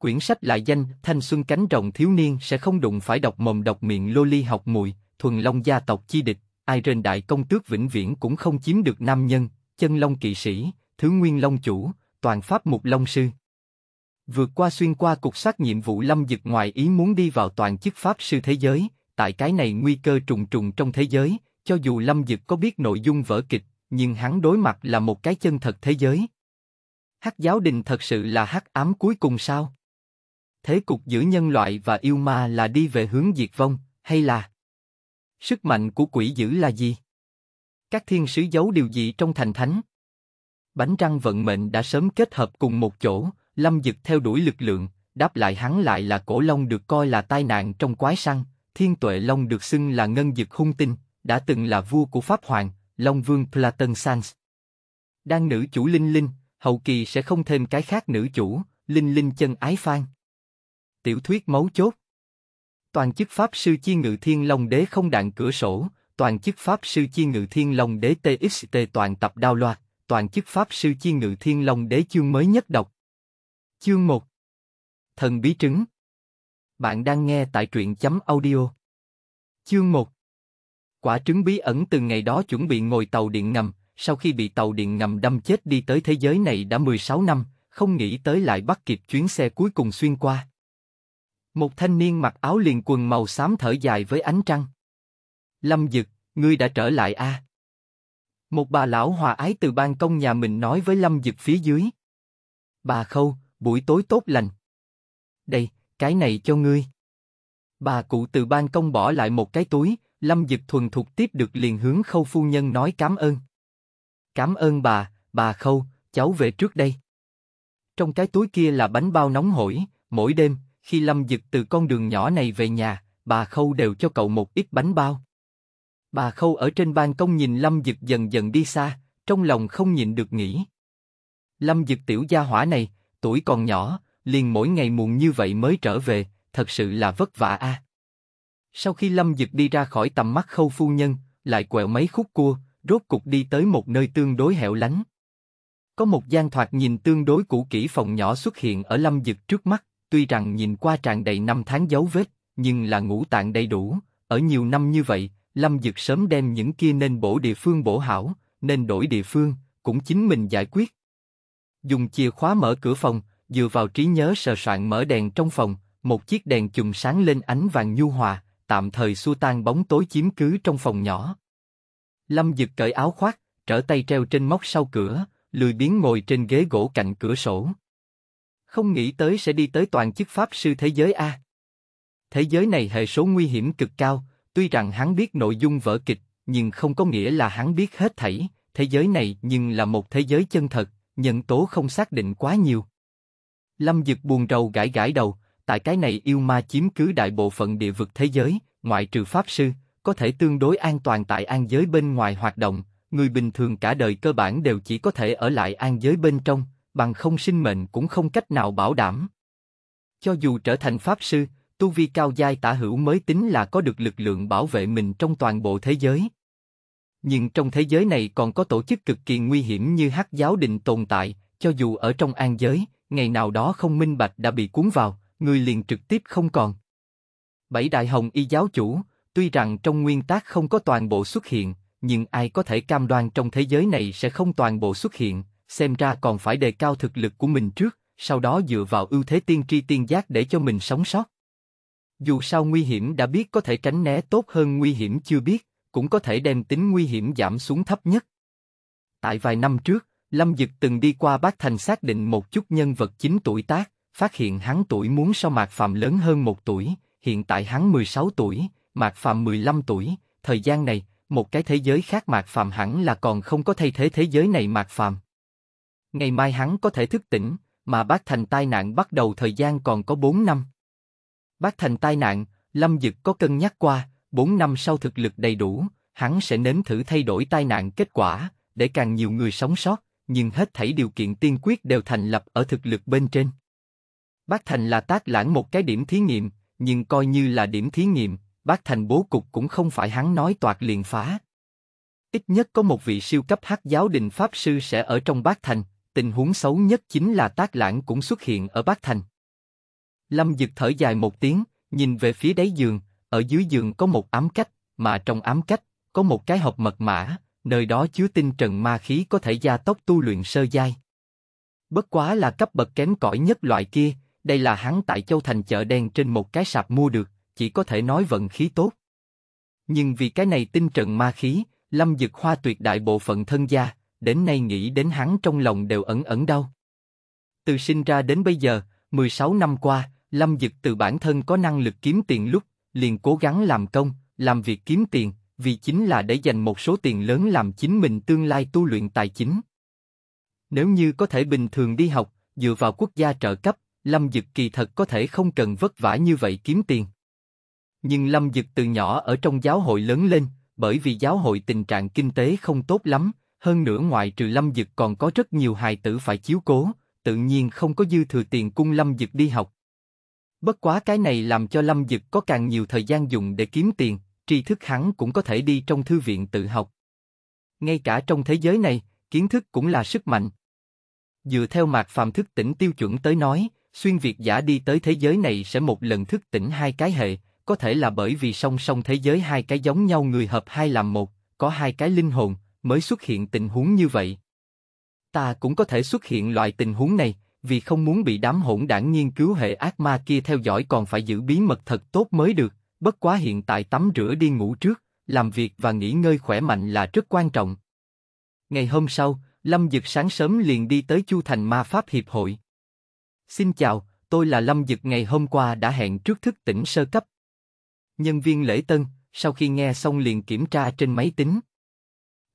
Quyển sách lại danh Thanh xuân cánh rồng thiếu niên sẽ không đụng phải độc mồm độc miệng lô ly học mùi, thuần long gia tộc chi địch, ai trên đại công tước vĩnh viễn cũng không chiếm được nam nhân, chân long kỵ sĩ, thứ nguyên long chủ, toàn pháp mục long sư. Vượt qua xuyên qua cục sát nhiệm vụ lâm dực ngoài ý muốn đi vào toàn chức pháp sư thế giới, tại cái này nguy cơ trùng trùng trong thế giới, cho dù lâm dực có biết nội dung vở kịch, nhưng hắn đối mặt là một cái chân thật thế giới. Hắc giáo đình thật sự là hắc ám cuối cùng sao? Thế cục giữa nhân loại và yêu ma là đi về hướng diệt vong, hay là sức mạnh của quỷ dữ là gì? Các thiên sứ giấu điều gì trong thành thánh? Bánh răng vận mệnh đã sớm kết hợp cùng một chỗ, Lâm Dực theo đuổi lực lượng, đáp lại hắn lại là cổ long được coi là tai nạn trong quái săn, thiên tuệ long được xưng là ngân dực hung tinh, đã từng là vua của Pháp Hoàng, Long Vương Platon Sans. Đang nữ chủ Linh Linh, hậu kỳ sẽ không thêm cái khác nữ chủ, Linh Linh chân ái phan. Tiểu thuyết mấu chốt Toàn chức Pháp Sư Chi Ngự Thiên Long Đế không đạn cửa sổ, toàn chức Pháp Sư Chi Ngự Thiên Long Đế TXT toàn tập đao loạt, toàn chức Pháp Sư Chi Ngự Thiên Long Đế chương mới nhất đọc. Chương 1 Thần Bí Trứng Bạn đang nghe tại truyện chấm audio. Chương 1 Quả trứng bí ẩn từ ngày đó chuẩn bị ngồi tàu điện ngầm, sau khi bị tàu điện ngầm đâm chết đi tới thế giới này đã 16 năm, không nghĩ tới lại bắt kịp chuyến xe cuối cùng xuyên qua. Một thanh niên mặc áo liền quần màu xám thở dài với ánh trăng. Lâm Dực, ngươi đã trở lại a? À? Một bà lão hòa ái từ ban công nhà mình nói với Lâm Dực phía dưới. Bà Khâu, buổi tối tốt lành. Đây, cái này cho ngươi. Bà cụ từ ban công bỏ lại một cái túi, Lâm Dực thuần thục tiếp được liền hướng Khâu phu nhân nói cảm ơn. Cảm ơn bà, bà Khâu, cháu về trước đây. Trong cái túi kia là bánh bao nóng hổi, mỗi đêm, khi Lâm Dực từ con đường nhỏ này về nhà, bà Khâu đều cho cậu một ít bánh bao. Bà Khâu ở trên ban công nhìn Lâm Dực dần dần đi xa, trong lòng không nhịn được nghĩ. Lâm Dực tiểu gia hỏa này, tuổi còn nhỏ, liền mỗi ngày muộn như vậy mới trở về, thật sự là vất vả a. Sau khi Lâm Dực đi ra khỏi tầm mắt Khâu phu nhân, lại quẹo mấy khúc cua, rốt cục đi tới một nơi tương đối hẻo lánh. Có một gian thoạt nhìn tương đối cũ kỹ phòng nhỏ xuất hiện ở Lâm Dực trước mắt, tuy rằng nhìn qua tràn đầy năm tháng dấu vết, nhưng là ngũ tạng đầy đủ. Ở nhiều năm như vậy, Lâm Dực sớm đem những kia nên bổ địa phương bổ hảo, nên đổi địa phương, cũng chính mình giải quyết. Dùng chìa khóa mở cửa phòng, dựa vào trí nhớ sờ soạn mở đèn trong phòng, một chiếc đèn chùm sáng lên ánh vàng nhu hòa, tạm thời xua tan bóng tối chiếm cứ trong phòng nhỏ. Lâm Dực cởi áo khoác, trở tay treo trên móc sau cửa, lười biếng ngồi trên ghế gỗ cạnh cửa sổ. Không nghĩ tới sẽ đi tới toàn chức pháp sư thế giới a. Thế giới này hệ số nguy hiểm cực cao, tuy rằng hắn biết nội dung vở kịch, nhưng không có nghĩa là hắn biết hết thảy. Thế giới này nhưng là một thế giới chân thật, nhân tố không xác định quá nhiều. Lâm Dực buồn rầu gãi gãi đầu, tại cái này yêu ma chiếm cứ đại bộ phận địa vực thế giới, ngoại trừ pháp sư, có thể tương đối an toàn tại an giới bên ngoài hoạt động, người bình thường cả đời cơ bản đều chỉ có thể ở lại an giới bên trong, bằng không sinh mệnh cũng không cách nào bảo đảm. Cho dù trở thành pháp sư, tu vi cao giai tả hữu mới tính là có được lực lượng bảo vệ mình trong toàn bộ thế giới. Nhưng trong thế giới này còn có tổ chức cực kỳ nguy hiểm như Hắc giáo định tồn tại, cho dù ở trong an giới, ngày nào đó không minh bạch đã bị cuốn vào, người liền trực tiếp không còn. Bảy đại hồng y giáo chủ, tuy rằng trong nguyên tác không có toàn bộ xuất hiện, nhưng ai có thể cam đoan trong thế giới này sẽ không toàn bộ xuất hiện, xem ra còn phải đề cao thực lực của mình trước, sau đó dựa vào ưu thế tiên tri tiên giác để cho mình sống sót. Dù sao nguy hiểm đã biết có thể tránh né tốt hơn nguy hiểm chưa biết, cũng có thể đem tính nguy hiểm giảm xuống thấp nhất. Tại vài năm trước, Lâm Dực từng đi qua Bát Thành xác định một chút nhân vật chính tuổi tác, phát hiện hắn tuổi muốn so Mạc Phạm lớn hơn một tuổi, hiện tại hắn 16 tuổi, Mạc Phạm 15 tuổi, thời gian này, một cái thế giới khác Mạc Phạm hẳn là còn không có thay thế thế giới này Mạc Phạm. Ngày mai hắn có thể thức tỉnh, mà Bát Thành tai nạn bắt đầu thời gian còn có 4 năm. Bát Thành tai nạn, Lâm Dực có cân nhắc qua, 4 năm sau thực lực đầy đủ, hắn sẽ nếm thử thay đổi tai nạn kết quả, để càng nhiều người sống sót, nhưng hết thảy điều kiện tiên quyết đều thành lập ở thực lực bên trên. Bác Thành là tác lãng một cái điểm thí nghiệm, nhưng coi như là điểm thí nghiệm, Bác Thành bố cục cũng không phải hắn nói toạc liền phá. Ít nhất có một vị siêu cấp hắc giáo đình pháp sư sẽ ở trong Bác Thành, tình huống xấu nhất chính là tác lãng cũng xuất hiện ở Bắc Thành. Lâm Dực thở dài một tiếng, nhìn về phía đáy giường, ở dưới giường có một ám cách, mà trong ám cách, có một cái hộp mật mã, nơi đó chứa tinh trần ma khí có thể gia tốc tu luyện sơ giai. Bất quá là cấp bậc kém cỏi nhất loại kia, đây là hắn tại Châu Thành chợ đen trên một cái sạp mua được, chỉ có thể nói vận khí tốt. Nhưng vì cái này tinh trận ma khí, Lâm Dực Hoa tuyệt đại bộ phận thân gia, đến nay nghĩ đến hắn trong lòng đều ẩn ẩn đau. Từ sinh ra đến bây giờ, 16 năm qua, Lâm Dực từ bản thân có năng lực kiếm tiền lúc, liền cố gắng làm công, làm việc kiếm tiền, vì chính là để dành một số tiền lớn làm chính mình tương lai tu luyện tài chính. Nếu như có thể bình thường đi học, dựa vào quốc gia trợ cấp, Lâm Dực kỳ thật có thể không cần vất vả như vậy kiếm tiền. Nhưng Lâm Dực từ nhỏ ở trong giáo hội lớn lên, bởi vì giáo hội tình trạng kinh tế không tốt lắm, hơn nữa ngoại trừ Lâm Dực còn có rất nhiều hài tử phải chiếu cố, tự nhiên không có dư thừa tiền cung Lâm Dực đi học. Bất quá cái này làm cho Lâm Dực có càng nhiều thời gian dùng để kiếm tiền, tri thức hắn cũng có thể đi trong thư viện tự học. Ngay cả trong thế giới này, kiến thức cũng là sức mạnh. Dựa theo mạc phàm thức tỉnh tiêu chuẩn tới nói, xuyên việt giả đi tới thế giới này sẽ một lần thức tỉnh hai cái hệ, có thể là bởi vì song song thế giới hai cái giống nhau người hợp hai làm một, có hai cái linh hồn, mới xuất hiện tình huống như vậy. Ta cũng có thể xuất hiện loại tình huống này, vì không muốn bị đám hỗn đảng nghiên cứu hệ ác ma kia theo dõi còn phải giữ bí mật thật tốt mới được, bất quá hiện tại tắm rửa đi ngủ trước, làm việc và nghỉ ngơi khỏe mạnh là rất quan trọng. Ngày hôm sau, Lâm Dực sáng sớm liền đi tới Chu Thành Ma Pháp Hiệp hội. Xin chào, tôi là Lâm Dực ngày hôm qua đã hẹn trước thức tỉnh sơ cấp. Nhân viên lễ tân, sau khi nghe xong liền kiểm tra trên máy tính.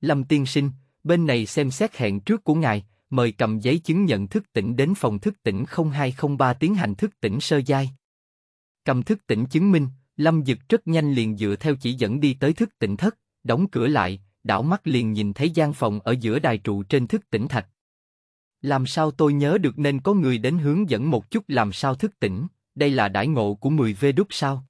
Lâm tiên sinh, bên này xem xét hẹn trước của ngài, mời cầm giấy chứng nhận thức tỉnh đến phòng thức tỉnh 0203 tiến hành thức tỉnh sơ giai. Cầm thức tỉnh chứng minh, Lâm Dực rất nhanh liền dựa theo chỉ dẫn đi tới thức tỉnh thất, đóng cửa lại, đảo mắt liền nhìn thấy gian phòng ở giữa đài trụ trên thức tỉnh thạch. Làm sao tôi nhớ được nên có người đến hướng dẫn một chút làm sao thức tỉnh, đây là đãi ngộ của 10 v đúc sao?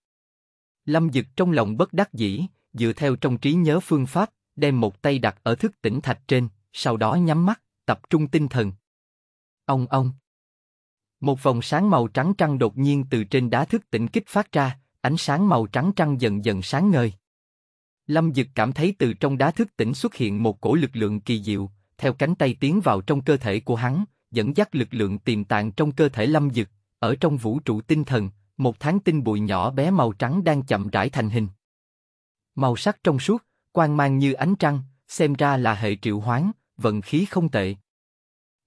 Lâm Dực trong lòng bất đắc dĩ, dựa theo trong trí nhớ phương pháp, đem một tay đặt ở thức tỉnh thạch trên, sau đó nhắm mắt, tập trung tinh thần. Ông ông. Một vòng sáng màu trắng trăng đột nhiên từ trên đá thức tỉnh kích phát ra, ánh sáng màu trắng trăng dần dần sáng ngời. Lâm Dực cảm thấy từ trong đá thức tỉnh xuất hiện một cổ lực lượng kỳ diệu, theo cánh tay tiến vào trong cơ thể của hắn, dẫn dắt lực lượng tiềm tàng trong cơ thể Lâm Dực, ở trong vũ trụ tinh thần, một tháng tinh bụi nhỏ bé màu trắng đang chậm rãi thành hình. Màu sắc trong suốt, quang mang như ánh trăng, xem ra là hệ triệu hoán, vận khí không tệ.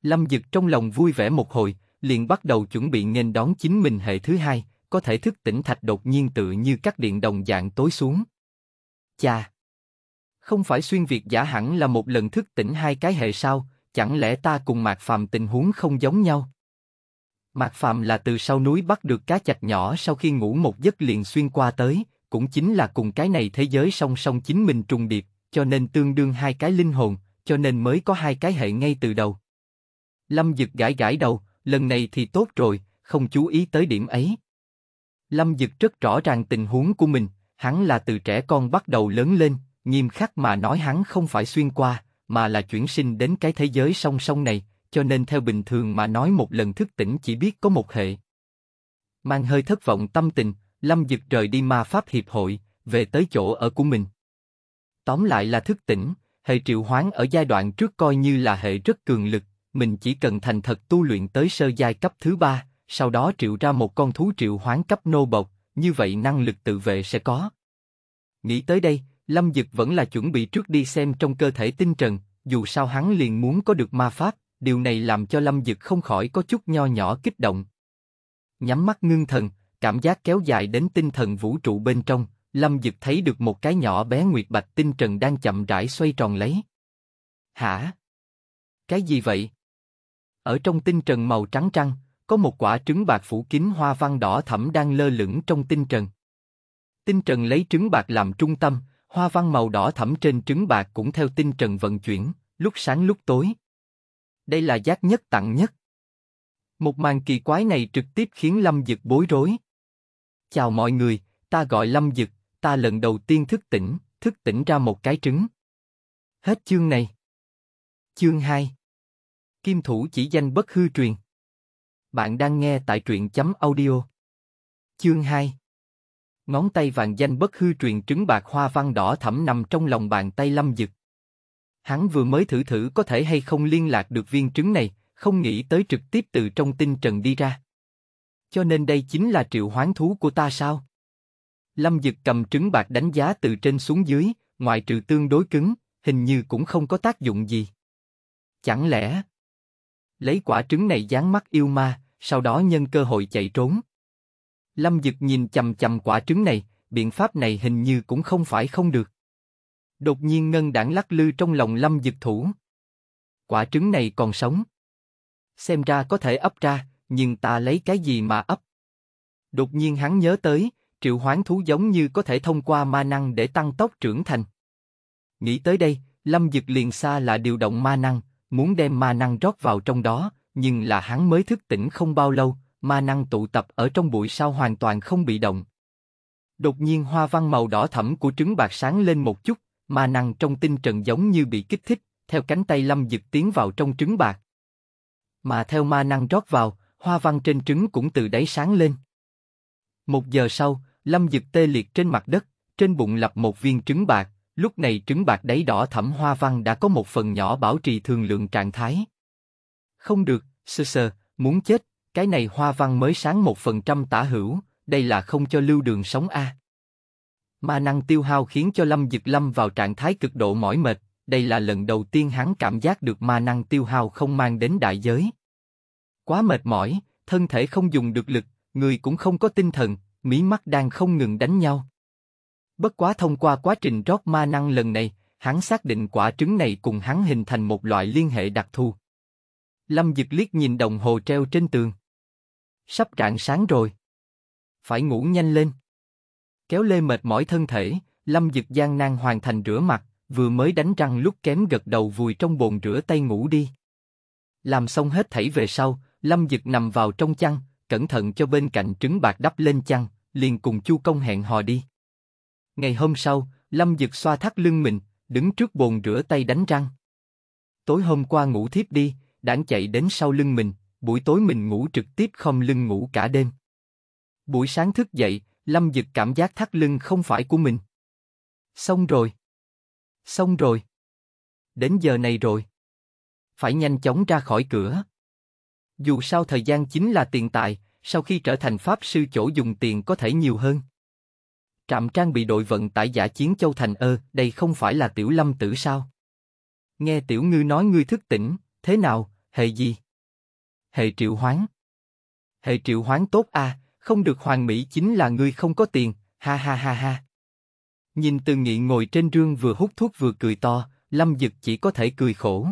Lâm Dực trong lòng vui vẻ một hồi, liền bắt đầu chuẩn bị nghênh đón chính mình hệ thứ hai, có thể thức tỉnh thạch đột nhiên tự như các điện đồng dạng tối xuống. Chà! Không phải xuyên việt giả hẳn là một lần thức tỉnh hai cái hệ sao, chẳng lẽ ta cùng Mạc Phàm tình huống không giống nhau? Mạc Phàm là từ sau núi bắt được cá chạch nhỏ sau khi ngủ một giấc liền xuyên qua tới, cũng chính là cùng cái này thế giới song song chính mình trùng điệp, cho nên tương đương hai cái linh hồn, cho nên mới có hai cái hệ ngay từ đầu. Lâm Dực gãi gãi đầu, lần này thì tốt rồi, không chú ý tới điểm ấy. Lâm Dực rất rõ ràng tình huống của mình, hắn là từ trẻ con bắt đầu lớn lên, nghiêm khắc mà nói hắn không phải xuyên qua, mà là chuyển sinh đến cái thế giới song song này, cho nên theo bình thường mà nói một lần thức tỉnh chỉ biết có một hệ. Mang hơi thất vọng tâm tình, Lâm Dực rời đi ma pháp hiệp hội, về tới chỗ ở của mình. Tóm lại là thức tỉnh, hệ triệu hoán ở giai đoạn trước coi như là hệ rất cường lực, mình chỉ cần thành thật tu luyện tới sơ giai cấp thứ ba, sau đó triệu ra một con thú triệu hoán cấp nô bộc, như vậy năng lực tự vệ sẽ có. Nghĩ tới đây, Lâm Dực vẫn là chuẩn bị trước đi xem trong cơ thể tinh trần, dù sao hắn liền muốn có được ma pháp, điều này làm cho Lâm Dực không khỏi có chút nho nhỏ kích động. Nhắm mắt ngưng thần, cảm giác kéo dài đến tinh thần vũ trụ bên trong, Lâm Dực thấy được một cái nhỏ bé nguyệt bạch tinh trần đang chậm rãi xoay tròn lấy. Hả? Cái gì vậy? Ở trong tinh trần màu trắng trăng, có một quả trứng bạc phủ kín hoa văn đỏ thẫm đang lơ lửng trong tinh trần. Tinh trần lấy trứng bạc làm trung tâm, hoa văn màu đỏ thẫm trên trứng bạc cũng theo tinh trần vận chuyển, lúc sáng lúc tối. Đây là giác nhất tặng nhất. Một màn kỳ quái này trực tiếp khiến Lâm Dực bối rối. Chào mọi người, ta gọi Lâm Dực, ta lần đầu tiên thức tỉnh, thức tỉnh ra một cái trứng. Hết chương này. Chương 2 Kim thủ chỉ danh bất hư truyền. Bạn đang nghe tại truyện chấm audio. Chương 2 Ngón tay vàng danh bất hư truyền trứng bạc hoa văn đỏ thẫm nằm trong lòng bàn tay Lâm Dực. Hắn vừa mới thử thử có thể hay không liên lạc được viên trứng này, không nghĩ tới trực tiếp từ trong tinh trần đi ra. Cho nên đây chính là triệu hoán thú của ta sao? Lâm Dực cầm trứng bạc đánh giá từ trên xuống dưới, ngoại trừ tương đối cứng, hình như cũng không có tác dụng gì. Chẳng lẽ lấy quả trứng này dán mắt yêu ma, sau đó nhân cơ hội chạy trốn? Lâm Dực nhìn chầm chầm quả trứng này, biện pháp này hình như cũng không phải không được. Đột nhiên ngân đảng lắc lư trong lòng Lâm Dực thủ. Quả trứng này còn sống. Xem ra có thể ấp ra, nhưng ta lấy cái gì mà ấp? Đột nhiên hắn nhớ tới, triệu hoán thú giống như có thể thông qua ma năng để tăng tốc trưởng thành. Nghĩ tới đây, Lâm Dực liền xa là điều động ma năng, muốn đem ma năng rót vào trong đó, nhưng là hắn mới thức tỉnh không bao lâu, ma năng tụ tập ở trong bụi sao hoàn toàn không bị động. Đột nhiên hoa văn màu đỏ thẫm của trứng bạc sáng lên một chút, ma năng trong tinh trần giống như bị kích thích, theo cánh tay Lâm Dực tiến vào trong trứng bạc. Mà theo ma năng rót vào, hoa văn trên trứng cũng từ đáy sáng lên. Một giờ sau, Lâm Dực tê liệt trên mặt đất, trên bụng lập một viên trứng bạc, lúc này trứng bạc đáy đỏ thẫm hoa văn đã có một phần nhỏ bảo trì thường lượng trạng thái. Không được, sơ sơ, muốn chết, cái này hoa văn mới sáng một phần trăm tả hữu, đây là không cho lưu đường sống a. Ma năng tiêu hao khiến cho Lâm Dực Lâm vào trạng thái cực độ mỏi mệt, đây là lần đầu tiên hắn cảm giác được ma năng tiêu hao không mang đến đại giới. Quá mệt mỏi, thân thể không dùng được lực, người cũng không có tinh thần, mí mắt đang không ngừng đánh nhau. Bất quá thông qua quá trình rót ma năng lần này, hắn xác định quả trứng này cùng hắn hình thành một loại liên hệ đặc thù. Lâm Dực liếc nhìn đồng hồ treo trên tường. Sắp rạng sáng rồi. Phải ngủ nhanh lên. Kéo lê mệt mỏi thân thể, Lâm Dực gian nan hoàn thành rửa mặt, vừa mới đánh răng lúc kém gật đầu vùi trong bồn rửa tay ngủ đi. Làm xong hết thảy về sau, Lâm Dực nằm vào trong chăn, cẩn thận cho bên cạnh trứng bạc đắp lên chăn, liền cùng Chu Công hẹn hò đi. Ngày hôm sau, Lâm Dực xoa thắt lưng mình, đứng trước bồn rửa tay đánh răng. Tối hôm qua ngủ thiếp đi, đảng chạy đến sau lưng mình, buổi tối mình ngủ trực tiếp không lưng ngủ cả đêm. Buổi sáng thức dậy, Lâm Dực cảm giác thắt lưng không phải của mình. Xong rồi. Xong rồi. Đến giờ này rồi. Phải nhanh chóng ra khỏi cửa. Dù sao thời gian chính là tiền tài, sau khi trở thành pháp sư chỗ dùng tiền có thể nhiều hơn. Trạm trang bị đội vận tải giả chiến châu thành ơ, đây không phải là tiểu lâm tử sao? Nghe tiểu ngư nói ngươi thức tỉnh, thế nào, hệ gì? Hệ triệu hoán. Hệ triệu hoán tốt à, không được hoàng mỹ chính là ngươi không có tiền, ha ha ha ha. Nhìn từ nghị ngồi trên rương vừa hút thuốc vừa cười to, Lâm Dực chỉ có thể cười khổ.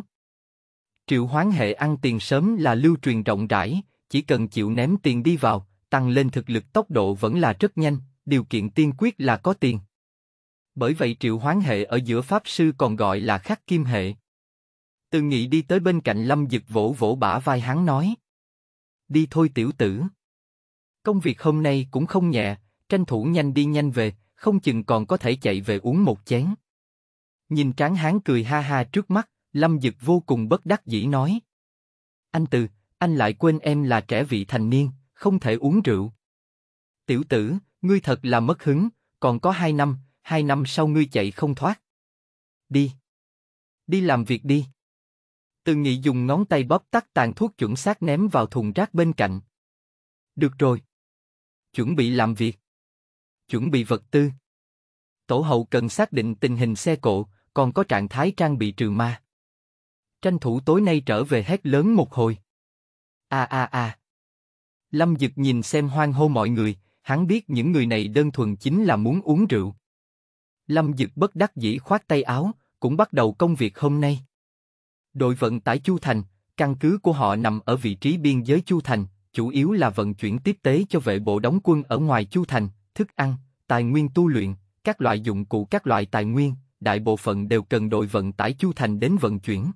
Triệu hoán hệ ăn tiền sớm là lưu truyền rộng rãi, chỉ cần chịu ném tiền đi vào, tăng lên thực lực tốc độ vẫn là rất nhanh, điều kiện tiên quyết là có tiền. Bởi vậy triệu hoán hệ ở giữa pháp sư còn gọi là khắc kim hệ. Từ nghị đi tới bên cạnh Lâm Dực vỗ vỗ bả vai hắn nói. Đi thôi tiểu tử. Công việc hôm nay cũng không nhẹ, tranh thủ nhanh đi nhanh về, không chừng còn có thể chạy về uống một chén. Nhìn tráng hán cười ha ha trước mắt, Lâm Dực vô cùng bất đắc dĩ nói. Anh Từ, anh lại quên em là trẻ vị thành niên, không thể uống rượu. Tiểu tử, ngươi thật là mất hứng, còn có hai năm, hai năm sau ngươi chạy không thoát. Đi. Đi làm việc đi. Từ nghị dùng ngón tay bóp tắt tàn thuốc chuẩn xác ném vào thùng rác bên cạnh. Được rồi. Chuẩn bị làm việc. Chuẩn bị vật tư. Tổ hậu cần xác định tình hình xe cộ, còn có trạng thái trang bị trừ ma. Tranh thủ tối nay trở về hét lớn một hồi. A a a. Lâm Dực nhìn xem hoang hô mọi người, hắn biết những người này đơn thuần chính là muốn uống rượu. Lâm Dực bất đắc dĩ khoát tay áo, cũng bắt đầu công việc hôm nay. Đội vận tải Chu Thành, căn cứ của họ nằm ở vị trí biên giới Chu Thành, chủ yếu là vận chuyển tiếp tế cho vệ bộ đóng quân ở ngoài Chu Thành, thức ăn, tài nguyên tu luyện, các loại dụng cụ các loại tài nguyên, đại bộ phận đều cần đội vận tải Chu Thành đến vận chuyển.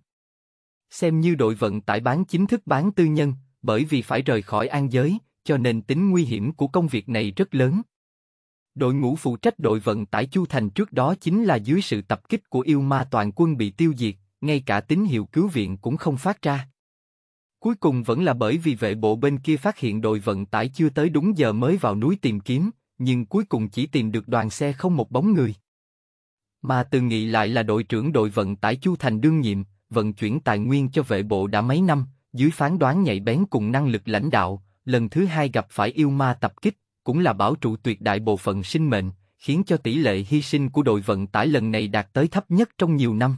Xem như đội vận tải bán chính thức bán tư nhân, bởi vì phải rời khỏi an giới, cho nên tính nguy hiểm của công việc này rất lớn. Đội ngũ phụ trách đội vận tải Chu Thành trước đó chính là dưới sự tập kích của yêu ma toàn quân bị tiêu diệt, ngay cả tín hiệu cứu viện cũng không phát ra. Cuối cùng vẫn là bởi vì vệ bộ bên kia phát hiện đội vận tải chưa tới đúng giờ mới vào núi tìm kiếm, nhưng cuối cùng chỉ tìm được đoàn xe không một bóng người. Mà từ nghị lại là đội trưởng đội vận tải Chu Thành đương nhiệm, vận chuyển tài nguyên cho vệ bộ đã mấy năm, dưới phán đoán nhạy bén cùng năng lực lãnh đạo, lần thứ hai gặp phải yêu ma tập kích, cũng là bảo trụ tuyệt đại bộ phận sinh mệnh, khiến cho tỷ lệ hy sinh của đội vận tải lần này đạt tới thấp nhất trong nhiều năm.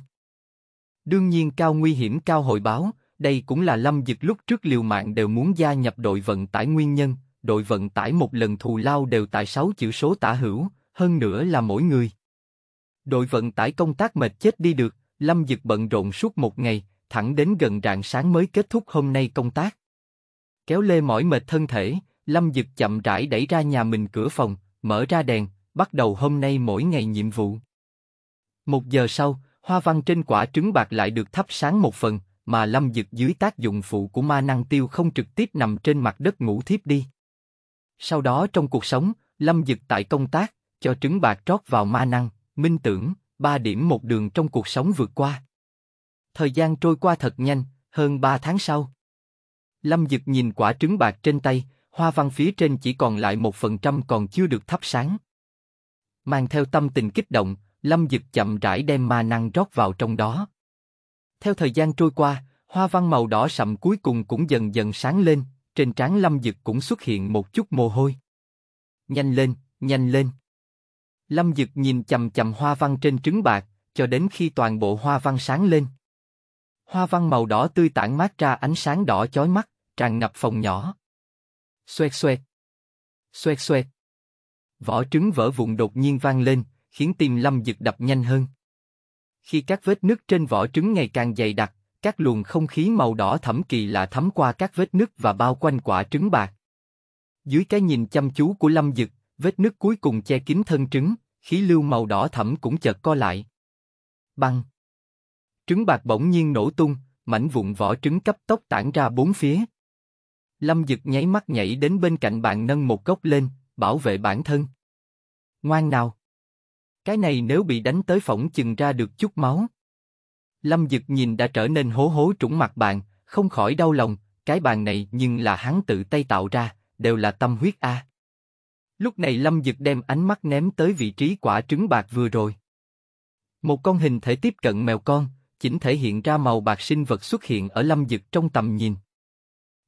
Đương nhiên cao nguy hiểm cao hội báo, đây cũng là Lâm Dực lúc trước liều mạng đều muốn gia nhập đội vận tải nguyên nhân, đội vận tải một lần thù lao đều tại 6 chữ số tả hữu, hơn nữa là mỗi người. Đội vận tải công tác mệt chết đi được, Lâm Dực bận rộn suốt một ngày, thẳng đến gần rạng sáng mới kết thúc hôm nay công tác. Kéo lê mỏi mệt thân thể, Lâm Dực chậm rãi đẩy ra nhà mình cửa phòng, mở ra đèn, bắt đầu hôm nay mỗi ngày nhiệm vụ. Một giờ sau, hoa văn trên quả trứng bạc lại được thắp sáng một phần, mà Lâm Dực dưới tác dụng phụ của ma năng tiêu không trực tiếp nằm trên mặt đất ngủ thiếp đi. Sau đó trong cuộc sống, Lâm Dực tại công tác, cho trứng bạc trót vào ma năng, minh tưởng, ba điểm một đường trong cuộc sống vượt qua. Thời gian trôi qua thật nhanh, hơn ba tháng sau. Lâm Dực nhìn quả trứng bạc trên tay, hoa văn phía trên chỉ còn lại một phần trăm còn chưa được thắp sáng. Mang theo tâm tình kích động, Lâm Dực chậm rãi đem ma năng rót vào trong đó. Theo thời gian trôi qua, hoa văn màu đỏ sậm cuối cùng cũng dần dần sáng lên, trên trán Lâm Dực cũng xuất hiện một chút mồ hôi. Nhanh lên, nhanh lên. Lâm Dực nhìn chầm chầm hoa văn trên trứng bạc, cho đến khi toàn bộ hoa văn sáng lên. Hoa văn màu đỏ tươi tản mát ra ánh sáng đỏ chói mắt, tràn ngập phòng nhỏ. Xoẹt xoẹt. Xoẹt xoẹt. Vỏ trứng vỡ vụn đột nhiên vang lên, khiến tim Lâm Dực đập nhanh hơn. Khi các vết nứt trên vỏ trứng ngày càng dày đặc, các luồng không khí màu đỏ thẫm kỳ lạ thấm qua các vết nứt và bao quanh quả trứng bạc. Dưới cái nhìn chăm chú của Lâm Dực, vết nứt cuối cùng che kín thân trứng, khí lưu màu đỏ thẫm cũng chợt co lại. Băng. Trứng bạc bỗng nhiên nổ tung, mảnh vụn vỏ trứng cấp tốc tản ra bốn phía. Lâm Dực nháy mắt nhảy đến bên cạnh bạn nâng một gốc lên, bảo vệ bản thân. Ngoan nào. Cái này nếu bị đánh tới phỏng chừng ra được chút máu. Lâm Dực nhìn đã trở nên hố hố trũng mặt bạn, không khỏi đau lòng, cái bàn này nhưng là hắn tự tay tạo ra, đều là tâm huyết a. Lúc này Lâm Dực đem ánh mắt ném tới vị trí quả trứng bạc vừa rồi. Một con hình thể tiếp cận mèo con, chỉnh thể hiện ra màu bạc sinh vật xuất hiện ở Lâm Dực trong tầm nhìn.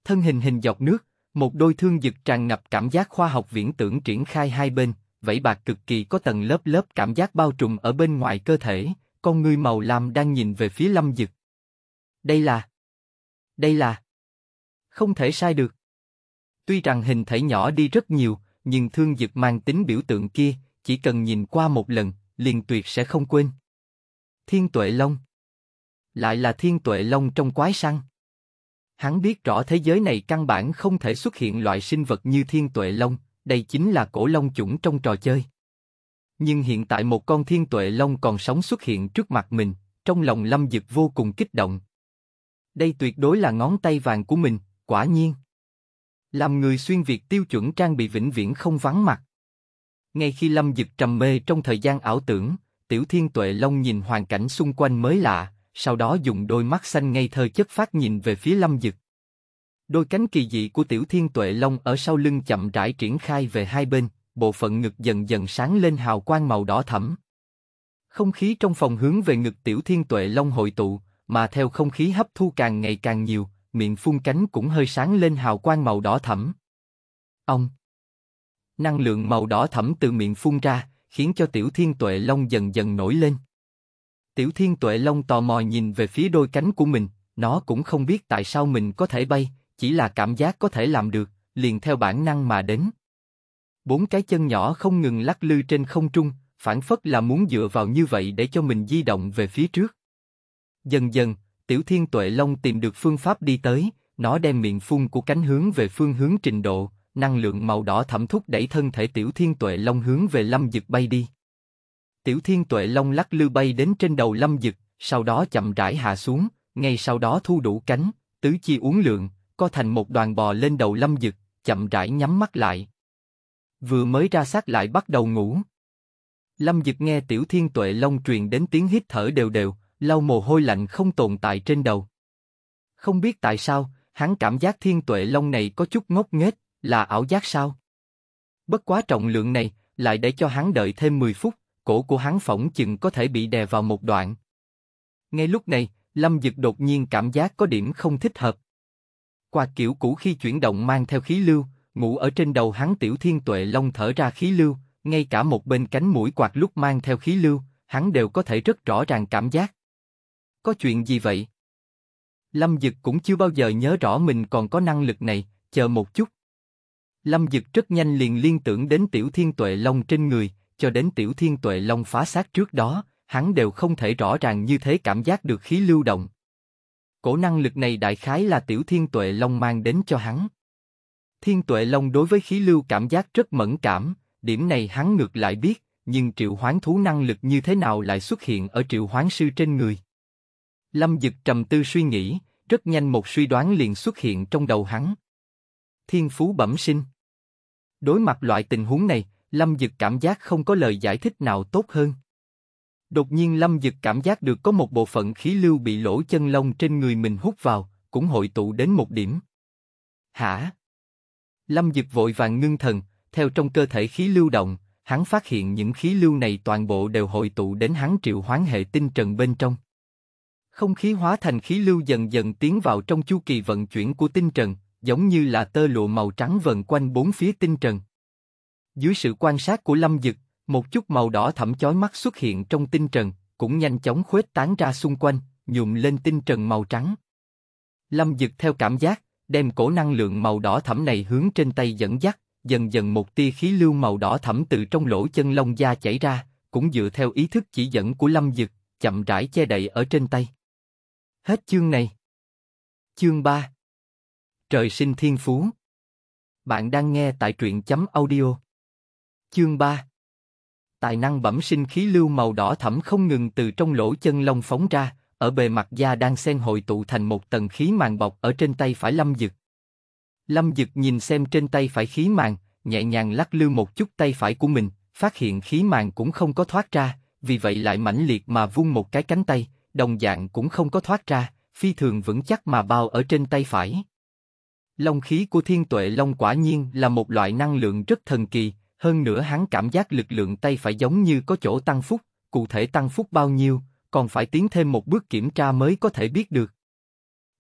Thân hình hình dọc nước, một đôi thương dực tràn ngập cảm giác khoa học viễn tưởng triển khai hai bên, vảy bạc cực kỳ có tầng lớp lớp cảm giác bao trùm ở bên ngoài cơ thể, con ngươi màu lam đang nhìn về phía Lâm Dực. Đây là... Đây là... Không thể sai được. Tuy rằng hình thể nhỏ đi rất nhiều, nhưng thương dực mang tính biểu tượng kia, chỉ cần nhìn qua một lần, liền tuyệt sẽ không quên. Thiên tuệ long. Lại là thiên tuệ long trong quái săn. Hắn biết rõ thế giới này căn bản không thể xuất hiện loại sinh vật như thiên tuệ long, đây chính là cổ long chủng trong trò chơi. Nhưng hiện tại một con thiên tuệ long còn sống xuất hiện trước mặt mình, trong lòng Lâm Dực vô cùng kích động. Đây tuyệt đối là ngón tay vàng của mình, quả nhiên. Làm người xuyên Việt tiêu chuẩn trang bị vĩnh viễn không vắng mặt. Ngay khi Lâm Dực trầm mê trong thời gian ảo tưởng, Tiểu Thiên Tuệ Long nhìn hoàn cảnh xung quanh mới lạ, sau đó dùng đôi mắt xanh ngây thơ chất phát nhìn về phía Lâm Dực. Đôi cánh kỳ dị của Tiểu Thiên Tuệ Long ở sau lưng chậm rãi triển khai về hai bên, bộ phận ngực dần dần sáng lên hào quang màu đỏ thẫm. Không khí trong phòng hướng về ngực Tiểu Thiên Tuệ Long hội tụ, mà theo không khí hấp thu càng ngày càng nhiều, miệng phun cánh cũng hơi sáng lên hào quang màu đỏ thẫm. Ông Năng lượng màu đỏ thẫm từ miệng phun ra, khiến cho Tiểu Thiên Tuệ Long dần dần nổi lên. Tiểu Thiên Tuệ Long tò mò nhìn về phía đôi cánh của mình, nó cũng không biết tại sao mình có thể bay, chỉ là cảm giác có thể làm được, liền theo bản năng mà đến. Bốn cái chân nhỏ không ngừng lắc lư trên không trung, phản phất là muốn dựa vào như vậy để cho mình di động về phía trước. Dần dần, Tiểu Thiên Tuệ Long tìm được phương pháp đi tới, nó đem miệng phun của cánh hướng về phương hướng trình độ, năng lượng màu đỏ thẩm thúc đẩy thân thể Tiểu Thiên Tuệ Long hướng về Lâm Dực bay đi. Tiểu Thiên Tuệ Long lắc lư bay đến trên đầu Lâm Dực, sau đó chậm rãi hạ xuống, ngay sau đó thu đủ cánh, tứ chi uốn lượn, co thành một đoàn bò lên đầu Lâm Dực, chậm rãi nhắm mắt lại. Vừa mới ra xác lại bắt đầu ngủ. Lâm Dực nghe Tiểu Thiên Tuệ Long truyền đến tiếng hít thở đều đều, lau mồ hôi lạnh không tồn tại trên đầu. Không biết tại sao, hắn cảm giác thiên tuệ long này có chút ngốc nghếch, là ảo giác sao? Bất quá trọng lượng này, lại để cho hắn đợi thêm 10 phút, cổ của hắn phỏng chừng có thể bị đè vào một đoạn. Ngay lúc này, Lâm Dực đột nhiên cảm giác có điểm không thích hợp. Qua kiểu cũ khi chuyển động mang theo khí lưu, ngủ ở trên đầu hắn tiểu thiên tuệ long thở ra khí lưu, ngay cả một bên cánh mũi quạt lúc mang theo khí lưu, hắn đều có thể rất rõ ràng cảm giác. Có chuyện gì vậy? Lâm Dực cũng chưa bao giờ nhớ rõ mình còn có năng lực này, chờ một chút. Lâm Dực rất nhanh liền liên tưởng đến Tiểu Thiên Tuệ Long trên người, cho đến Tiểu Thiên Tuệ Long phá xác trước đó, hắn đều không thể rõ ràng như thế cảm giác được khí lưu động. Cổ năng lực này đại khái là Tiểu Thiên Tuệ Long mang đến cho hắn. Thiên Tuệ Long đối với khí lưu cảm giác rất mẫn cảm, điểm này hắn ngược lại biết, nhưng triệu hoán thú năng lực như thế nào lại xuất hiện ở triệu hoán sư trên người. Lâm Dực trầm tư suy nghĩ, rất nhanh một suy đoán liền xuất hiện trong đầu hắn. Thiên phú bẩm sinh. Đối mặt loại tình huống này, Lâm Dực cảm giác không có lời giải thích nào tốt hơn. Đột nhiên Lâm Dực cảm giác được có một bộ phận khí lưu bị lỗ chân lông trên người mình hút vào, cũng hội tụ đến một điểm. Hả? Lâm Dực vội vàng ngưng thần, theo trong cơ thể khí lưu động, hắn phát hiện những khí lưu này toàn bộ đều hội tụ đến hắn triệu hoán hệ tinh trần bên trong. Không khí hóa thành khí lưu dần dần tiến vào trong chu kỳ vận chuyển của tinh trần, giống như là tơ lụa màu trắng vần quanh bốn phía tinh trần. Dưới sự quan sát của Lâm Dực, một chút màu đỏ thẫm chói mắt xuất hiện trong tinh trần, cũng nhanh chóng khuếch tán ra xung quanh, nhuộm lên tinh trần màu trắng. Lâm Dực theo cảm giác, đem cổ năng lượng màu đỏ thẫm này hướng trên tay dẫn dắt, dần dần một tia khí lưu màu đỏ thẫm từ trong lỗ chân lông da chảy ra, cũng dựa theo ý thức chỉ dẫn của Lâm Dực, chậm rãi che đậy ở trên tay. Hết chương này. Chương 3 Trời sinh thiên phú Bạn đang nghe tại truyện chấm audio. Chương 3 Tài năng bẩm sinh khí lưu màu đỏ thẫm không ngừng từ trong lỗ chân lông phóng ra, ở bề mặt da đang xen hội tụ thành một tầng khí màng bọc ở trên tay phải Lâm Dực. Lâm Dực nhìn xem trên tay phải khí màng, nhẹ nhàng lắc lư một chút tay phải của mình, phát hiện khí màng cũng không có thoát ra, vì vậy lại mãnh liệt mà vung một cái cánh tay, đồng dạng cũng không có thoát ra, phi thường vững chắc mà bao ở trên tay phải. Long khí của thiên tuệ long quả nhiên là một loại năng lượng rất thần kỳ, hơn nữa hắn cảm giác lực lượng tay phải giống như có chỗ tăng phúc, cụ thể tăng phúc bao nhiêu, còn phải tiến thêm một bước kiểm tra mới có thể biết được.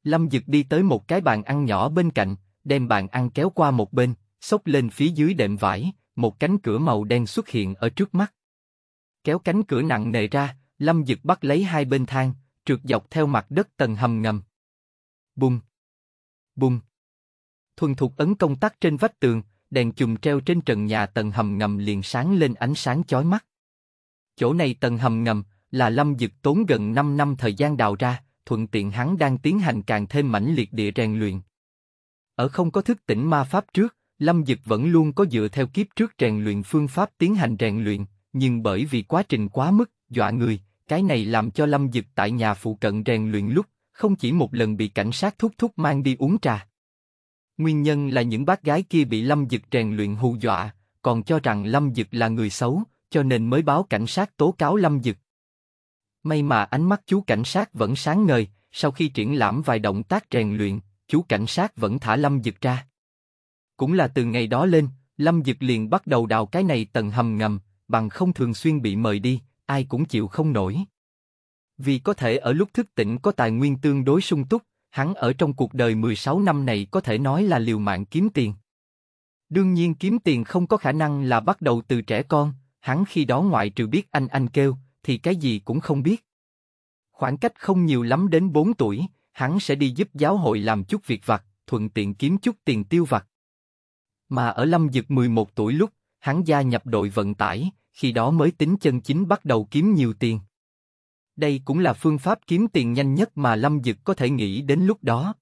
Lâm Dực đi tới một cái bàn ăn nhỏ bên cạnh, đem bàn ăn kéo qua một bên, xốc lên phía dưới đệm vải, một cánh cửa màu đen xuất hiện ở trước mắt. Kéo cánh cửa nặng nề ra, Lâm Dực bắt lấy hai bên thang, trượt dọc theo mặt đất tầng hầm ngầm. Bùng! Bùng! Thuần thục ấn công tắc trên vách tường, đèn chùm treo trên trần nhà tầng hầm ngầm liền sáng lên ánh sáng chói mắt. Chỗ này tầng hầm ngầm, là Lâm Dực tốn gần 5 năm thời gian đào ra, thuận tiện hắn đang tiến hành càng thêm mãnh liệt địa rèn luyện. Ở không có thức tỉnh ma pháp trước, Lâm Dực vẫn luôn có dựa theo kiếp trước rèn luyện phương pháp tiến hành rèn luyện, nhưng bởi vì quá trình quá mức, dọa người, cái này làm cho Lâm Dực tại nhà phụ cận rèn luyện lúc, không chỉ một lần bị cảnh sát thúc thúc mang đi uống trà. Nguyên nhân là những bác gái kia bị Lâm Dực rèn luyện hù dọa, còn cho rằng Lâm Dực là người xấu, cho nên mới báo cảnh sát tố cáo Lâm Dực. May mà ánh mắt chú cảnh sát vẫn sáng ngời, sau khi triển lãm vài động tác rèn luyện, chú cảnh sát vẫn thả Lâm Dực ra. Cũng là từ ngày đó lên, Lâm Dực liền bắt đầu đào cái này tầng hầm ngầm, bằng không thường xuyên bị mời đi, ai cũng chịu không nổi. Vì có thể ở lúc thức tỉnh có tài nguyên tương đối sung túc, hắn ở trong cuộc đời 16 năm này có thể nói là liều mạng kiếm tiền. Đương nhiên kiếm tiền không có khả năng là bắt đầu từ trẻ con, hắn khi đó ngoại trừ biết anh anh kêu, thì cái gì cũng không biết. Khoảng cách không nhiều lắm đến 4 tuổi, hắn sẽ đi giúp giáo hội làm chút việc vặt, thuận tiện kiếm chút tiền tiêu vặt. Mà ở Lâm Dực 11 tuổi lúc, hắn gia nhập đội vận tải, khi đó mới tính chân chính bắt đầu kiếm nhiều tiền. Đây cũng là phương pháp kiếm tiền nhanh nhất mà Lâm Dực có thể nghĩ đến lúc đó.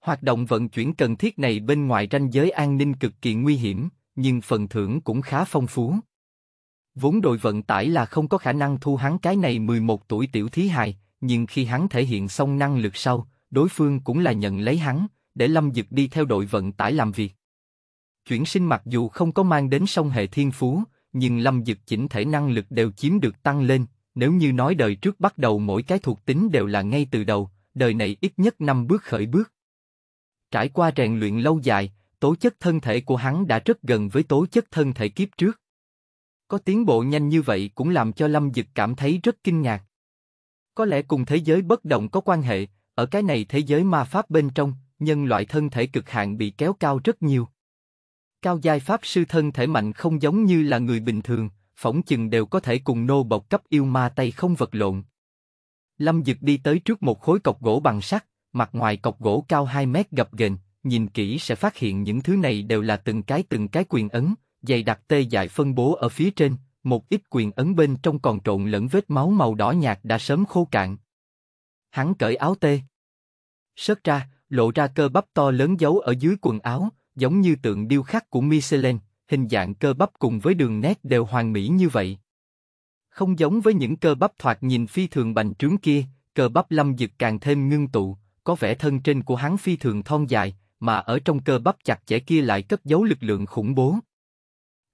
Hoạt động vận chuyển cần thiết này bên ngoài ranh giới an ninh cực kỳ nguy hiểm, nhưng phần thưởng cũng khá phong phú. Vốn đội vận tải là không có khả năng thu hắn cái này 11 tuổi tiểu thí hài, nhưng khi hắn thể hiện xong năng lực sau, đối phương cũng là nhận lấy hắn, để Lâm Dực đi theo đội vận tải làm việc. Chuyển sinh mặc dù không có mang đến song hệ thiên phú, nhưng Lâm Dực chỉnh thể năng lực đều chiếm được tăng lên, nếu như nói đời trước bắt đầu mỗi cái thuộc tính đều là ngay từ đầu, đời này ít nhất năm bước khởi bước. Trải qua rèn luyện lâu dài, tố chất thân thể của hắn đã rất gần với tố chất thân thể kiếp trước. Có tiến bộ nhanh như vậy cũng làm cho Lâm Dực cảm thấy rất kinh ngạc. Có lẽ cùng thế giới bất động có quan hệ, ở cái này thế giới ma pháp bên trong, nhân loại thân thể cực hạn bị kéo cao rất nhiều. Cao giai pháp sư thân thể mạnh không giống như là người bình thường, phỏng chừng đều có thể cùng nô bộc cấp yêu ma tay không vật lộn. Lâm Dực đi tới trước một khối cọc gỗ bằng sắt, mặt ngoài cọc gỗ cao 2 mét gập ghềnh, nhìn kỹ sẽ phát hiện những thứ này đều là từng cái từng cái quyền ấn, dày đặc tê dại phân bố ở phía trên, một ít quyền ấn bên trong còn trộn lẫn vết máu màu đỏ nhạt đã sớm khô cạn. Hắn cởi áo tê. Sớt ra, lộ ra cơ bắp to lớn giấu ở dưới quần áo, giống như tượng điêu khắc của Michelin, hình dạng cơ bắp cùng với đường nét đều hoàn mỹ như vậy. Không giống với những cơ bắp thoạt nhìn phi thường bành trướng kia, cơ bắp lâm dực càng thêm ngưng tụ, có vẻ thân trên của hắn phi thường thon dài, mà ở trong cơ bắp chặt chẽ kia lại cất giấu lực lượng khủng bố.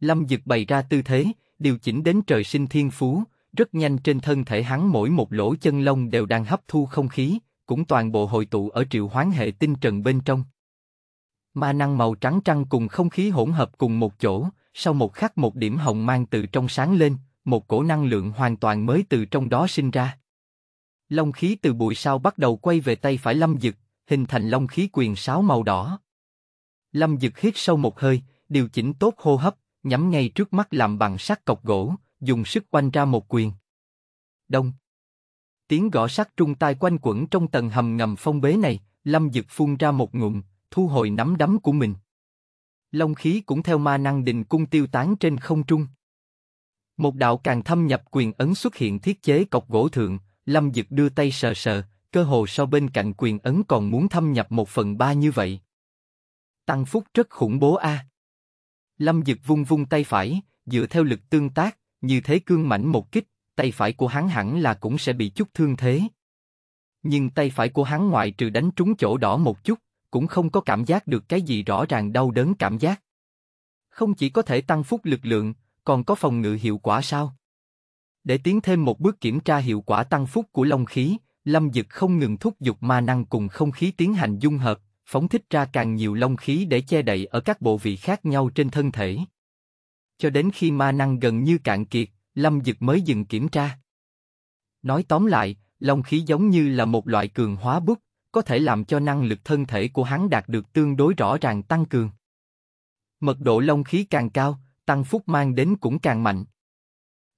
Lâm Dực bày ra tư thế, điều chỉnh đến trời sinh thiên phú, rất nhanh trên thân thể hắn mỗi một lỗ chân lông đều đang hấp thu không khí, cũng toàn bộ hội tụ ở triệu hoán hệ tinh trần bên trong. Ma năng màu trắng trăng cùng không khí hỗn hợp cùng một chỗ, sau một khắc một điểm hồng mang từ trong sáng lên, một cổ năng lượng hoàn toàn mới từ trong đó sinh ra. Long khí từ bụi sao bắt đầu quay về tay phải Lâm Dực, hình thành long khí quyền sáo màu đỏ. Lâm Dực hít sâu một hơi, điều chỉnh tốt hô hấp, nhắm ngay trước mắt làm bằng sắt cọc gỗ, dùng sức quanh ra một quyền. Đông. Tiếng gõ sắt trung tai quanh quẩn trong tầng hầm ngầm phong bế này, Lâm Dực phun ra một ngụm, thu hồi nắm đấm của mình. Long khí cũng theo ma năng đình cung tiêu tán trên không trung. Một đạo càng thâm nhập quyền ấn xuất hiện thiết chế cọc gỗ thượng, Lâm Dực đưa tay sờ sờ, cơ hồ so bên cạnh quyền ấn còn muốn thâm nhập một phần ba như vậy. Tăng phúc rất khủng bố a. Lâm Dực vung vung tay phải, dựa theo lực tương tác, như thế cương mảnh một kích, tay phải của hắn hẳn là cũng sẽ bị chút thương thế. Nhưng tay phải của hắn ngoại trừ đánh trúng chỗ đỏ một chút, cũng không có cảm giác được cái gì rõ ràng đau đớn cảm giác. Không chỉ có thể tăng phúc lực lượng, còn có phòng ngự hiệu quả sao? Để tiến thêm một bước kiểm tra hiệu quả tăng phúc của long khí, Lâm Dực không ngừng thúc giục ma năng cùng không khí tiến hành dung hợp, phóng thích ra càng nhiều long khí để che đậy ở các bộ vị khác nhau trên thân thể. Cho đến khi ma năng gần như cạn kiệt, Lâm Dực mới dừng kiểm tra. Nói tóm lại, long khí giống như là một loại cường hóa bút, có thể làm cho năng lực thân thể của hắn đạt được tương đối rõ ràng tăng cường. Mật độ long khí càng cao, tăng phúc mang đến cũng càng mạnh.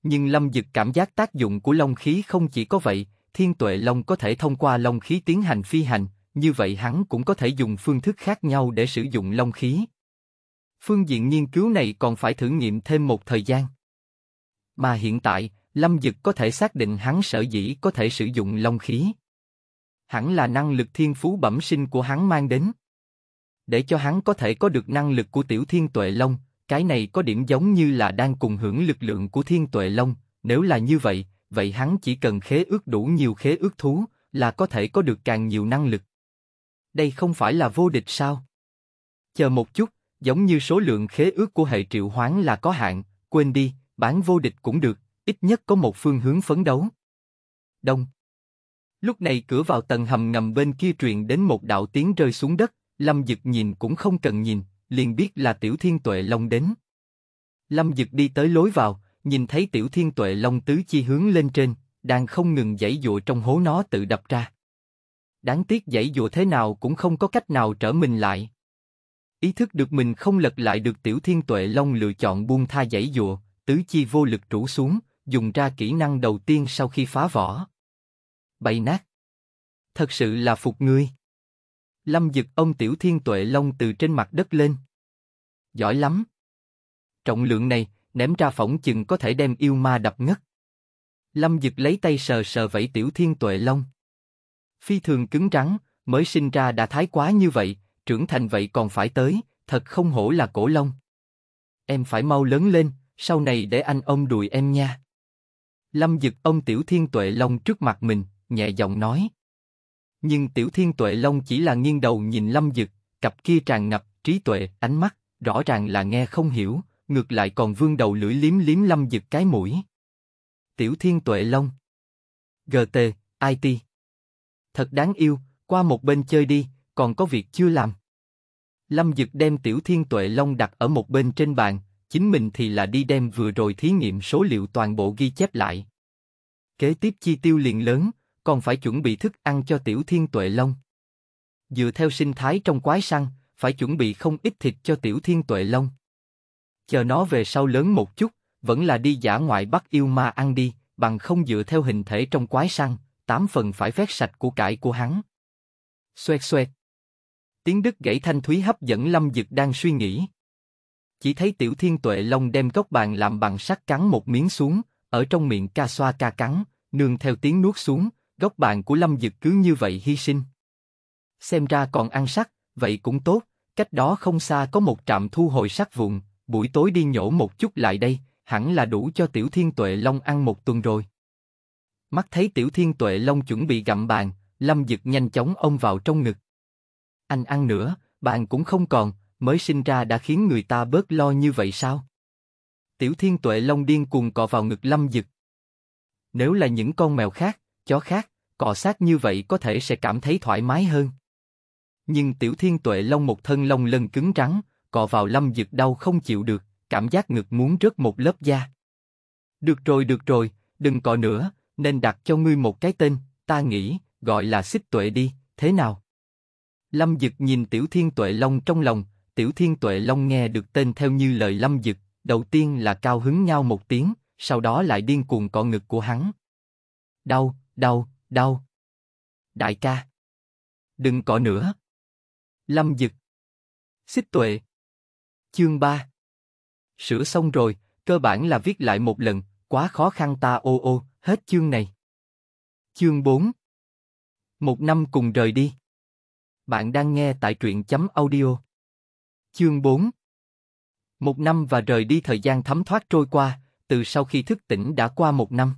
Nhưng Lâm Dực cảm giác tác dụng của long khí không chỉ có vậy, Thiên Tuệ Long có thể thông qua long khí tiến hành phi hành, như vậy hắn cũng có thể dùng phương thức khác nhau để sử dụng long khí. Phương diện nghiên cứu này còn phải thử nghiệm thêm một thời gian. Mà hiện tại, Lâm Dực có thể xác định hắn sở dĩ có thể sử dụng long khí. Hẳn là năng lực thiên phú bẩm sinh của hắn mang đến. Để cho hắn có thể có được năng lực của tiểu thiên tuệ long, cái này có điểm giống như là đang cùng hưởng lực lượng của thiên tuệ long, nếu là như vậy, vậy hắn chỉ cần khế ước đủ nhiều khế ước thú, là có thể có được càng nhiều năng lực. Đây không phải là vô địch sao? Chờ một chút, giống như số lượng khế ước của hệ triệu hoán là có hạn, quên đi, bán vô địch cũng được, ít nhất có một phương hướng phấn đấu. Đông. Lúc này cửa vào tầng hầm ngầm bên kia truyền đến một đạo tiếng rơi xuống đất, Lâm Dực nhìn cũng không cần nhìn, liền biết là Tiểu Thiên Tuệ Long đến. Lâm Dực đi tới lối vào, nhìn thấy Tiểu Thiên Tuệ Long tứ chi hướng lên trên, đang không ngừng giãy dụa trong hố nó tự đập ra. Đáng tiếc giãy dụa thế nào cũng không có cách nào trở mình lại. Ý thức được mình không lật lại được Tiểu Thiên Tuệ Long lựa chọn buông tha giãy dụa, tứ chi vô lực trụ xuống, dùng ra kỹ năng đầu tiên sau khi phá vỏ. Bay nát. Thật sự là phục ngươi. Lâm giật ông Tiểu Thiên Tuệ Long từ trên mặt đất lên. Giỏi lắm. Trọng lượng này, ném ra phỏng chừng có thể đem yêu ma đập ngất. Lâm giật lấy tay sờ sờ vẫy Tiểu Thiên Tuệ Long. Phi thường cứng rắn, mới sinh ra đã thái quá như vậy, trưởng thành vậy còn phải tới, thật không hổ là cổ long. Em phải mau lớn lên, sau này để anh ông đùi em nha. Lâm giật ông Tiểu Thiên Tuệ Long trước mặt mình, nhẹ giọng nói. Nhưng Tiểu Thiên Tuệ Long chỉ là nghiêng đầu nhìn Lâm Dực, cặp kia tràn ngập trí tuệ, ánh mắt, rõ ràng là nghe không hiểu, ngược lại còn vương đầu lưỡi liếm liếm Lâm Dực cái mũi. Tiểu Thiên Tuệ Long GT, IT Thật đáng yêu, qua một bên chơi đi, còn có việc chưa làm. Lâm Dực đem Tiểu Thiên Tuệ Long đặt ở một bên trên bàn, chính mình thì là đi đem vừa rồi thí nghiệm số liệu toàn bộ ghi chép lại. Kế tiếp chi tiêu liền lớn, còn phải chuẩn bị thức ăn cho Tiểu Thiên Tuệ Long. Dựa theo sinh thái trong quái săn, phải chuẩn bị không ít thịt cho Tiểu Thiên Tuệ Long. Chờ nó về sau lớn một chút, vẫn là đi giả ngoại bắt yêu ma ăn đi, bằng không dựa theo hình thể trong quái săn, tám phần phải vét sạch của cải của hắn. Xoẹt xoẹt. Tiếng đứt gãy thanh thúy hấp dẫn Lâm Dực đang suy nghĩ. Chỉ thấy Tiểu Thiên Tuệ Long đem góc bàn làm bằng sắt cắn một miếng xuống, ở trong miệng ca xoa ca cắn, nương theo tiếng nuốt xuống, góc bàn của Lâm Dực cứ như vậy hy sinh. Xem ra còn ăn sắt, vậy cũng tốt, cách đó không xa có một trạm thu hồi sắt vụn, buổi tối đi nhổ một chút lại đây, hẳn là đủ cho Tiểu Thiên Tuệ Long ăn một tuần rồi. Mắt thấy Tiểu Thiên Tuệ Long chuẩn bị gặm bàn, Lâm Dực nhanh chóng ôm vào trong ngực. Anh ăn nữa, bạn cũng không còn, mới sinh ra đã khiến người ta bớt lo như vậy sao? Tiểu Thiên Tuệ Long điên cuồng cọ vào ngực Lâm Dực. Nếu là những con mèo khác, chó khác, cọ sát như vậy có thể sẽ cảm thấy thoải mái hơn. Nhưng Tiểu Thiên Tuệ Long một thân lông lân cứng rắn, cọ vào Lâm Dực đau không chịu được, cảm giác ngực muốn rớt một lớp da. Được rồi được rồi, đừng cọ nữa, nên đặt cho ngươi một cái tên, ta nghĩ, gọi là xích tuệ đi, thế nào? Lâm Dực nhìn Tiểu Thiên Tuệ Long trong lòng, Tiểu Thiên Tuệ Long nghe được tên theo như lời Lâm Dực, đầu tiên là cao hứng nhau một tiếng, sau đó lại điên cuồng cọ ngực của hắn. Đau, đau, đau. Đại ca. Đừng cọ nữa. Lâm Dực. Xích Tuệ. Chương 3 Sửa xong rồi, cơ bản là viết lại một lần, quá khó khăn ta ô ô, hết chương này. Chương 4 Một năm cùng rời đi. Bạn đang nghe tại truyện chấm audio. Chương 4 Một năm và rời đi thời gian thấm thoát trôi qua, từ sau khi thức tỉnh đã qua một năm.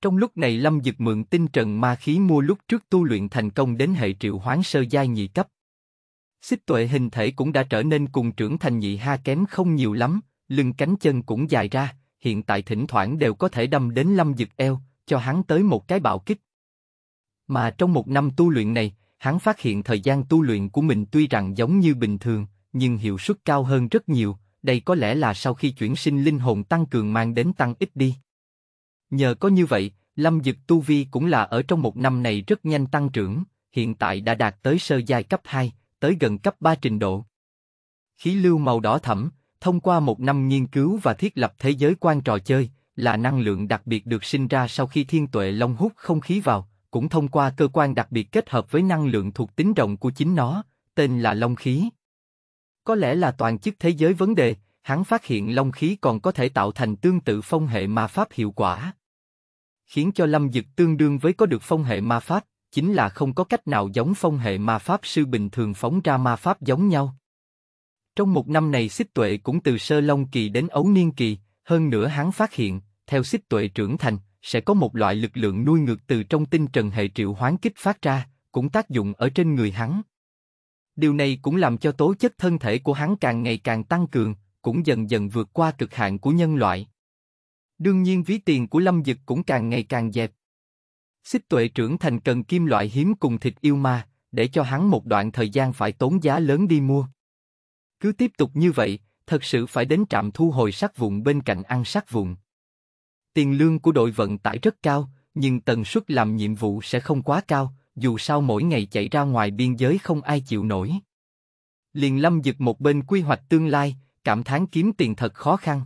Trong lúc này Lâm Dực mượn tinh trần ma khí mua lúc trước tu luyện thành công đến hệ triệu hoán sơ giai nhị cấp. Xích tuệ hình thể cũng đã trở nên cùng trưởng thành nhị ha kém không nhiều lắm, lưng cánh chân cũng dài ra, hiện tại thỉnh thoảng đều có thể đâm đến Lâm Dực eo, cho hắn tới một cái bạo kích. Mà trong một năm tu luyện này, hắn phát hiện thời gian tu luyện của mình tuy rằng giống như bình thường, nhưng hiệu suất cao hơn rất nhiều, đây có lẽ là sau khi chuyển sinh linh hồn tăng cường mang đến tăng ít đi. Nhờ có như vậy, Lâm Dực Tu Vi cũng là ở trong một năm này rất nhanh tăng trưởng, hiện tại đã đạt tới sơ giai cấp 2, tới gần cấp 3 trình độ. Khí lưu màu đỏ thẫm, thông qua một năm nghiên cứu và thiết lập thế giới quan trò chơi, là năng lượng đặc biệt được sinh ra sau khi thiên tuệ long hút không khí vào, cũng thông qua cơ quan đặc biệt kết hợp với năng lượng thuộc tính rộng của chính nó, tên là long khí. Có lẽ là toàn chức thế giới vấn đề, hắn phát hiện long khí còn có thể tạo thành tương tự phong hệ ma pháp hiệu quả. Khiến cho lâm dực tương đương với có được phong hệ ma pháp, chính là không có cách nào giống phong hệ ma pháp sư bình thường phóng ra ma pháp giống nhau. Trong một năm này xích tuệ cũng từ sơ long kỳ đến ấu niên kỳ, hơn nữa hắn phát hiện, theo xích tuệ trưởng thành, sẽ có một loại lực lượng nuôi ngược từ trong tinh trần hệ triệu hoán kích phát ra, cũng tác dụng ở trên người hắn. Điều này cũng làm cho tố chất thân thể của hắn càng ngày càng tăng cường, cũng dần dần vượt qua cực hạn của nhân loại. Đương nhiên ví tiền của Lâm Dực cũng càng ngày càng dẹp. Xích tuệ trưởng thành cần kim loại hiếm cùng thịt yêu ma, để cho hắn một đoạn thời gian phải tốn giá lớn đi mua. Cứ tiếp tục như vậy, thật sự phải đến trạm thu hồi sắt vụn bên cạnh ăn sắt vụn. Tiền lương của đội vận tải rất cao, nhưng tần suất làm nhiệm vụ sẽ không quá cao, dù sao mỗi ngày chạy ra ngoài biên giới không ai chịu nổi. Liền lâm dực một bên quy hoạch tương lai, cảm thán kiếm tiền thật khó khăn.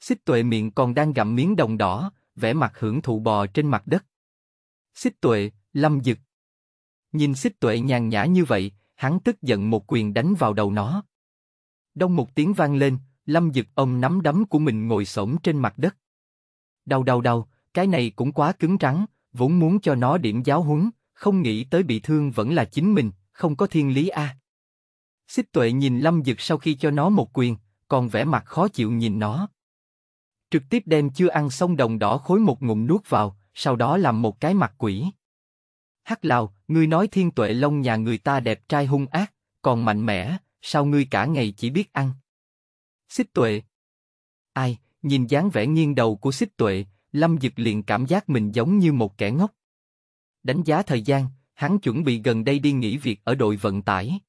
Xích tuệ miệng còn đang gặm miếng đồng đỏ, vẻ mặt hưởng thụ bò trên mặt đất. Xích tuệ, lâm dực. Nhìn xích tuệ nhàn nhã như vậy, hắn tức giận một quyền đánh vào đầu nó. Đông một tiếng vang lên, lâm dực ông nắm đấm của mình ngồi xổm trên mặt đất. Đau đau đau, cái này cũng quá cứng rắn, vốn muốn cho nó điểm giáo huấn, không nghĩ tới bị thương vẫn là chính mình, không có thiên lý a. Xích tuệ nhìn lâm dực sau khi cho nó một quyền, còn vẻ mặt khó chịu nhìn nó. Trực tiếp đem chưa ăn xong đồng đỏ khối một ngụm nuốt vào, sau đó làm một cái mặt quỷ. Hắc Lào, ngươi nói thiên tuệ long nhà người ta đẹp trai hung ác, còn mạnh mẽ, sao ngươi cả ngày chỉ biết ăn? Xích tuệ. Ai, nhìn dáng vẻ nghiêng đầu của xích tuệ, Lâm Dực liền cảm giác mình giống như một kẻ ngốc. Đánh giá thời gian, hắn chuẩn bị gần đây đi nghỉ việc ở đội vận tải.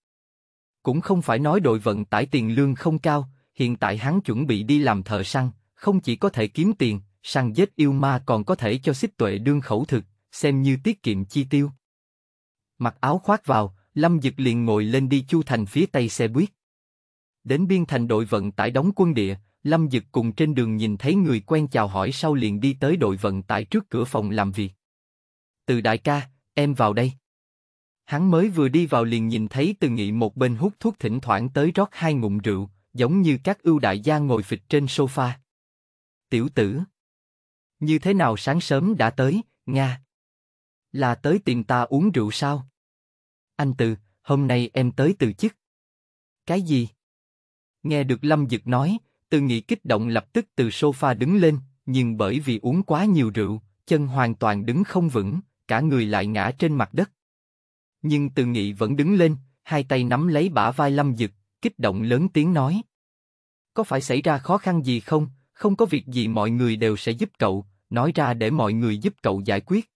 Cũng không phải nói đội vận tải tiền lương không cao, hiện tại hắn chuẩn bị đi làm thợ săn, không chỉ có thể kiếm tiền, săn giết yêu ma còn có thể cho xích tuệ đương khẩu thực, xem như tiết kiệm chi tiêu. Mặc áo khoác vào, Lâm Dực liền ngồi lên đi chu thành phía tây xe buýt. Đến biên thành đội vận tải đóng quân địa, Lâm Dực cùng trên đường nhìn thấy người quen chào hỏi sau liền đi tới đội vận tải trước cửa phòng làm việc. Từ đại ca, em vào đây. Hắn mới vừa đi vào liền nhìn thấy Từ Nghị một bên hút thuốc thỉnh thoảng tới rót hai ngụm rượu, giống như các ưu đại gia ngồi phịch trên sofa. Tiểu tử. Như thế nào sáng sớm đã tới, Nga? Là tới tìm ta uống rượu sao? Anh Từ, hôm nay em tới từ chức. Cái gì? Nghe được Lâm Dực nói, Từ Nghị kích động lập tức từ sofa đứng lên, nhưng bởi vì uống quá nhiều rượu, chân hoàn toàn đứng không vững, cả người lại ngã trên mặt đất. Nhưng Từ Nghị vẫn đứng lên, hai tay nắm lấy bả vai Lâm Dực, kích động lớn tiếng nói. Có phải xảy ra khó khăn gì không? Không có việc gì mọi người đều sẽ giúp cậu, nói ra để mọi người giúp cậu giải quyết.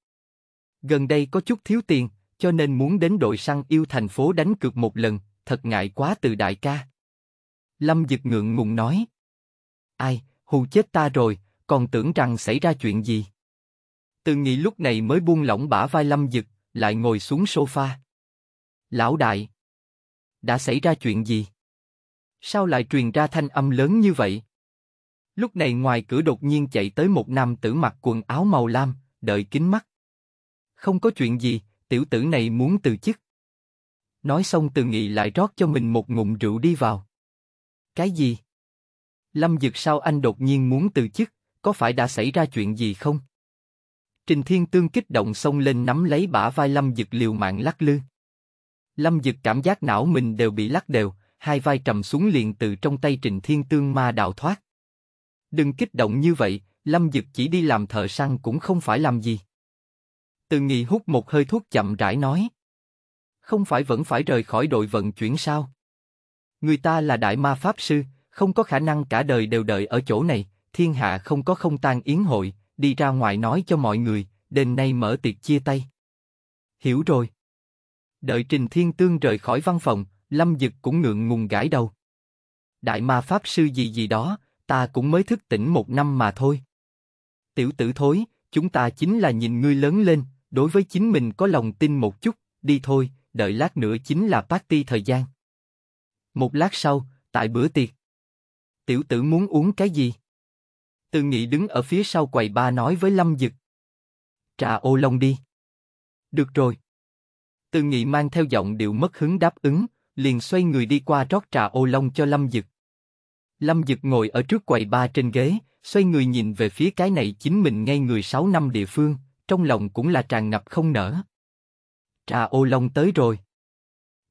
Gần đây có chút thiếu tiền, cho nên muốn đến đội săn yêu thành phố đánh cược một lần, thật ngại quá từ đại ca. Lâm Dực ngượng ngùng nói. Ai, hù chết ta rồi, còn tưởng rằng xảy ra chuyện gì. Từ nghị lúc này mới buông lỏng bả vai Lâm Dực, lại ngồi xuống sofa. Lão đại, đã xảy ra chuyện gì? Sao lại truyền ra thanh âm lớn như vậy? Lúc này ngoài cửa đột nhiên chạy tới một nam tử mặc quần áo màu lam, đợi kính mắt. Không có chuyện gì, tiểu tử này muốn từ chức. Nói xong từ nghị lại rót cho mình một ngụm rượu đi vào. Cái gì? Lâm Dực sao anh đột nhiên muốn từ chức, có phải đã xảy ra chuyện gì không? Trình Thiên Tương kích động xông lên nắm lấy bả vai Lâm Dực liều mạng lắc lư. Lâm Dực cảm giác não mình đều bị lắc đều, hai vai trầm xuống liền từ trong tay Trình Thiên Tương ma đạo thoát. Đừng kích động như vậy, Lâm Dực chỉ đi làm thợ săn cũng không phải làm gì. Từ Nghị hút một hơi thuốc chậm rãi nói. Không phải vẫn phải rời khỏi đội vận chuyển sao? Người ta là đại ma pháp sư, không có khả năng cả đời đều đợi ở chỗ này, thiên hạ không có không tan yến hội, đi ra ngoài nói cho mọi người, đêm nay mở tiệc chia tay. Hiểu rồi. Đợi Trình Thiên Tương rời khỏi văn phòng, Lâm Dực cũng ngượng ngùng gãi đầu. Đại ma pháp sư gì gì đó, ta cũng mới thức tỉnh một năm mà thôi. Tiểu tử thối, chúng ta chính là nhìn ngươi lớn lên, đối với chính mình có lòng tin một chút, đi thôi, đợi lát nữa chính là party thời gian. Một lát sau, tại bữa tiệc. Tiểu tử muốn uống cái gì? Từ Nghị đứng ở phía sau quầy ba nói với Lâm Dực. Trà ô long đi. Được rồi. Từ Nghị mang theo giọng điệu mất hứng đáp ứng, liền xoay người đi qua rót trà ô long cho Lâm Dực. Lâm Dực ngồi ở trước quầy ba trên ghế, xoay người nhìn về phía cái này chính mình ngay người sáu năm địa phương, trong lòng cũng là tràn ngập không nở. Trà ô long tới rồi.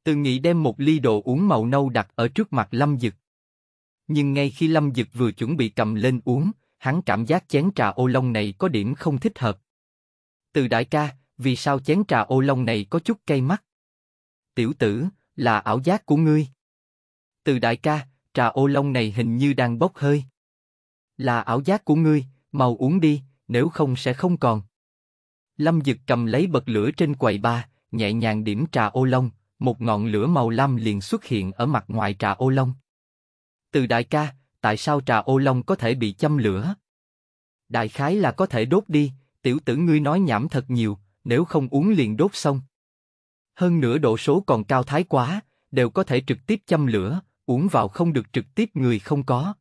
Từ Nghị đem một ly đồ uống màu nâu đặt ở trước mặt Lâm Dực. Nhưng ngay khi Lâm Dực vừa chuẩn bị cầm lên uống, hắn cảm giác chén trà ô long này có điểm không thích hợp. Từ đại ca, vì sao chén trà ô long này có chút cay mắt? Tiểu tử, là ảo giác của ngươi. Từ đại ca, trà ô long này hình như đang bốc hơi. Là ảo giác của ngươi, mau uống đi, nếu không sẽ không còn. Lâm Dực cầm lấy bật lửa trên quầy ba, nhẹ nhàng điểm trà ô long, một ngọn lửa màu lam liền xuất hiện ở mặt ngoài trà ô long. Từ đại ca, tại sao trà ô long có thể bị châm lửa? Đại khái là có thể đốt đi, tiểu tử ngươi nói nhảm thật nhiều, nếu không uống liền đốt xong. Hơn nữa độ số còn cao thái quá, đều có thể trực tiếp châm lửa, uống vào không được trực tiếp người không có.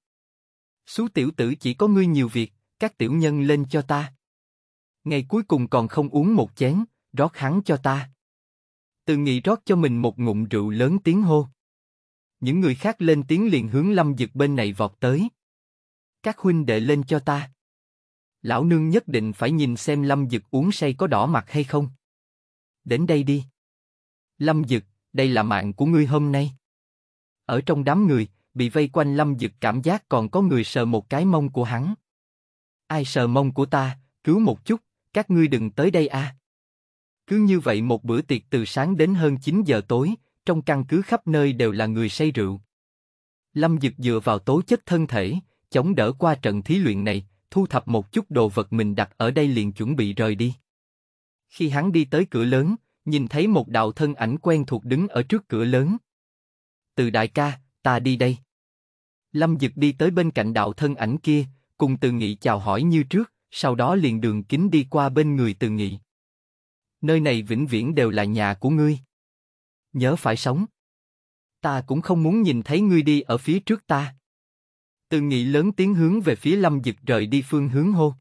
Xú tiểu tử chỉ có ngươi nhiều việc, các tiểu nhân lên cho ta. Ngày cuối cùng còn không uống một chén, rót hắn cho ta. Từ nghị rót cho mình một ngụm rượu lớn tiếng hô. Những người khác lên tiếng liền hướng Lâm Dực bên này vọt tới. Các huynh đệ lên cho ta. Lão nương nhất định phải nhìn xem Lâm Dực uống say có đỏ mặt hay không. Đến đây đi. Lâm Dực, đây là mạng của ngươi hôm nay. Ở trong đám người, bị vây quanh Lâm Dực cảm giác còn có người sờ một cái mông của hắn. Ai sờ mông của ta, cứu một chút, các ngươi đừng tới đây a. Cứ như vậy một bữa tiệc từ sáng đến hơn 9 giờ tối, trong căn cứ khắp nơi đều là người say rượu. Lâm Dực dựa vào tố chất thân thể, chống đỡ qua trận thí luyện này, thu thập một chút đồ vật mình đặt ở đây liền chuẩn bị rời đi. Khi hắn đi tới cửa lớn, nhìn thấy một đạo thân ảnh quen thuộc đứng ở trước cửa lớn từ đại ca, ta đi đây. Lâm Dực đi tới bên cạnh đạo thân ảnh kia, cùng Từ Nghị chào hỏi như trước, sau đó liền đường kính đi qua bên người Từ Nghị. Nơi này vĩnh viễn đều là nhà của ngươi. Nhớ phải sống. Ta cũng không muốn nhìn thấy ngươi đi ở phía trước ta. Từ Nghị lớn tiếng hướng về phía Lâm Dực rời đi phương hướng hô.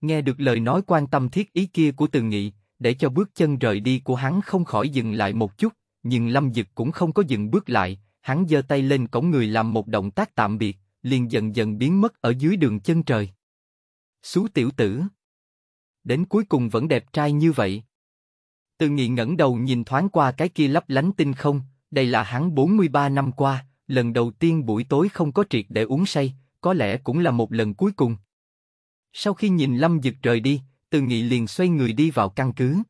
Nghe được lời nói quan tâm thiết ý kia của Từ Nghị, để cho bước chân rời đi của hắn không khỏi dừng lại một chút, nhưng Lâm Dực cũng không có dừng bước lại, hắn giơ tay lên cổng người làm một động tác tạm biệt, liền dần dần biến mất ở dưới đường chân trời. Xú tiểu tử. Đến cuối cùng vẫn đẹp trai như vậy. Từ nghị ngẩng đầu nhìn thoáng qua cái kia lấp lánh tinh không, đây là hắn 43 năm qua, lần đầu tiên buổi tối không có triệt để uống say, có lẽ cũng là một lần cuối cùng. Sau khi nhìn Lâm Dực rời đi, Từ Nghị liền xoay người đi vào căn cứ.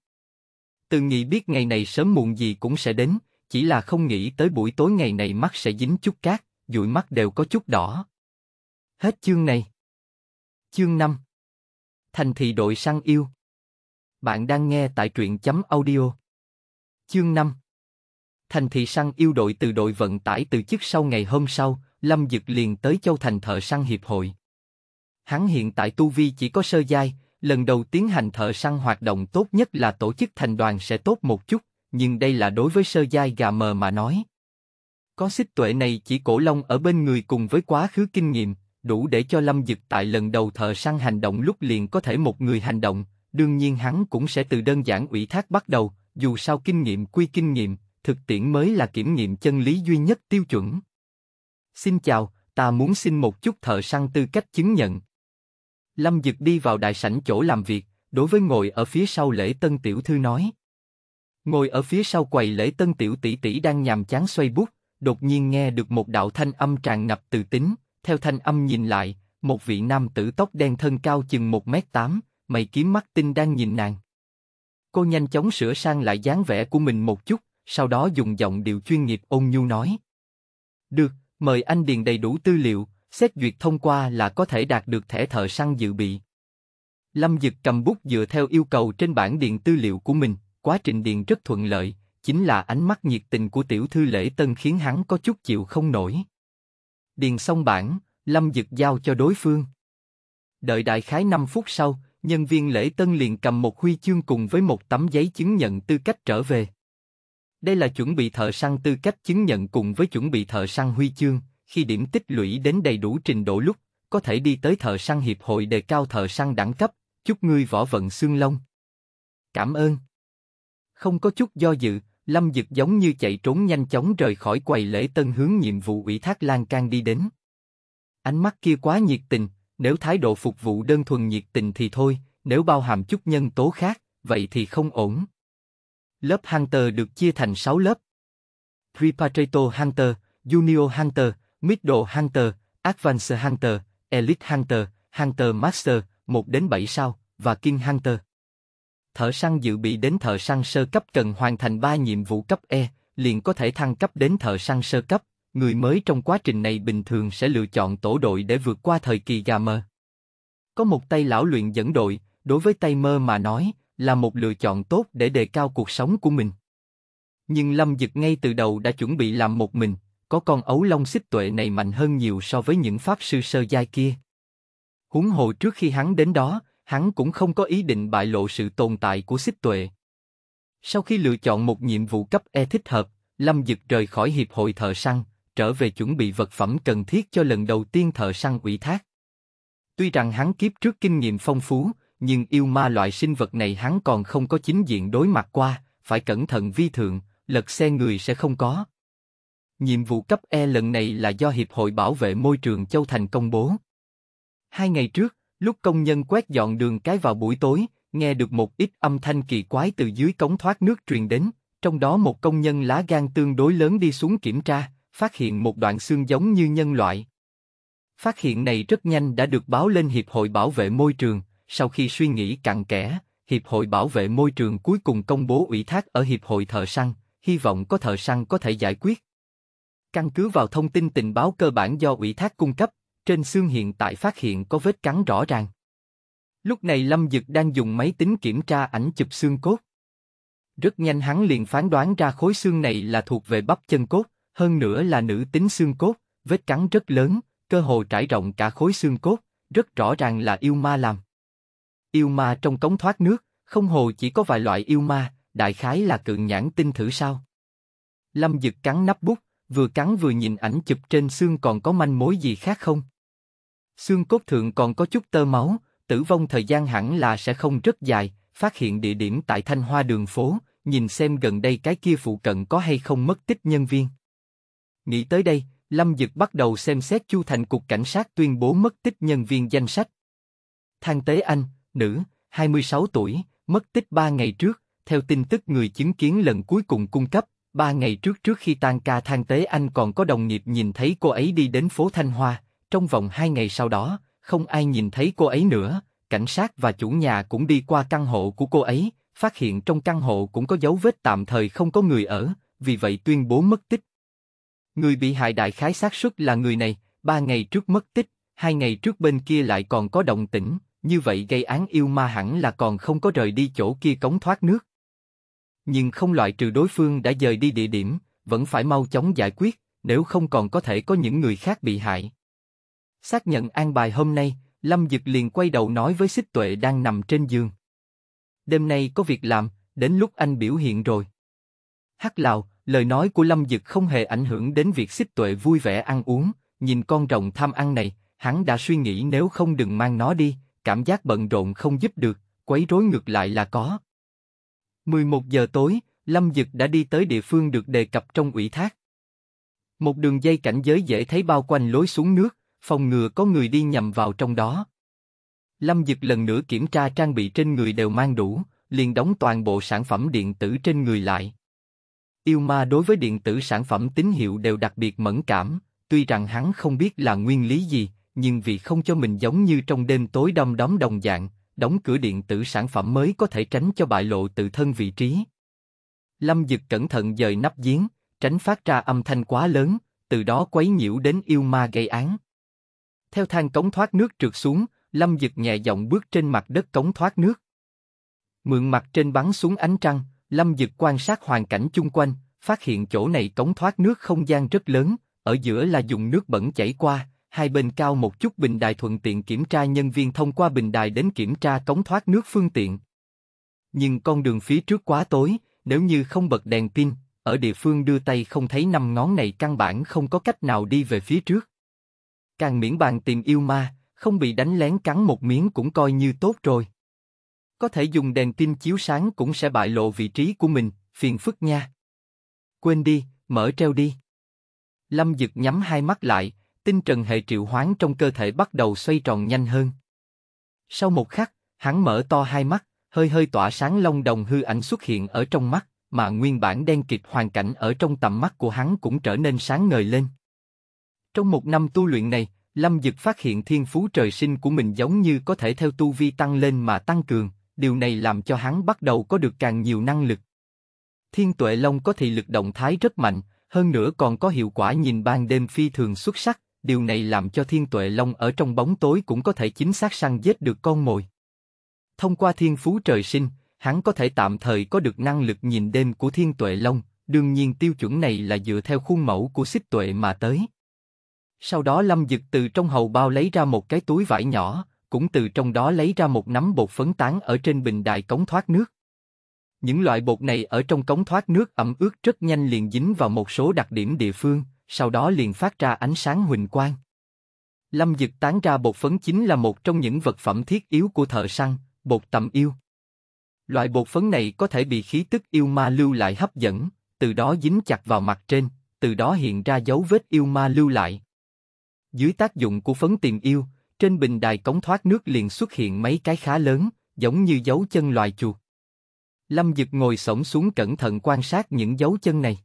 Từ nghĩ biết ngày này sớm muộn gì cũng sẽ đến, chỉ là không nghĩ tới buổi tối ngày này mắt sẽ dính chút cát, dụi mắt đều có chút đỏ. Hết chương này. Chương 5 Thành thị đội săn yêu Bạn đang nghe tại truyện chấm audio. Chương 5 Thành thị săn yêu đội từ đội vận tải từ chức sau ngày hôm sau, Lâm Dực liền tới Châu Thành thợ săn hiệp hội. Hắn hiện tại tu vi chỉ có sơ giai, lần đầu tiến hành thợ săn hoạt động tốt nhất là tổ chức thành đoàn sẽ tốt một chút, nhưng đây là đối với sơ giai gà mờ mà nói. Có xích tuệ này chỉ cổ long ở bên người cùng với quá khứ kinh nghiệm, đủ để cho Lâm Dực tại lần đầu thợ săn hành động lúc liền có thể một người hành động, đương nhiên hắn cũng sẽ từ đơn giản ủy thác bắt đầu, dù sao kinh nghiệm quy kinh nghiệm, thực tiễn mới là kiểm nghiệm chân lý duy nhất tiêu chuẩn. Xin chào, ta muốn xin một chút thợ săn tư cách chứng nhận. Lâm Dực đi vào đại sảnh chỗ làm việc, đối với ngồi ở phía sau lễ tân tiểu thư nói. Ngồi ở phía sau quầy lễ tân tiểu tỷ tỷ đang nhàm chán xoay bút, đột nhiên nghe được một đạo thanh âm tràn ngập từ tính, theo thanh âm nhìn lại, một vị nam tử tóc đen thân cao chừng một mét tám, mày kiếm mắt tinh đang nhìn nàng. Cô nhanh chóng sửa sang lại dáng vẻ của mình một chút, sau đó dùng giọng điệu chuyên nghiệp ôn nhu nói. Được, mời anh điền đầy đủ tư liệu, xét duyệt thông qua là có thể đạt được thẻ thợ săn dự bị. Lâm Dực cầm bút dựa theo yêu cầu trên bản điện tư liệu của mình, quá trình điền rất thuận lợi, chính là ánh mắt nhiệt tình của tiểu thư lễ tân khiến hắn có chút chịu không nổi. Điền xong bản, Lâm Dực giao cho đối phương. Đợi đại khái 5 phút sau, nhân viên lễ tân liền cầm một huy chương cùng với một tấm giấy chứng nhận tư cách trở về. Đây là chuẩn bị thợ săn tư cách chứng nhận cùng với chuẩn bị thợ săn huy chương, khi điểm tích lũy đến đầy đủ trình độ lúc, có thể đi tới thợ săn hiệp hội đề cao thợ săn đẳng cấp, chúc ngươi võ vận xương long. Cảm ơn. Không có chút do dự, Lâm Dực giống như chạy trốn nhanh chóng rời khỏi quầy lễ tân hướng nhiệm vụ ủy thác lan can đi đến. Ánh mắt kia quá nhiệt tình, nếu thái độ phục vụ đơn thuần nhiệt tình thì thôi, nếu bao hàm chút nhân tố khác, vậy thì không ổn. Lớp Hunter được chia thành 6 lớp. Preparator Hunter, Junior Hunter, Middle Hunter, Advanced Hunter, Elite Hunter, Hunter Master, 1 đến 7 sao, và King Hunter. Thợ săn dự bị đến thợ săn sơ cấp cần hoàn thành 3 nhiệm vụ cấp E, liền có thể thăng cấp đến thợ săn sơ cấp. Người mới trong quá trình này bình thường sẽ lựa chọn tổ đội để vượt qua thời kỳ gà mơ. Có một tay lão luyện dẫn đội, đối với tay mơ mà nói, là một lựa chọn tốt để đề cao cuộc sống của mình. Nhưng Lâm Dực ngay từ đầu đã chuẩn bị làm một mình, có con ấu long xích tuệ này mạnh hơn nhiều so với những pháp sư sơ giai kia. Huống hồ trước khi hắn đến đó, hắn cũng không có ý định bại lộ sự tồn tại của xích tuệ. Sau khi lựa chọn một nhiệm vụ cấp E thích hợp, Lâm Dực rời khỏi hiệp hội thợ săn, trở về chuẩn bị vật phẩm cần thiết cho lần đầu tiên thợ săn ủy thác. Tuy rằng hắn kiếp trước kinh nghiệm phong phú, nhưng yêu ma loại sinh vật này hắn còn không có chính diện đối mặt qua, phải cẩn thận vi thượng, lật xe người sẽ không có. Nhiệm vụ cấp E lần này là do Hiệp hội Bảo vệ Môi trường Châu Thành công bố. Hai ngày trước, lúc công nhân quét dọn đường cái vào buổi tối, nghe được một ít âm thanh kỳ quái từ dưới cống thoát nước truyền đến, trong đó một công nhân lá gan tương đối lớn đi xuống kiểm tra, phát hiện một đoạn xương giống như nhân loại. Phát hiện này rất nhanh đã được báo lên Hiệp hội Bảo vệ Môi trường, sau khi suy nghĩ cặn kẽ, Hiệp hội Bảo vệ Môi trường cuối cùng công bố ủy thác ở Hiệp hội Thợ Săn, hy vọng có thợ săn có thể giải quyết. Căn cứ vào thông tin tình báo cơ bản do ủy thác cung cấp, trên xương hiện tại phát hiện có vết cắn rõ ràng. Lúc này Lâm Dực đang dùng máy tính kiểm tra ảnh chụp xương cốt. Rất nhanh hắn liền phán đoán ra khối xương này là thuộc về bắp chân cốt, hơn nữa là nữ tính xương cốt, vết cắn rất lớn, cơ hồ trải rộng cả khối xương cốt, rất rõ ràng là yêu ma làm. Yêu ma trong cống thoát nước, không hồ chỉ có vài loại yêu ma, đại khái là cự nhãn tinh thử sao. Lâm Dực cắn nắp bút, vừa cắn vừa nhìn ảnh chụp trên xương còn có manh mối gì khác không? Xương cốt thượng còn có chút tơ máu, tử vong thời gian hẳn là sẽ không rất dài, phát hiện địa điểm tại Thanh Hoa đường phố, nhìn xem gần đây cái kia phụ cận có hay không mất tích nhân viên. Nghĩ tới đây, Lâm Dực bắt đầu xem xét Chu Thành cục cảnh sát tuyên bố mất tích nhân viên danh sách. Thang Tế Anh, nữ, 26 tuổi, mất tích 3 ngày trước, theo tin tức người chứng kiến lần cuối cùng cung cấp, ba ngày trước trước khi tan ca Thang Tế Anh còn có đồng nghiệp nhìn thấy cô ấy đi đến phố Thanh Hoa, trong vòng hai ngày sau đó, không ai nhìn thấy cô ấy nữa, cảnh sát và chủ nhà cũng đi qua căn hộ của cô ấy, phát hiện trong căn hộ cũng có dấu vết tạm thời không có người ở, vì vậy tuyên bố mất tích. Người bị hại đại khái xác suất là người này, ba ngày trước mất tích, hai ngày trước bên kia lại còn có động tĩnh, như vậy gây án yêu ma hẳn là còn không có rời đi chỗ kia cống thoát nước. Nhưng không loại trừ đối phương đã dời đi địa điểm, vẫn phải mau chóng giải quyết, nếu không còn có thể có những người khác bị hại. Xác nhận an bài hôm nay, Lâm Dực liền quay đầu nói với Xích Tuệ đang nằm trên giường. Đêm nay có việc làm, đến lúc anh biểu hiện rồi. Hắc Lào, lời nói của Lâm Dực không hề ảnh hưởng đến việc Xích Tuệ vui vẻ ăn uống, nhìn con rồng tham ăn này, hắn đã suy nghĩ nếu không đừng mang nó đi, cảm giác bận rộn không giúp được, quấy rối ngược lại là có. 11 giờ tối, Lâm Dực đã đi tới địa phương được đề cập trong ủy thác. Một đường dây cảnh giới dễ thấy bao quanh lối xuống nước, phòng ngừa có người đi nhầm vào trong đó. Lâm Dực lần nữa kiểm tra trang bị trên người đều mang đủ, liền đóng toàn bộ sản phẩm điện tử trên người lại. Yêu ma đối với điện tử sản phẩm tín hiệu đều đặc biệt mẫn cảm, tuy rằng hắn không biết là nguyên lý gì, nhưng vì không cho mình giống như trong đêm tối đom đóm đồng dạng, đóng cửa điện tử sản phẩm mới có thể tránh cho bại lộ tự thân vị trí. Lâm Dực cẩn thận dời nắp giếng, tránh phát ra âm thanh quá lớn, từ đó quấy nhiễu đến yêu ma gây án. Theo thang cống thoát nước trượt xuống, Lâm Dực nhẹ giọng bước trên mặt đất cống thoát nước. Mượn mặt trên bắn xuống ánh trăng, Lâm Dực quan sát hoàn cảnh chung quanh, phát hiện chỗ này cống thoát nước không gian rất lớn, ở giữa là dùng nước bẩn chảy qua, hai bên cao một chút bình đài thuận tiện kiểm tra nhân viên thông qua bình đài đến kiểm tra cống thoát nước phương tiện. Nhưng con đường phía trước quá tối, nếu như không bật đèn pin, ở địa phương đưa tay không thấy năm ngón này căn bản không có cách nào đi về phía trước. Càng miễn bàn tìm yêu ma, không bị đánh lén cắn một miếng cũng coi như tốt rồi. Có thể dùng đèn pin chiếu sáng cũng sẽ bại lộ vị trí của mình, phiền phức nha. Quên đi, mở treo đi. Lâm Dực nhắm hai mắt lại, tinh trần hệ triệu hoán trong cơ thể bắt đầu xoay tròn nhanh hơn. Sau một khắc, hắn mở to hai mắt, hơi hơi tỏa sáng long đồng hư ảnh xuất hiện ở trong mắt, mà nguyên bản đen kịt hoàn cảnh ở trong tầm mắt của hắn cũng trở nên sáng ngời lên. Trong một năm tu luyện này, Lâm Dực phát hiện thiên phú trời sinh của mình giống như có thể theo tu vi tăng lên mà tăng cường, điều này làm cho hắn bắt đầu có được càng nhiều năng lực. Thiên tuệ long có thị lực động thái rất mạnh, hơn nữa còn có hiệu quả nhìn ban đêm phi thường xuất sắc, điều này làm cho thiên tuệ long ở trong bóng tối cũng có thể chính xác săn giết được con mồi. Thông qua thiên phú trời sinh, hắn có thể tạm thời có được năng lực nhìn đêm của thiên tuệ long, đương nhiên tiêu chuẩn này là dựa theo khuôn mẫu của xích tuệ mà tới. Sau đó Lâm Dực từ trong hầu bao lấy ra một cái túi vải nhỏ, cũng từ trong đó lấy ra một nắm bột phấn tán ở trên bình đài cống thoát nước. Những loại bột này ở trong cống thoát nước ẩm ướt rất nhanh liền dính vào một số đặc điểm địa phương, sau đó liền phát ra ánh sáng huỳnh quang. Lâm Dực tán ra bột phấn chính là một trong những vật phẩm thiết yếu của thợ săn, bột tầm yêu. Loại bột phấn này có thể bị khí tức yêu ma lưu lại hấp dẫn, từ đó dính chặt vào mặt trên, từ đó hiện ra dấu vết yêu ma lưu lại. Dưới tác dụng của phấn tìm yêu, trên bình đài cống thoát nước liền xuất hiện mấy cái khá lớn, giống như dấu chân loài chuột. Lâm Dực ngồi sổng xuống cẩn thận quan sát những dấu chân này.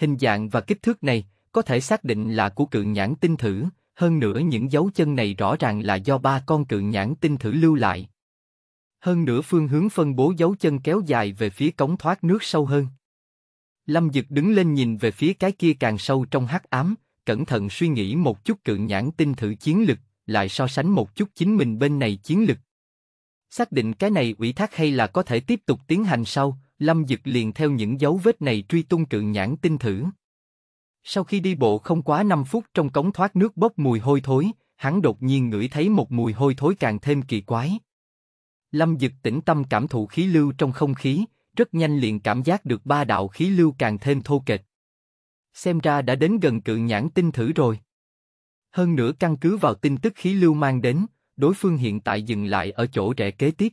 Hình dạng và kích thước này có thể xác định là của cự nhãn tinh thử, hơn nữa những dấu chân này rõ ràng là do ba con cự nhãn tinh thử lưu lại. Hơn nữa phương hướng phân bố dấu chân kéo dài về phía cống thoát nước sâu hơn. Lâm Dực đứng lên nhìn về phía cái kia càng sâu trong hắc ám, cẩn thận suy nghĩ một chút cự nhãn tinh thử chiến lực, lại so sánh một chút chính mình bên này chiến lực. Xác định cái này ủy thác hay là có thể tiếp tục tiến hành sau, Lâm Dực liền theo những dấu vết này truy tung cự nhãn tinh thử. Sau khi đi bộ không quá 5 phút trong cống thoát nước bốc mùi hôi thối, hắn đột nhiên ngửi thấy một mùi hôi thối càng thêm kỳ quái. Lâm Dực tĩnh tâm cảm thụ khí lưu trong không khí, rất nhanh liền cảm giác được ba đạo khí lưu càng thêm thô kệch. Xem ra đã đến gần cự nhãn tinh thử rồi. Hơn nữa căn cứ vào tin tức khí lưu mang đến, đối phương hiện tại dừng lại ở chỗ rẽ kế tiếp.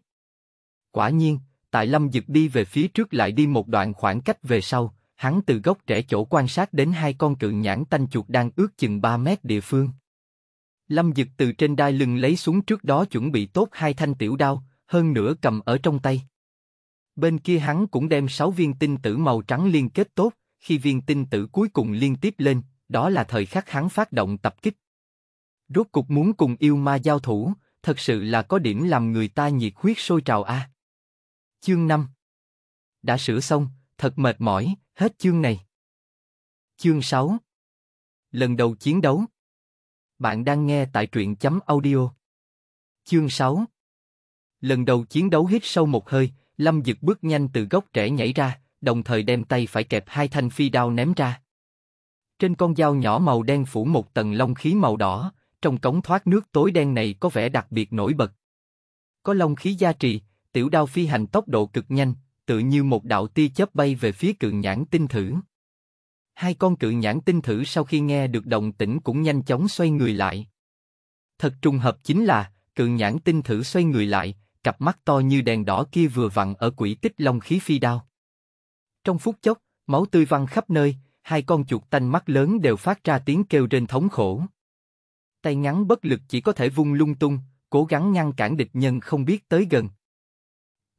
Quả nhiên, tại Lâm Dực đi về phía trước lại đi một đoạn khoảng cách về sau, hắn từ gốc rễ chỗ quan sát đến hai con cự nhãn tanh chuột đang ước chừng 3 mét địa phương. Lâm Dực từ trên đai lưng lấy xuống trước đó chuẩn bị tốt hai thanh tiểu đao, hơn nữa cầm ở trong tay. Bên kia hắn cũng đem sáu viên tinh tử màu trắng liên kết tốt, khi viên tinh tử cuối cùng liên tiếp lên, đó là thời khắc hắn phát động tập kích. Rốt cục muốn cùng yêu ma giao thủ, thật sự là có điểm làm người ta nhiệt huyết sôi trào a. Chương 5 Đã sửa xong, thật mệt mỏi, hết chương này. Chương 6 Lần đầu chiến đấu Bạn đang nghe tại truyện chấm audio. Chương 6 Lần đầu chiến đấu hít sâu một hơi, Lâm Dực bước nhanh từ gốc trẻ nhảy ra, đồng thời đem tay phải kẹp hai thanh phi đao ném ra. Trên con dao nhỏ màu đen phủ một tầng long khí màu đỏ, trong cống thoát nước tối đen này có vẻ đặc biệt nổi bật. Có long khí gia trì, tiểu đao phi hành tốc độ cực nhanh, tự như một đạo tia chớp bay về phía cự nhãn tinh thử. Hai con cự nhãn tinh thử sau khi nghe được động tĩnh cũng nhanh chóng xoay người lại. Thật trùng hợp chính là, cự nhãn tinh thử xoay người lại, cặp mắt to như đèn đỏ kia vừa vặn ở quỷ tích long khí phi đao. Trong phút chốc, máu tươi văng khắp nơi, hai con chuột tanh mắt lớn đều phát ra tiếng kêu trên thống khổ. Tay ngắn bất lực chỉ có thể vung lung tung, cố gắng ngăn cản địch nhân không biết tới gần.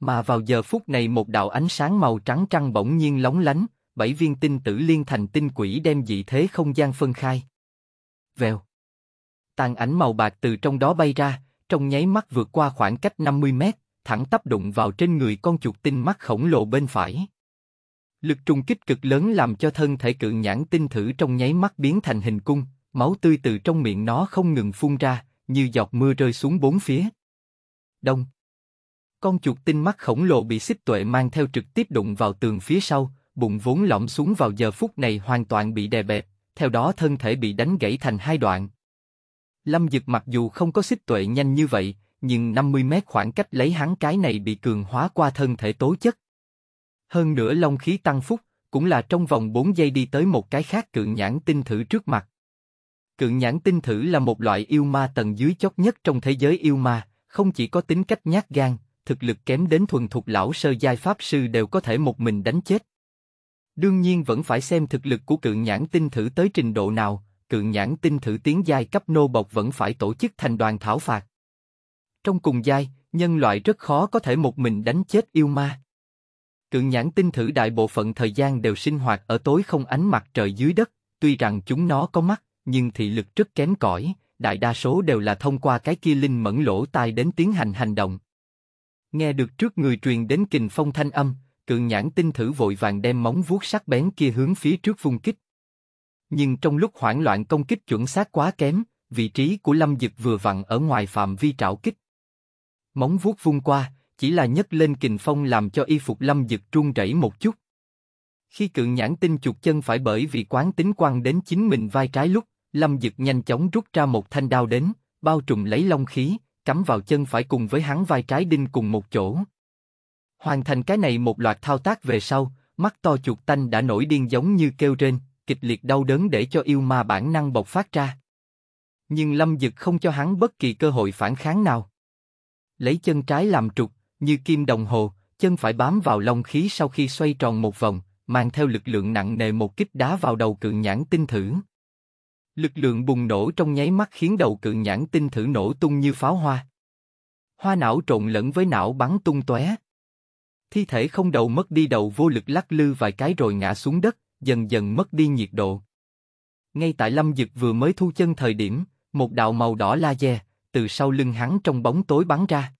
Mà vào giờ phút này một đạo ánh sáng màu trắng trăng bỗng nhiên lóng lánh, bảy viên tinh tử liên thành tinh quỷ đem dị thế không gian phân khai. Vèo. Tàn ảnh màu bạc từ trong đó bay ra, trong nháy mắt vượt qua khoảng cách 50 mét, thẳng tắp đụng vào trên người con chuột tinh mắt khổng lồ bên phải. Lực trùng kích cực lớn làm cho thân thể cự nhãn tinh thử trong nháy mắt biến thành hình cung, máu tươi từ trong miệng nó không ngừng phun ra, như giọt mưa rơi xuống bốn phía. Đông. Con chuột tinh mắt khổng lồ bị xích tuệ mang theo trực tiếp đụng vào tường phía sau, bụng vốn lõm xuống vào giờ phút này hoàn toàn bị đè bẹp, theo đó thân thể bị đánh gãy thành hai đoạn. Lâm Dực mặc dù không có xích tuệ nhanh như vậy, nhưng 50 mét khoảng cách lấy hắn cái này bị cường hóa qua thân thể tố chất. Hơn nữa long khí tăng phúc, cũng là trong vòng 4 giây đi tới một cái khác cự nhãn tinh thử trước mặt. Cự nhãn tinh thử là một loại yêu ma tầng dưới chót nhất trong thế giới yêu ma, không chỉ có tính cách nhát gan, thực lực kém đến thuần thục lão sơ giai pháp sư đều có thể một mình đánh chết. Đương nhiên vẫn phải xem thực lực của cự nhãn tinh thử tới trình độ nào, cự nhãn tinh thử tiến giai cấp nô bộc vẫn phải tổ chức thành đoàn thảo phạt. Trong cùng giai, nhân loại rất khó có thể một mình đánh chết yêu ma. Cự nhãn tinh thử đại bộ phận thời gian đều sinh hoạt ở tối không ánh mặt trời dưới đất, tuy rằng chúng nó có mắt, nhưng thị lực rất kém cỏi, đại đa số đều là thông qua cái kia linh mẫn lỗ tai đến tiến hành hành động. Nghe được trước người truyền đến kình phong thanh âm, cự nhãn tinh thử vội vàng đem móng vuốt sắc bén kia hướng phía trước vung kích. Nhưng trong lúc hoảng loạn công kích chuẩn xác quá kém, vị trí của Lâm Dực vừa vặn ở ngoài phạm vi trảo kích. Móng vuốt vung qua, chỉ là nhấc lên kình phong làm cho y phục Lâm Dực run rẩy một chút. Khi cự nhãn tinh chuột chân phải bởi vì quán tính quăng đến chính mình vai trái lúc, Lâm Dực nhanh chóng rút ra một thanh đao đến, bao trùm lấy long khí, cắm vào chân phải cùng với hắn vai trái đinh cùng một chỗ. Hoàn thành cái này một loạt thao tác về sau, mắt to chuột tanh đã nổi điên giống như kêu trên, kịch liệt đau đớn để cho yêu ma bản năng bộc phát ra. Nhưng Lâm Dực không cho hắn bất kỳ cơ hội phản kháng nào. Lấy chân trái làm trục, như kim đồng hồ, chân phải bám vào long khí sau khi xoay tròn một vòng, mang theo lực lượng nặng nề một kích đá vào đầu cự nhãn tinh thử. Lực lượng bùng nổ trong nháy mắt khiến đầu cự nhãn tinh thử nổ tung như pháo hoa. Hoa não trộn lẫn với não bắn tung tóe. Thi thể không đầu mất đi đầu vô lực lắc lư vài cái rồi ngã xuống đất, dần dần mất đi nhiệt độ. Ngay tại Lâm Dực vừa mới thu chân thời điểm, một đạo màu đỏ laser từ sau lưng hắn trong bóng tối bắn ra.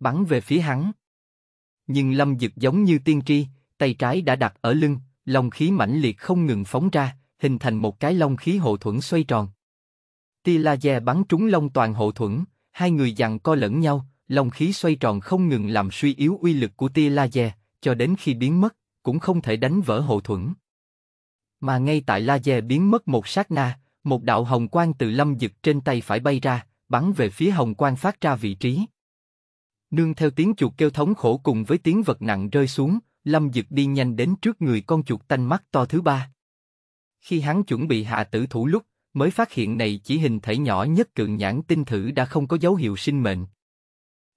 Bắn về phía hắn. Nhưng Lâm Dực giống như tiên tri, tay trái đã đặt ở lưng, lòng khí mãnh liệt không ngừng phóng ra, hình thành một cái long khí hộ thuẫn xoay tròn. Tia laser bắn trúng long toàn hộ thuẫn, hai người giằng co lẫn nhau, long khí xoay tròn không ngừng làm suy yếu uy lực của tia laser, cho đến khi biến mất, cũng không thể đánh vỡ hộ thuẫn. Mà ngay tại laser biến mất một sát na, một đạo hồng quang từ lâm dực trên tay phải bay ra, bắn về phía hồng quang phát ra vị trí. Nương theo tiếng chuột kêu thống khổ cùng với tiếng vật nặng rơi xuống, lâm dực đi nhanh đến trước người con chuột tanh mắt to thứ ba. Khi hắn chuẩn bị hạ tử thủ lúc, mới phát hiện này chỉ hình thể nhỏ nhất cường nhãn tinh thử đã không có dấu hiệu sinh mệnh.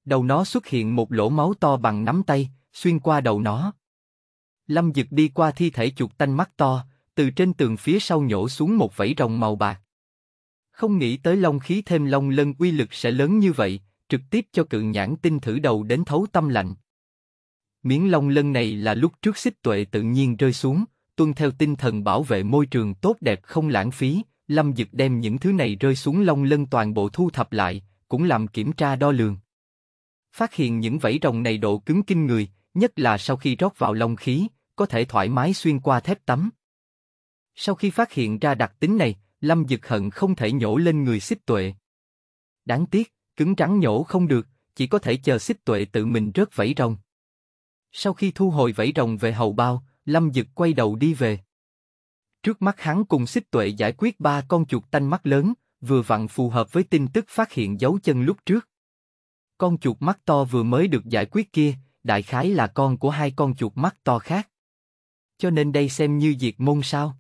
Đầu nó xuất hiện một lỗ máu to bằng nắm tay, xuyên qua đầu nó. Lâm Dực đi qua thi thể chuột tanh mắt to, từ trên tường phía sau nhổ xuống một vảy rồng màu bạc. Không nghĩ tới long khí thêm long lân uy lực sẽ lớn như vậy, trực tiếp cho cự nhãn tinh thử đầu đến thấu tâm lạnh. Miếng long lân này là lúc trước xích tuệ tự nhiên rơi xuống, tuân theo tinh thần bảo vệ môi trường tốt đẹp không lãng phí, Lâm Dực đem những thứ này rơi xuống lông lân toàn bộ thu thập lại, cũng làm kiểm tra đo lường. Phát hiện những vảy rồng này độ cứng kinh người, nhất là sau khi rót vào lông khí, có thể thoải mái xuyên qua thép tấm. Sau khi phát hiện ra đặc tính này, Lâm Dực hận không thể nhổ lên người xích tuệ. Đáng tiếc, cứng trắng nhổ không được, chỉ có thể chờ xích tuệ tự mình rớt vảy rồng. Sau khi thu hồi vảy rồng về hầu bao, Lâm Dực quay đầu đi về. Trước mắt hắn cùng xích tuệ giải quyết ba con chuột tanh mắt lớn, vừa vặn phù hợp với tin tức phát hiện dấu chân lúc trước. Con chuột mắt to vừa mới được giải quyết kia, đại khái là con của hai con chuột mắt to khác. Cho nên đây xem như diệt môn sao.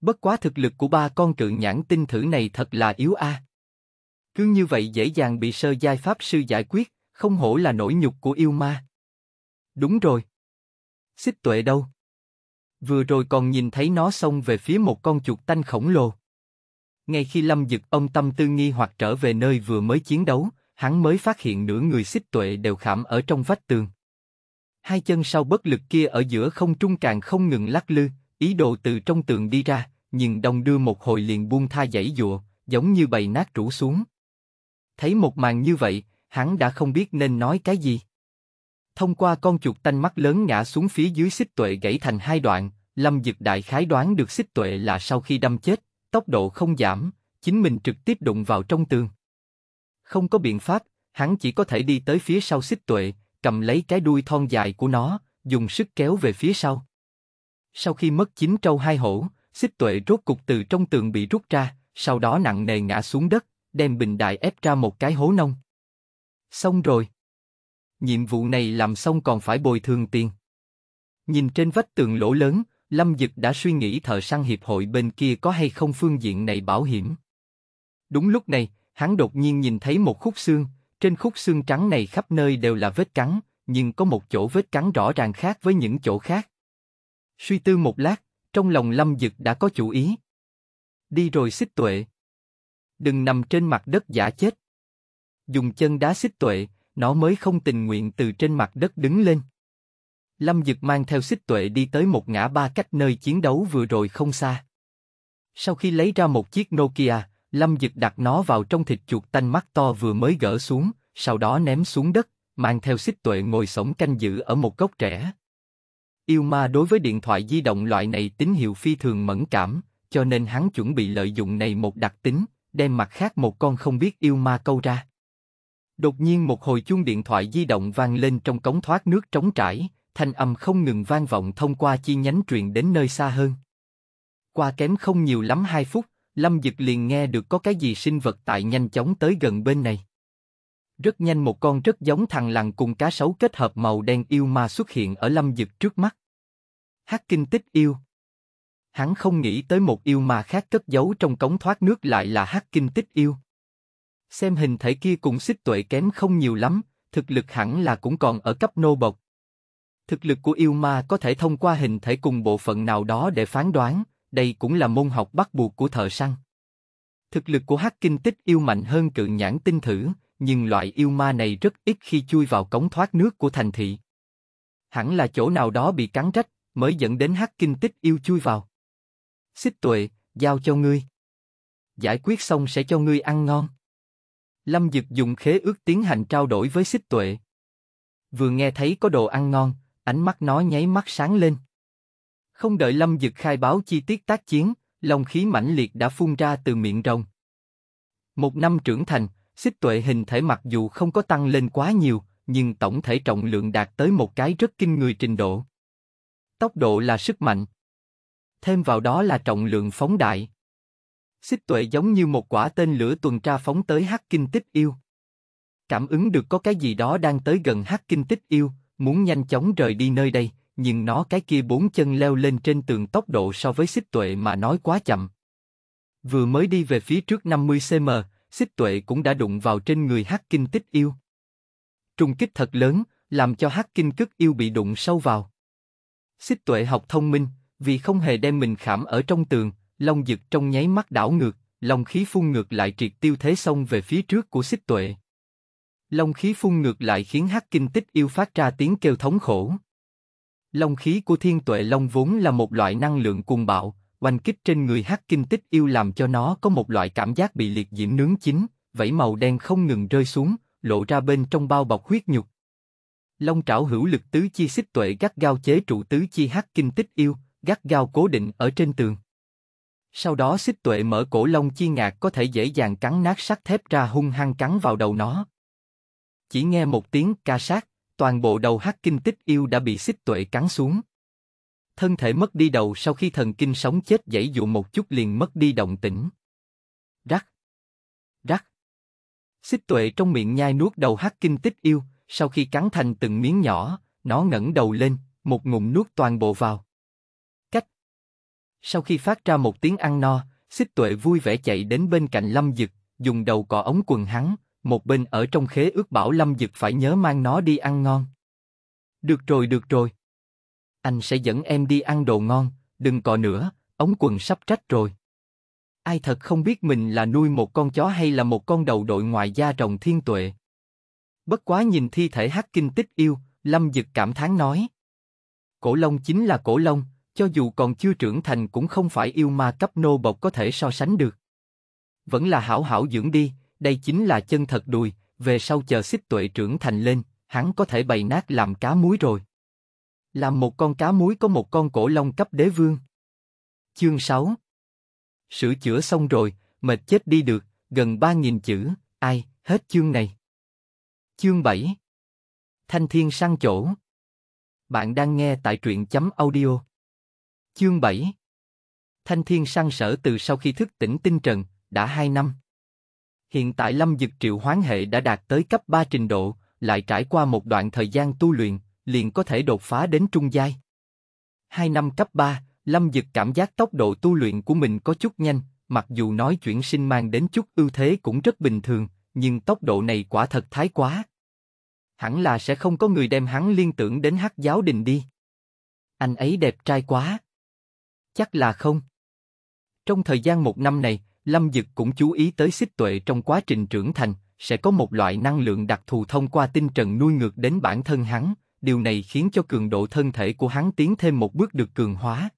Bất quá thực lực của ba con cự nhãn tinh thử này thật là yếu a. Cứ như vậy dễ dàng bị sơ giai pháp sư giải quyết, không hổ là nỗi nhục của yêu ma. Đúng rồi. Xích tuệ đâu? Vừa rồi còn nhìn thấy nó xông về phía một con chuột tanh khổng lồ. Ngay khi Lâm Dực ông tâm tư nghi hoặc trở về nơi vừa mới chiến đấu, hắn mới phát hiện nửa người xích tuệ đều khảm ở trong vách tường. Hai chân sau bất lực kia ở giữa không trung càng không ngừng lắc lư, ý đồ từ trong tường đi ra, nhưng đông đưa một hồi liền buông tha dãy dụa, giống như bầy nát rũ xuống. Thấy một màn như vậy, hắn đã không biết nên nói cái gì. Thông qua con chuột tanh mắt lớn ngã xuống phía dưới xích tuệ gãy thành hai đoạn, Lâm Dực đại khái đoán được xích tuệ là sau khi đâm chết, tốc độ không giảm, chính mình trực tiếp đụng vào trong tường. Không có biện pháp, hắn chỉ có thể đi tới phía sau xích tuệ, cầm lấy cái đuôi thon dài của nó, dùng sức kéo về phía sau. Sau khi mất chín trâu hai hổ, xích tuệ rốt cục từ trong tường bị rút ra, sau đó nặng nề ngã xuống đất, đem bình đại ép ra một cái hố nông. Xong rồi. Nhiệm vụ này làm xong còn phải bồi thường tiền. Nhìn trên vách tường lỗ lớn, Lâm Dực đã suy nghĩ thợ săn hiệp hội bên kia có hay không phương diện này bảo hiểm. Đúng lúc này, hắn đột nhiên nhìn thấy một khúc xương, trên khúc xương trắng này khắp nơi đều là vết cắn, nhưng có một chỗ vết cắn rõ ràng khác với những chỗ khác. Suy tư một lát, trong lòng Lâm Dực đã có chủ ý. Đi rồi xích tuệ. Đừng nằm trên mặt đất giả chết. Dùng chân đá xích tuệ, nó mới không tình nguyện từ trên mặt đất đứng lên. Lâm Dực mang theo xích tuệ đi tới một ngã ba cách nơi chiến đấu vừa rồi không xa. Sau khi lấy ra một chiếc Nokia, Lâm Dực đặt nó vào trong thịt chuột tanh mắt to vừa mới gỡ xuống, sau đó ném xuống đất, mang theo xích tuệ ngồi sống canh giữ ở một góc trẻ. Yêu ma đối với điện thoại di động loại này tín hiệu phi thường mẫn cảm, cho nên hắn chuẩn bị lợi dụng này một đặc tính, đem mặt khác một con không biết yêu ma câu ra. Đột nhiên một hồi chuông điện thoại di động vang lên trong cống thoát nước trống trải, thanh âm không ngừng vang vọng thông qua chi nhánh truyền đến nơi xa hơn. Qua kém không nhiều lắm hai phút, Lâm Dực liền nghe được có cái gì sinh vật tại nhanh chóng tới gần bên này. Rất nhanh một con rất giống thằng lằn cùng cá sấu kết hợp màu đen yêu ma xuất hiện ở Lâm Dực trước mắt. Hắc kinh tích yêu. Hắn không nghĩ tới một yêu ma khác cất giấu trong cống thoát nước lại là hắc kinh tích yêu. Xem hình thể kia cùng xích tuệ kém không nhiều lắm, thực lực hẳn là cũng còn ở cấp nô bộc. Thực lực của yêu ma có thể thông qua hình thể cùng bộ phận nào đó để phán đoán, đây cũng là môn học bắt buộc của thợ săn. Thực lực của hắc kinh tích yêu mạnh hơn cự nhãn tinh thử, nhưng loại yêu ma này rất ít khi chui vào cống thoát nước của thành thị. Hẳn là chỗ nào đó bị cắn rách, mới dẫn đến hắc kinh tích yêu chui vào. Xích tuệ, giao cho ngươi. Giải quyết xong sẽ cho ngươi ăn ngon. Lâm Dực dùng khế ước tiến hành trao đổi với xích tuệ. Vừa nghe thấy có đồ ăn ngon, ánh mắt nó nháy mắt sáng lên. Không đợi Lâm Dực khai báo chi tiết tác chiến, lòng khí mãnh liệt đã phun ra từ miệng rồng. Một năm trưởng thành, xích tuệ hình thể mặc dù không có tăng lên quá nhiều, nhưng tổng thể trọng lượng đạt tới một cái rất kinh người trình độ. Tốc độ là sức mạnh. thêm vào đó là trọng lượng phóng đại. Xích tuệ giống như một quả tên lửa tuần tra phóng tới Hắc Kinh Tích Yêu. Cảm ứng được có cái gì đó đang tới gần Hắc Kinh Tích Yêu, muốn nhanh chóng rời đi nơi đây, nhưng nó cái kia bốn chân leo lên trên tường tốc độ so với xích tuệ mà nói quá chậm. Vừa mới đi về phía trước 50 cm, xích tuệ cũng đã đụng vào trên người Hắc Kinh Tích Yêu. Trung kích thật lớn, làm cho Hắc Kinh Cức Yêu bị đụng sâu vào. Xích tuệ học thông minh, vì không hề đem mình khảm ở trong tường, long dực trong nháy mắt đảo ngược, long khí phun ngược lại triệt tiêu thế xông về phía trước của xích tuệ. Long khí phun ngược lại khiến Hắc Kinh Tích Yêu phát ra tiếng kêu thống khổ. Long khí của Thiên Tuệ Long vốn là một loại năng lượng cuồng bạo, oanh kích trên người Hắc Kinh Tích Yêu làm cho nó có một loại cảm giác bị liệt diễm nướng chín, vẫy màu đen không ngừng rơi xuống, lộ ra bên trong bao bọc huyết nhục. Long trảo hữu lực tứ chi xích tuệ gắt gao chế trụ tứ chi Hắc Kinh Tích Yêu, gắt gao cố định ở trên tường. Sau đó xích tuệ mở cổ long chi ngạc có thể dễ dàng cắn nát sắt thép ra hung hăng cắn vào đầu nó. Chỉ nghe một tiếng ca sát, toàn bộ đầu hắc kinh tích yêu đã bị xích tuệ cắn xuống. Thân thể mất đi đầu sau khi thần kinh sống chết dãy dụ một chút liền mất đi động tĩnh. Rắc. Rắc. Xích tuệ trong miệng nhai nuốt đầu hắc kinh tích yêu, sau khi cắn thành từng miếng nhỏ, nó ngẩng đầu lên, một ngụm nuốt toàn bộ vào. Sau khi phát ra một tiếng ăn no, xích tuệ vui vẻ chạy đến bên cạnh lâm dực, dùng đầu cọ ống quần hắn, một bên ở trong khế ước bảo Lâm Dực phải nhớ mang nó đi ăn ngon. Được rồi được rồi. Anh sẽ dẫn em đi ăn đồ ngon, đừng cọ nữa, ống quần sắp trách rồi. Ai thật không biết mình là nuôi một con chó hay là một con đầu đội ngoài da rồng thiên tuệ. Bất quá nhìn thi thể hắc kinh tích yêu, Lâm Dực cảm thán nói. Cổ lông chính là cổ lông cho dù còn chưa trưởng thành cũng không phải yêu ma cấp nô bộc có thể so sánh được. Vẫn là hảo hảo dưỡng đi, đây chính là chân thật đùi, về sau chờ xích tuệ trưởng thành lên, hắn có thể bày nát làm cá muối rồi. Làm một con cá muối có một con cổ long cấp đế vương. Chương 6 Sửa chữa xong rồi, mệt chết đi được, gần 3.000 chữ, ai, hết chương này. Chương 7 Thanh thiên sang chỗ Bạn đang nghe tại truyện chấm audio. Chương 7 Thanh thiên sang sở từ sau khi thức tỉnh tinh trần, đã 2 năm. Hiện tại Lâm Dực Triệu Hoán hệ đã đạt tới cấp 3 trình độ, lại trải qua một đoạn thời gian tu luyện, liền có thể đột phá đến trung giai. Hai năm cấp 3, Lâm Dực cảm giác tốc độ tu luyện của mình có chút nhanh, mặc dù nói chuyển sinh mang đến chút ưu thế cũng rất bình thường, nhưng tốc độ này quả thật thái quá. Hẳn là sẽ không có người đem hắn liên tưởng đến hắc giáo đình đi. Anh ấy đẹp trai quá. Chắc là không. Trong thời gian một năm này, Lâm Dực cũng chú ý tới xích tuệ trong quá trình trưởng thành, sẽ có một loại năng lượng đặc thù thông qua tinh trần nuôi ngược đến bản thân hắn, điều này khiến cho cường độ thân thể của hắn tiến thêm một bước được cường hóa.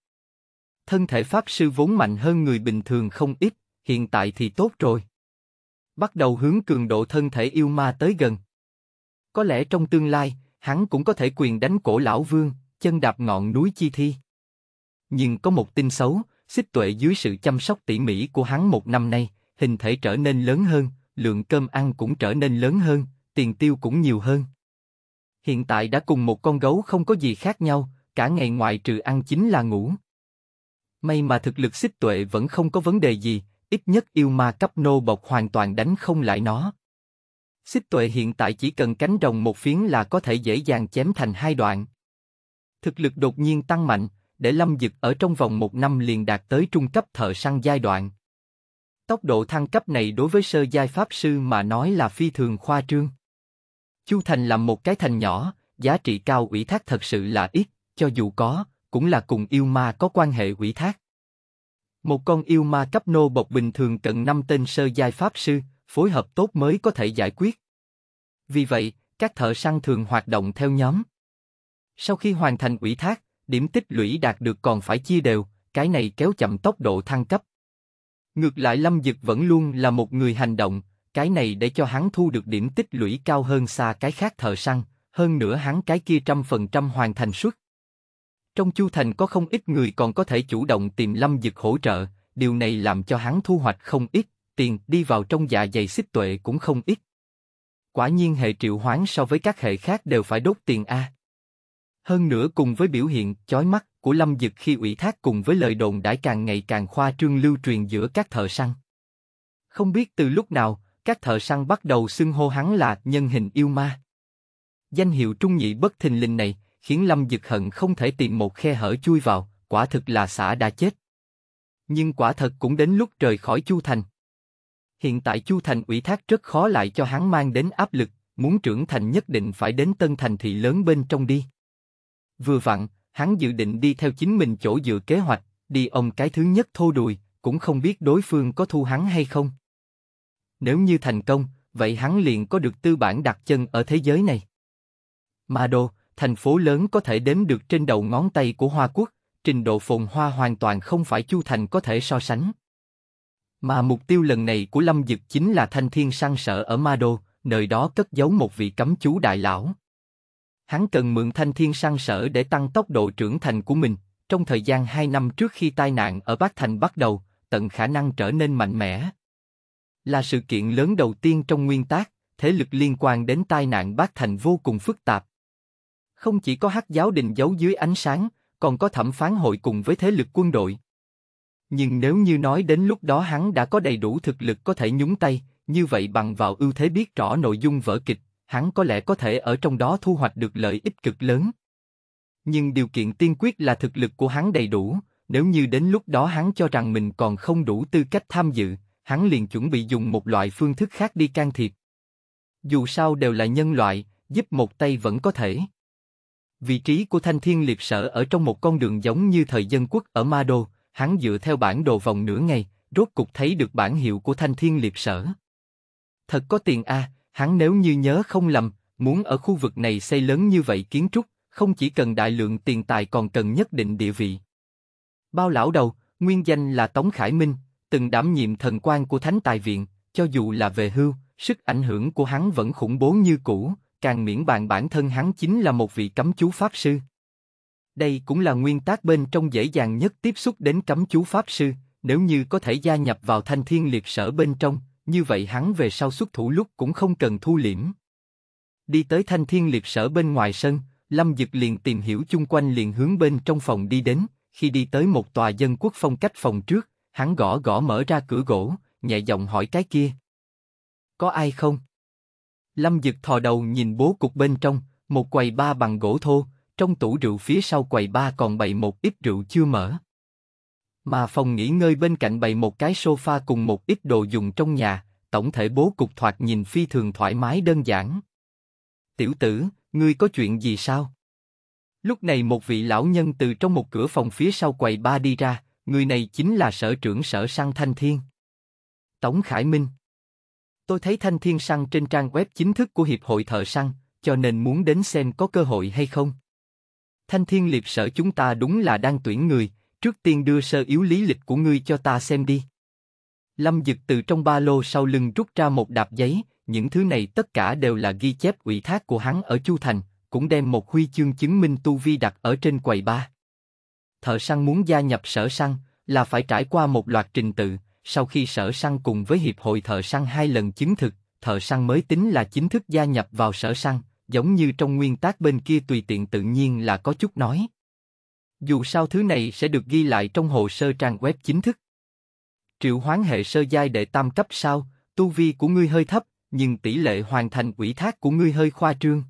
Thân thể Pháp Sư vốn mạnh hơn người bình thường không ít, hiện tại thì tốt rồi. Bắt đầu hướng cường độ thân thể yêu ma tới gần. Có lẽ trong tương lai, hắn cũng có thể quyền đánh cổ lão vương, chân đạp ngọn núi chi thi. Nhưng có một tin xấu, Xích tuệ dưới sự chăm sóc tỉ mỉ của hắn một năm nay, hình thể trở nên lớn hơn, lượng cơm ăn cũng trở nên lớn hơn, tiền tiêu cũng nhiều hơn. Hiện tại đã cùng một con gấu không có gì khác nhau, cả ngày ngoại trừ ăn chính là ngủ. May mà thực lực xích tuệ vẫn không có vấn đề gì, ít nhất yêu ma cấp nô bộc hoàn toàn đánh không lại nó. Xích tuệ hiện tại chỉ cần cánh rồng một phiến là có thể dễ dàng chém thành hai đoạn. Thực lực đột nhiên tăng mạnh, để Lâm Dực ở trong vòng một năm liền đạt tới trung cấp thợ săn giai đoạn. Tốc độ thăng cấp này đối với sơ giai pháp sư mà nói là phi thường khoa trương. Chu Thành làm một cái thành nhỏ, giá trị cao ủy thác thật sự là ít, cho dù có, cũng là cùng yêu ma có quan hệ ủy thác. Một con yêu ma cấp nô bộc bình thường cần năm tên sơ giai pháp sư, phối hợp tốt mới có thể giải quyết. Vì vậy, các thợ săn thường hoạt động theo nhóm. Sau khi hoàn thành ủy thác, điểm tích lũy đạt được còn phải chia đều, cái này kéo chậm tốc độ thăng cấp. Ngược lại Lâm Dực vẫn luôn là một người hành động, cái này để cho hắn thu được điểm tích lũy cao hơn xa cái khác thợ săn, hơn nữa hắn cái kia trăm phần trăm hoàn thành suất. Trong Chu Thành có không ít người còn có thể chủ động tìm Lâm Dực hỗ trợ, điều này làm cho hắn thu hoạch không ít, tiền đi vào trong dạ dày xích tuệ cũng không ít. Quả nhiên hệ triệu hoán so với các hệ khác đều phải đốt tiền A. Hơn nữa cùng với biểu hiện chói mắt của Lâm Dực khi ủy thác cùng với lời đồn đãi càng ngày càng khoa trương lưu truyền giữa các thợ săn. Không biết từ lúc nào, các thợ săn bắt đầu xưng hô hắn là nhân hình yêu ma. Danh hiệu trung nhị bất thình lình này, khiến Lâm Dực hận không thể tìm một khe hở chui vào, quả thực là xã đã chết. Nhưng quả thật cũng đến lúc trời khỏi Chu Thành. Hiện tại Chu Thành ủy thác rất khó lại cho hắn mang đến áp lực, muốn trưởng thành nhất định phải đến tân thành thị lớn bên trong đi. Vừa vặn, hắn dự định đi theo chính mình chỗ dựa kế hoạch, đi ông cái thứ nhất thô đùi, cũng không biết đối phương có thu hắn hay không. Nếu như thành công, vậy hắn liền có được tư bản đặt chân ở thế giới này. Mà đồ, thành phố lớn có thể đếm được trên đầu ngón tay của Hoa Quốc, trình độ phồn hoa hoàn toàn không phải Chu Thành có thể so sánh. Mà mục tiêu lần này của Lâm Dực chính là thanh thiên sang sở ở Ma Đô, nơi đó cất giấu một vị cấm chú đại lão. Hắn cần mượn thanh thiên sang sở để tăng tốc độ trưởng thành của mình, trong thời gian 2 năm trước khi tai nạn ở Bắc Thành bắt đầu, tận khả năng trở nên mạnh mẽ. Là sự kiện lớn đầu tiên trong nguyên tác, thế lực liên quan đến tai nạn Bắc Thành vô cùng phức tạp. Không chỉ có hắc giáo đình giấu dưới ánh sáng, còn có thẩm phán hội cùng với thế lực quân đội. Nhưng nếu như nói đến lúc đó hắn đã có đầy đủ thực lực có thể nhúng tay, như vậy bằng vào ưu thế biết rõ nội dung vở kịch, hắn có lẽ có thể ở trong đó thu hoạch được lợi ích cực lớn. Nhưng điều kiện tiên quyết là thực lực của hắn đầy đủ, nếu như đến lúc đó hắn cho rằng mình còn không đủ tư cách tham dự, hắn liền chuẩn bị dùng một loại phương thức khác đi can thiệp. Dù sao đều là nhân loại, giúp một tay vẫn có thể. Vị trí của Thanh Thiên Liệt Sở ở trong một con đường giống như thời dân quốc ở Ma Đô, hắn dựa theo bản đồ vòng nửa ngày, rốt cục thấy được bản hiệu của Thanh Thiên Liệt Sở. Thật có tiền a, hắn nếu như nhớ không lầm, muốn ở khu vực này xây lớn như vậy kiến trúc, không chỉ cần đại lượng tiền tài còn cần nhất định địa vị. Bao lão đầu, nguyên danh là Tống Khải Minh, từng đảm nhiệm thần quan của Thánh Tài Viện, cho dù là về hưu, sức ảnh hưởng của hắn vẫn khủng bố như cũ, càng miễn bàn bản thân hắn chính là một vị cấm chú pháp sư. Đây cũng là nguyên tắc bên trong dễ dàng nhất tiếp xúc đến cấm chú pháp sư, nếu như có thể gia nhập vào thanh thiên liệt sở bên trong, như vậy hắn về sau xuất thủ lúc cũng không cần thu liễm. Đi tới thanh thiên liệt sở bên ngoài sân, Lâm Dực liền tìm hiểu chung quanh liền hướng bên trong phòng đi đến, khi đi tới một tòa dân quốc phong cách phòng trước, hắn gõ gõ mở ra cửa gỗ, nhẹ giọng hỏi cái kia. Có ai không? Lâm Dực thò đầu nhìn bố cục bên trong, một quầy ba bằng gỗ thô, trong tủ rượu phía sau quầy ba còn bày một ít rượu chưa mở. Mà phòng nghỉ ngơi bên cạnh bày một cái sofa cùng một ít đồ dùng trong nhà, tổng thể bố cục thoạt nhìn phi thường thoải mái đơn giản. Tiểu tử, ngươi có chuyện gì sao? Lúc này một vị lão nhân từ trong một cửa phòng phía sau quầy ba đi ra, người này chính là sở trưởng sở săn Thanh Thiên. Tống Khải Minh. Tôi thấy Thanh Thiên săn trên trang web chính thức của Hiệp hội Thợ Săn, cho nên muốn đến xem có cơ hội hay không. Thanh Thiên Liệp sở chúng ta đúng là đang tuyển người, trước tiên đưa sơ yếu lý lịch của ngươi cho ta xem đi. Lâm Dực từ trong ba lô sau lưng rút ra một đạp giấy, những thứ này tất cả đều là ghi chép ủy thác của hắn ở Chu Thành, cũng đem một huy chương chứng minh tu vi đặt ở trên quầy ba. Thợ săn muốn gia nhập sở săn, là phải trải qua một loạt trình tự, sau khi sở săn cùng với hiệp hội thợ săn hai lần chứng thực, thợ săn mới tính là chính thức gia nhập vào sở săn, giống như trong nguyên tắc bên kia tùy tiện tự nhiên là có chút nói. Dù sao thứ này sẽ được ghi lại trong hồ sơ trang web chính thức. Triệu hoán hệ sơ giai đệ tam cấp sao, tu vi của ngươi hơi thấp, nhưng tỷ lệ hoàn thành quỷ thác của ngươi hơi khoa trương.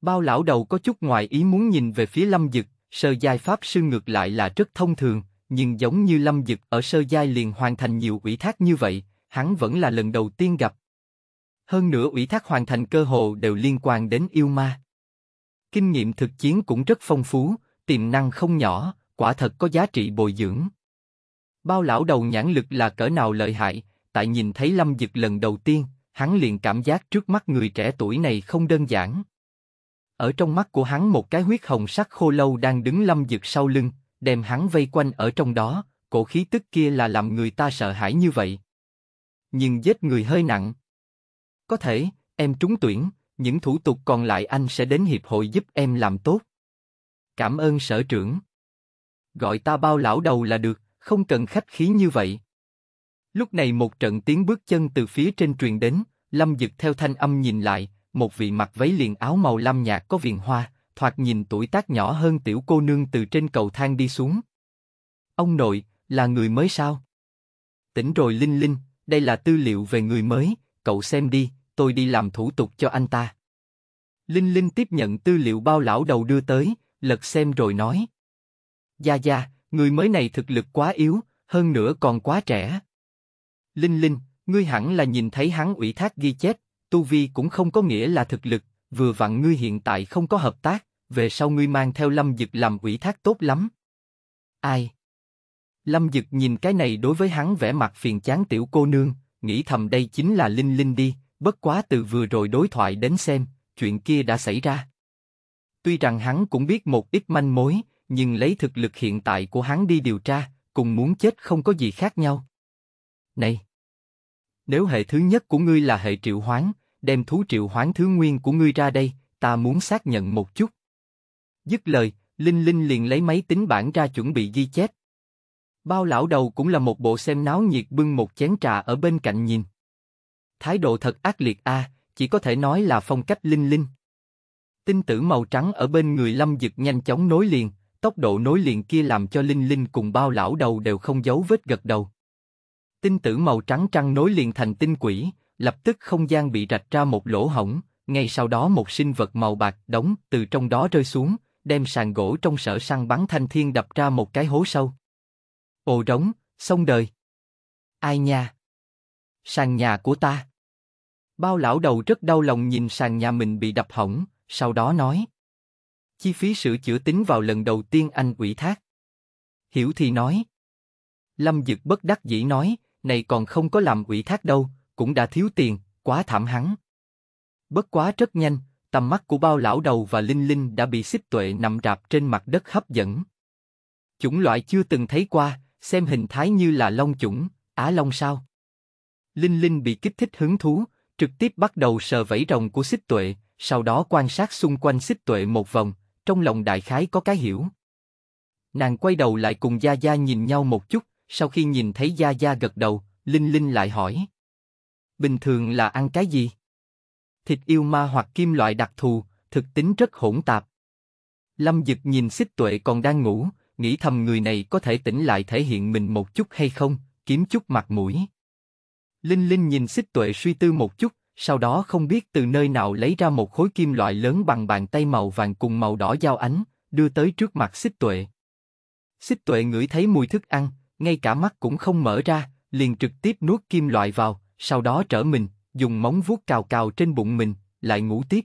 Bao lão đầu có chút ngoài ý muốn nhìn về phía Lâm Dực, sơ giai pháp sư ngược lại là rất thông thường, nhưng giống như Lâm Dực ở sơ giai liền hoàn thành nhiều ủy thác như vậy, hắn vẫn là lần đầu tiên gặp. Hơn nữa ủy thác hoàn thành cơ hồ đều liên quan đến yêu ma. Kinh nghiệm thực chiến cũng rất phong phú, tiềm năng không nhỏ, quả thật có giá trị bồi dưỡng. Bao lão đầu nhãn lực là cỡ nào lợi hại, tại nhìn thấy Lâm Dực lần đầu tiên, hắn liền cảm giác trước mắt người trẻ tuổi này không đơn giản. Ở trong mắt của hắn một cái huyết hồng sắc khô lâu đang đứng Lâm Dực sau lưng, đem hắn vây quanh ở trong đó, cổ khí tức kia là làm người ta sợ hãi như vậy. Nhưng giết người hơi nặng. Có thể, em trúng tuyển, những thủ tục còn lại anh sẽ đến hiệp hội giúp em làm tốt. Cảm ơn sở trưởng. Gọi ta bao lão đầu là được, không cần khách khí như vậy. Lúc này một trận tiếng bước chân từ phía trên truyền đến, Lâm Dực theo thanh âm nhìn lại, một vị mặc váy liền áo màu lam nhạt có viền hoa, thoạt nhìn tuổi tác nhỏ hơn tiểu cô nương từ trên cầu thang đi xuống. Ông nội, là người mới sao? Tỉnh rồi Linh Linh, đây là tư liệu về người mới, cậu xem đi, tôi đi làm thủ tục cho anh ta. Linh Linh tiếp nhận tư liệu bao lão đầu đưa tới, lật xem rồi nói. Gia Gia, người mới này thực lực quá yếu, hơn nữa còn quá trẻ. Linh Linh, ngươi hẳn là nhìn thấy hắn ủy thác ghi chép, tu vi cũng không có nghĩa là thực lực, vừa vặn ngươi hiện tại không có hợp tác, về sau ngươi mang theo Lâm Dực làm ủy thác tốt lắm. Ai? Lâm Dực nhìn cái này đối với hắn vẻ mặt phiền chán tiểu cô nương, nghĩ thầm đây chính là Linh Linh đi, bất quá từ vừa rồi đối thoại đến xem, chuyện kia đã xảy ra. Tuy rằng hắn cũng biết một ít manh mối, nhưng lấy thực lực hiện tại của hắn đi điều tra, cùng muốn chết không có gì khác nhau. Này! Nếu hệ thứ nhất của ngươi là hệ triệu hoán, đem thú triệu hoán thứ nguyên của ngươi ra đây, ta muốn xác nhận một chút. Dứt lời, Linh Linh liền lấy máy tính bảng ra chuẩn bị ghi chép. Bao lão đầu cũng là một bộ xem náo nhiệt bưng một chén trà ở bên cạnh nhìn. Thái độ thật ác liệt a, chỉ có thể nói là phong cách Linh Linh. Tinh tử màu trắng ở bên người Lâm Dực nhanh chóng nối liền, tốc độ nối liền kia làm cho Linh Linh cùng bao lão đầu đều không giấu vết gật đầu. Tinh tử màu trắng trăng nối liền thành tinh quỷ, lập tức không gian bị rạch ra một lỗ hổng, ngay sau đó một sinh vật màu bạc đóng từ trong đó rơi xuống, đem sàn gỗ trong sở săn bắn thanh thiên đập ra một cái hố sâu. Ồ rống, xong đời. Ai nha? Sàn nhà của ta. Bao lão đầu rất đau lòng nhìn sàn nhà mình bị đập hỏng, sau đó nói. Chi phí sửa chữa tính vào lần đầu tiên anh ủy thác. Hiểu thì nói. Lâm Dực bất đắc dĩ nói, này còn không có làm ủy thác đâu, cũng đã thiếu tiền, quá thảm hắn. Bất quá rất nhanh, tầm mắt của bao lão đầu và Linh Linh đã bị xích tuệ nằm rạp trên mặt đất hấp dẫn. Chủng loại chưa từng thấy qua, xem hình thái như là long chủng, á long sao. Linh Linh bị kích thích hứng thú, trực tiếp bắt đầu sờ vẫy rồng của xích tuệ, sau đó quan sát xung quanh xích tuệ một vòng, trong lòng đại khái có cái hiểu. Nàng quay đầu lại cùng Gia Gia nhìn nhau một chút, sau khi nhìn thấy Gia Gia gật đầu, Linh Linh lại hỏi. Bình thường là ăn cái gì? Thịt yêu ma hoặc kim loại đặc thù, thực tính rất hỗn tạp. Lâm Dực nhìn xích tuệ còn đang ngủ, nghĩ thầm người này có thể tỉnh lại thể hiện mình một chút hay không, kiếm chút mặt mũi. Linh Linh nhìn xích tuệ suy tư một chút, sau đó không biết từ nơi nào lấy ra một khối kim loại lớn bằng bàn tay màu vàng cùng màu đỏ giao ánh, đưa tới trước mặt xích tuệ. Xích tuệ ngửi thấy mùi thức ăn, ngay cả mắt cũng không mở ra, liền trực tiếp nuốt kim loại vào, sau đó trở mình, dùng móng vuốt cào cào trên bụng mình, lại ngủ tiếp.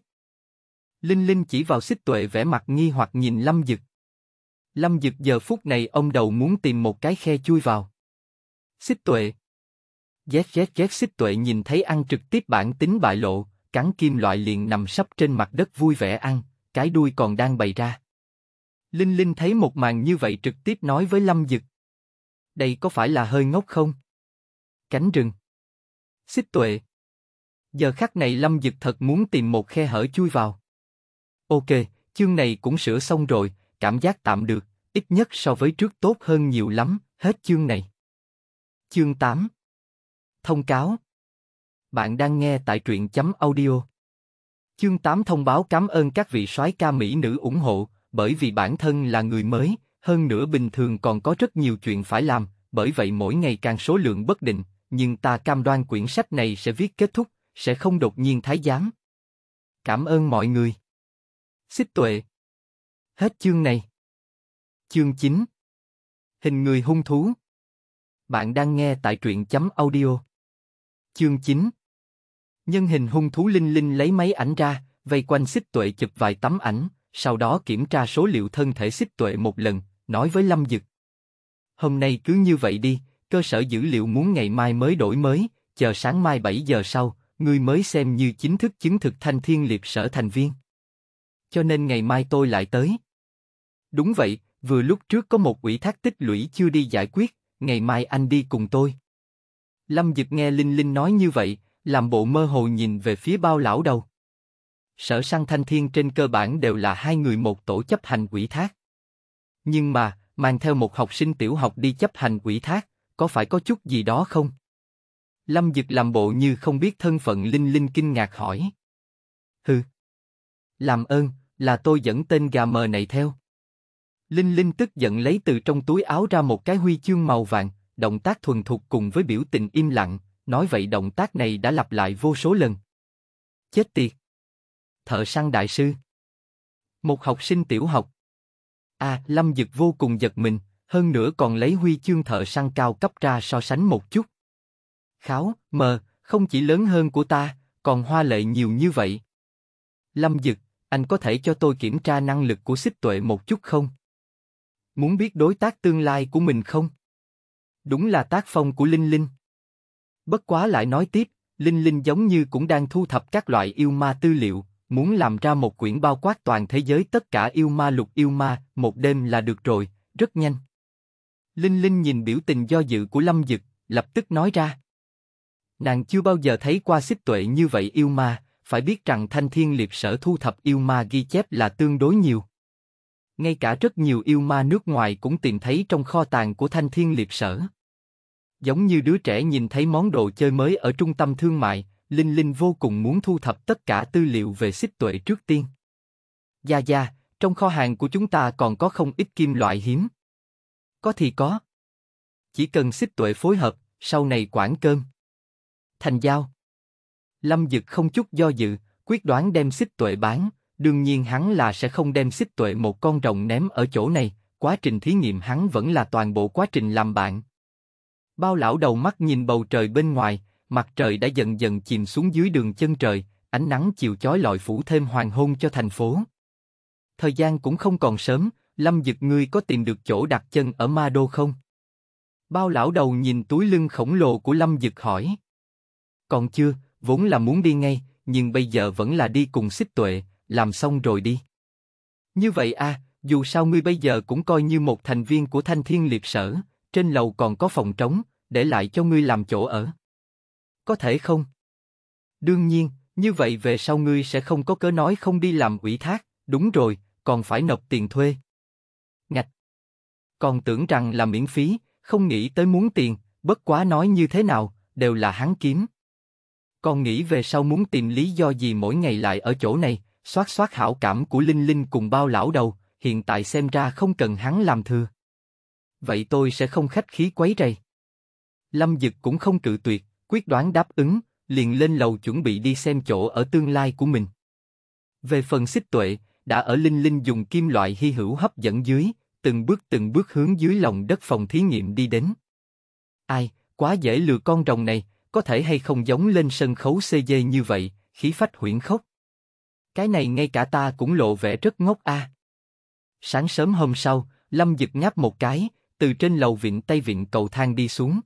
Linh Linh chỉ vào xích tuệ vẻ mặt nghi hoặc nhìn Lâm Dực. Lâm Dực giờ phút này ông đầu muốn tìm một cái khe chui vào. Xích tuệ. Ghét ghét ghét xích tuệ nhìn thấy ăn trực tiếp bản tính bại lộ, cắn kim loại liền nằm sấp trên mặt đất vui vẻ ăn, cái đuôi còn đang bày ra. Linh Linh thấy một màn như vậy trực tiếp nói với Lâm Dực. Đây có phải là hơi ngốc không? Cánh rừng. Xích tuệ. Giờ khắc này Lâm Dực thật muốn tìm một khe hở chui vào. Ok, chương này cũng sửa xong rồi, cảm giác tạm được, ít nhất so với trước tốt hơn nhiều lắm, hết chương này. Chương 8 Thông cáo Bạn đang nghe tại truyện chấm audio. Chương 8 thông báo cảm ơn các vị soái ca mỹ nữ ủng hộ, bởi vì bản thân là người mới, hơn nữa bình thường còn có rất nhiều chuyện phải làm, bởi vậy mỗi ngày càng số lượng bất định, nhưng ta cam đoan quyển sách này sẽ viết kết thúc, sẽ không đột nhiên thái giám. Cảm ơn mọi người. Xích tuệ. Hết chương này. Chương 9. Hình người hung thú. Bạn đang nghe tại truyện chấm audio. Chương 9. Nhân hình hung thú linh linh lấy máy ảnh ra, vây quanh xích tuệ chụp vài tấm ảnh, sau đó kiểm tra số liệu thân thể xích tuệ một lần, nói với Lâm Dực. Hôm nay cứ như vậy đi, cơ sở dữ liệu muốn ngày mai mới đổi mới, chờ sáng mai 7 giờ sau, ngươi mới xem như chính thức chứng thực thanh thiên liệt sở thành viên. Cho nên ngày mai tôi lại tới. Đúng vậy, vừa lúc trước có một ủy thác tích lũy chưa đi giải quyết, ngày mai anh đi cùng tôi. Lâm Dực nghe Linh Linh nói như vậy, làm bộ mơ hồ nhìn về phía bao lão đầu. Sở sang thanh thiên trên cơ bản đều là hai người một tổ chấp hành quỷ thác. Nhưng mà, mang theo một học sinh tiểu học đi chấp hành quỷ thác, có phải có chút gì đó không? Lâm Dực làm bộ như không biết thân phận Linh Linh kinh ngạc hỏi. Hừ. Làm ơn, là tôi dẫn tên gà mờ này theo. Linh Linh tức giận lấy từ trong túi áo ra một cái huy chương màu vàng, động tác thuần thục cùng với biểu tình im lặng, nói vậy động tác này đã lặp lại vô số lần. Chết tiệt! Thợ săn đại sư Một học sinh tiểu học À, Lâm Dực vô cùng giật mình, hơn nữa còn lấy huy chương thợ săn cao cấp ra so sánh một chút. Kháo, mờ, không chỉ lớn hơn của ta, còn hoa lệ nhiều như vậy. Lâm Dực, anh có thể cho tôi kiểm tra năng lực của xích tuệ một chút không? Muốn biết đối tác tương lai của mình không? Đúng là tác phong của Linh Linh. Bất quá lại nói tiếp, Linh Linh giống như cũng đang thu thập các loại yêu ma tư liệu, muốn làm ra một quyển bao quát toàn thế giới tất cả yêu ma lục yêu ma, một đêm là được rồi, rất nhanh. Linh Linh nhìn biểu tình do dự của Lâm Dực, lập tức nói ra. Nàng chưa bao giờ thấy qua xích tuệ như vậy yêu ma, phải biết rằng thanh thiên liệt sở thu thập yêu ma ghi chép là tương đối nhiều. Ngay cả rất nhiều yêu ma nước ngoài cũng tìm thấy trong kho tàng của thanh thiên liệt sở. Giống như đứa trẻ nhìn thấy món đồ chơi mới ở trung tâm thương mại, Linh Linh vô cùng muốn thu thập tất cả tư liệu về xích tuệ trước tiên. Gia Gia, trong kho hàng của chúng ta còn có không ít kim loại hiếm. Có thì có. Chỉ cần xích tuệ phối hợp, sau này quản cơm. Thành giao. Lâm Dực không chút do dự, quyết đoán đem xích tuệ bán, đương nhiên hắn là sẽ không đem xích tuệ một con rồng ném ở chỗ này, quá trình thí nghiệm hắn vẫn là toàn bộ quá trình làm bạn. Bao lão đầu mắt nhìn bầu trời bên ngoài, mặt trời đã dần dần chìm xuống dưới đường chân trời, ánh nắng chiều chói lọi phủ thêm hoàng hôn cho thành phố. Thời gian cũng không còn sớm, Lâm Dực ngươi có tìm được chỗ đặt chân ở Ma Đô không? Bao lão đầu nhìn túi lưng khổng lồ của Lâm Dực hỏi. Còn chưa, vốn là muốn đi ngay, nhưng bây giờ vẫn là đi cùng xích tuệ, làm xong rồi đi. Như vậy à, dù sao ngươi bây giờ cũng coi như một thành viên của Thanh Thiên Liệt Sở, trên lầu còn có phòng trống, để lại cho ngươi làm chỗ ở. Có thể không? Đương nhiên, như vậy về sau ngươi sẽ không có cớ nói không đi làm ủy thác, đúng rồi, còn phải nộp tiền thuê. Ngạch. Còn tưởng rằng là miễn phí, không nghĩ tới muốn tiền, bất quá nói như thế nào, đều là hắn kiếm. Còn nghĩ về sau muốn tìm lý do gì mỗi ngày lại ở chỗ này, xoát xoát hảo cảm của Linh Linh cùng bao lão đầu, hiện tại xem ra không cần hắn làm thừa. Vậy tôi sẽ không khách khí quấy rầy. Lâm Dực cũng không cự tuyệt, quyết đoán đáp ứng, liền lên lầu chuẩn bị đi xem chỗ ở tương lai của mình. Về phần xích tuệ, đã ở Linh Linh dùng kim loại hy hữu hấp dẫn dưới, từng bước từng bước hướng dưới lòng đất phòng thí nghiệm đi đến. Ai, quá dễ lừa con rồng này, có thể hay không giống lên sân khấu CG như vậy, khí phách huyễn khốc. Cái này ngay cả ta cũng lộ vẻ rất ngốc a. Sáng sớm hôm sau, Lâm Dực ngáp một cái, từ trên lầu viện tây viện cầu thang đi xuống.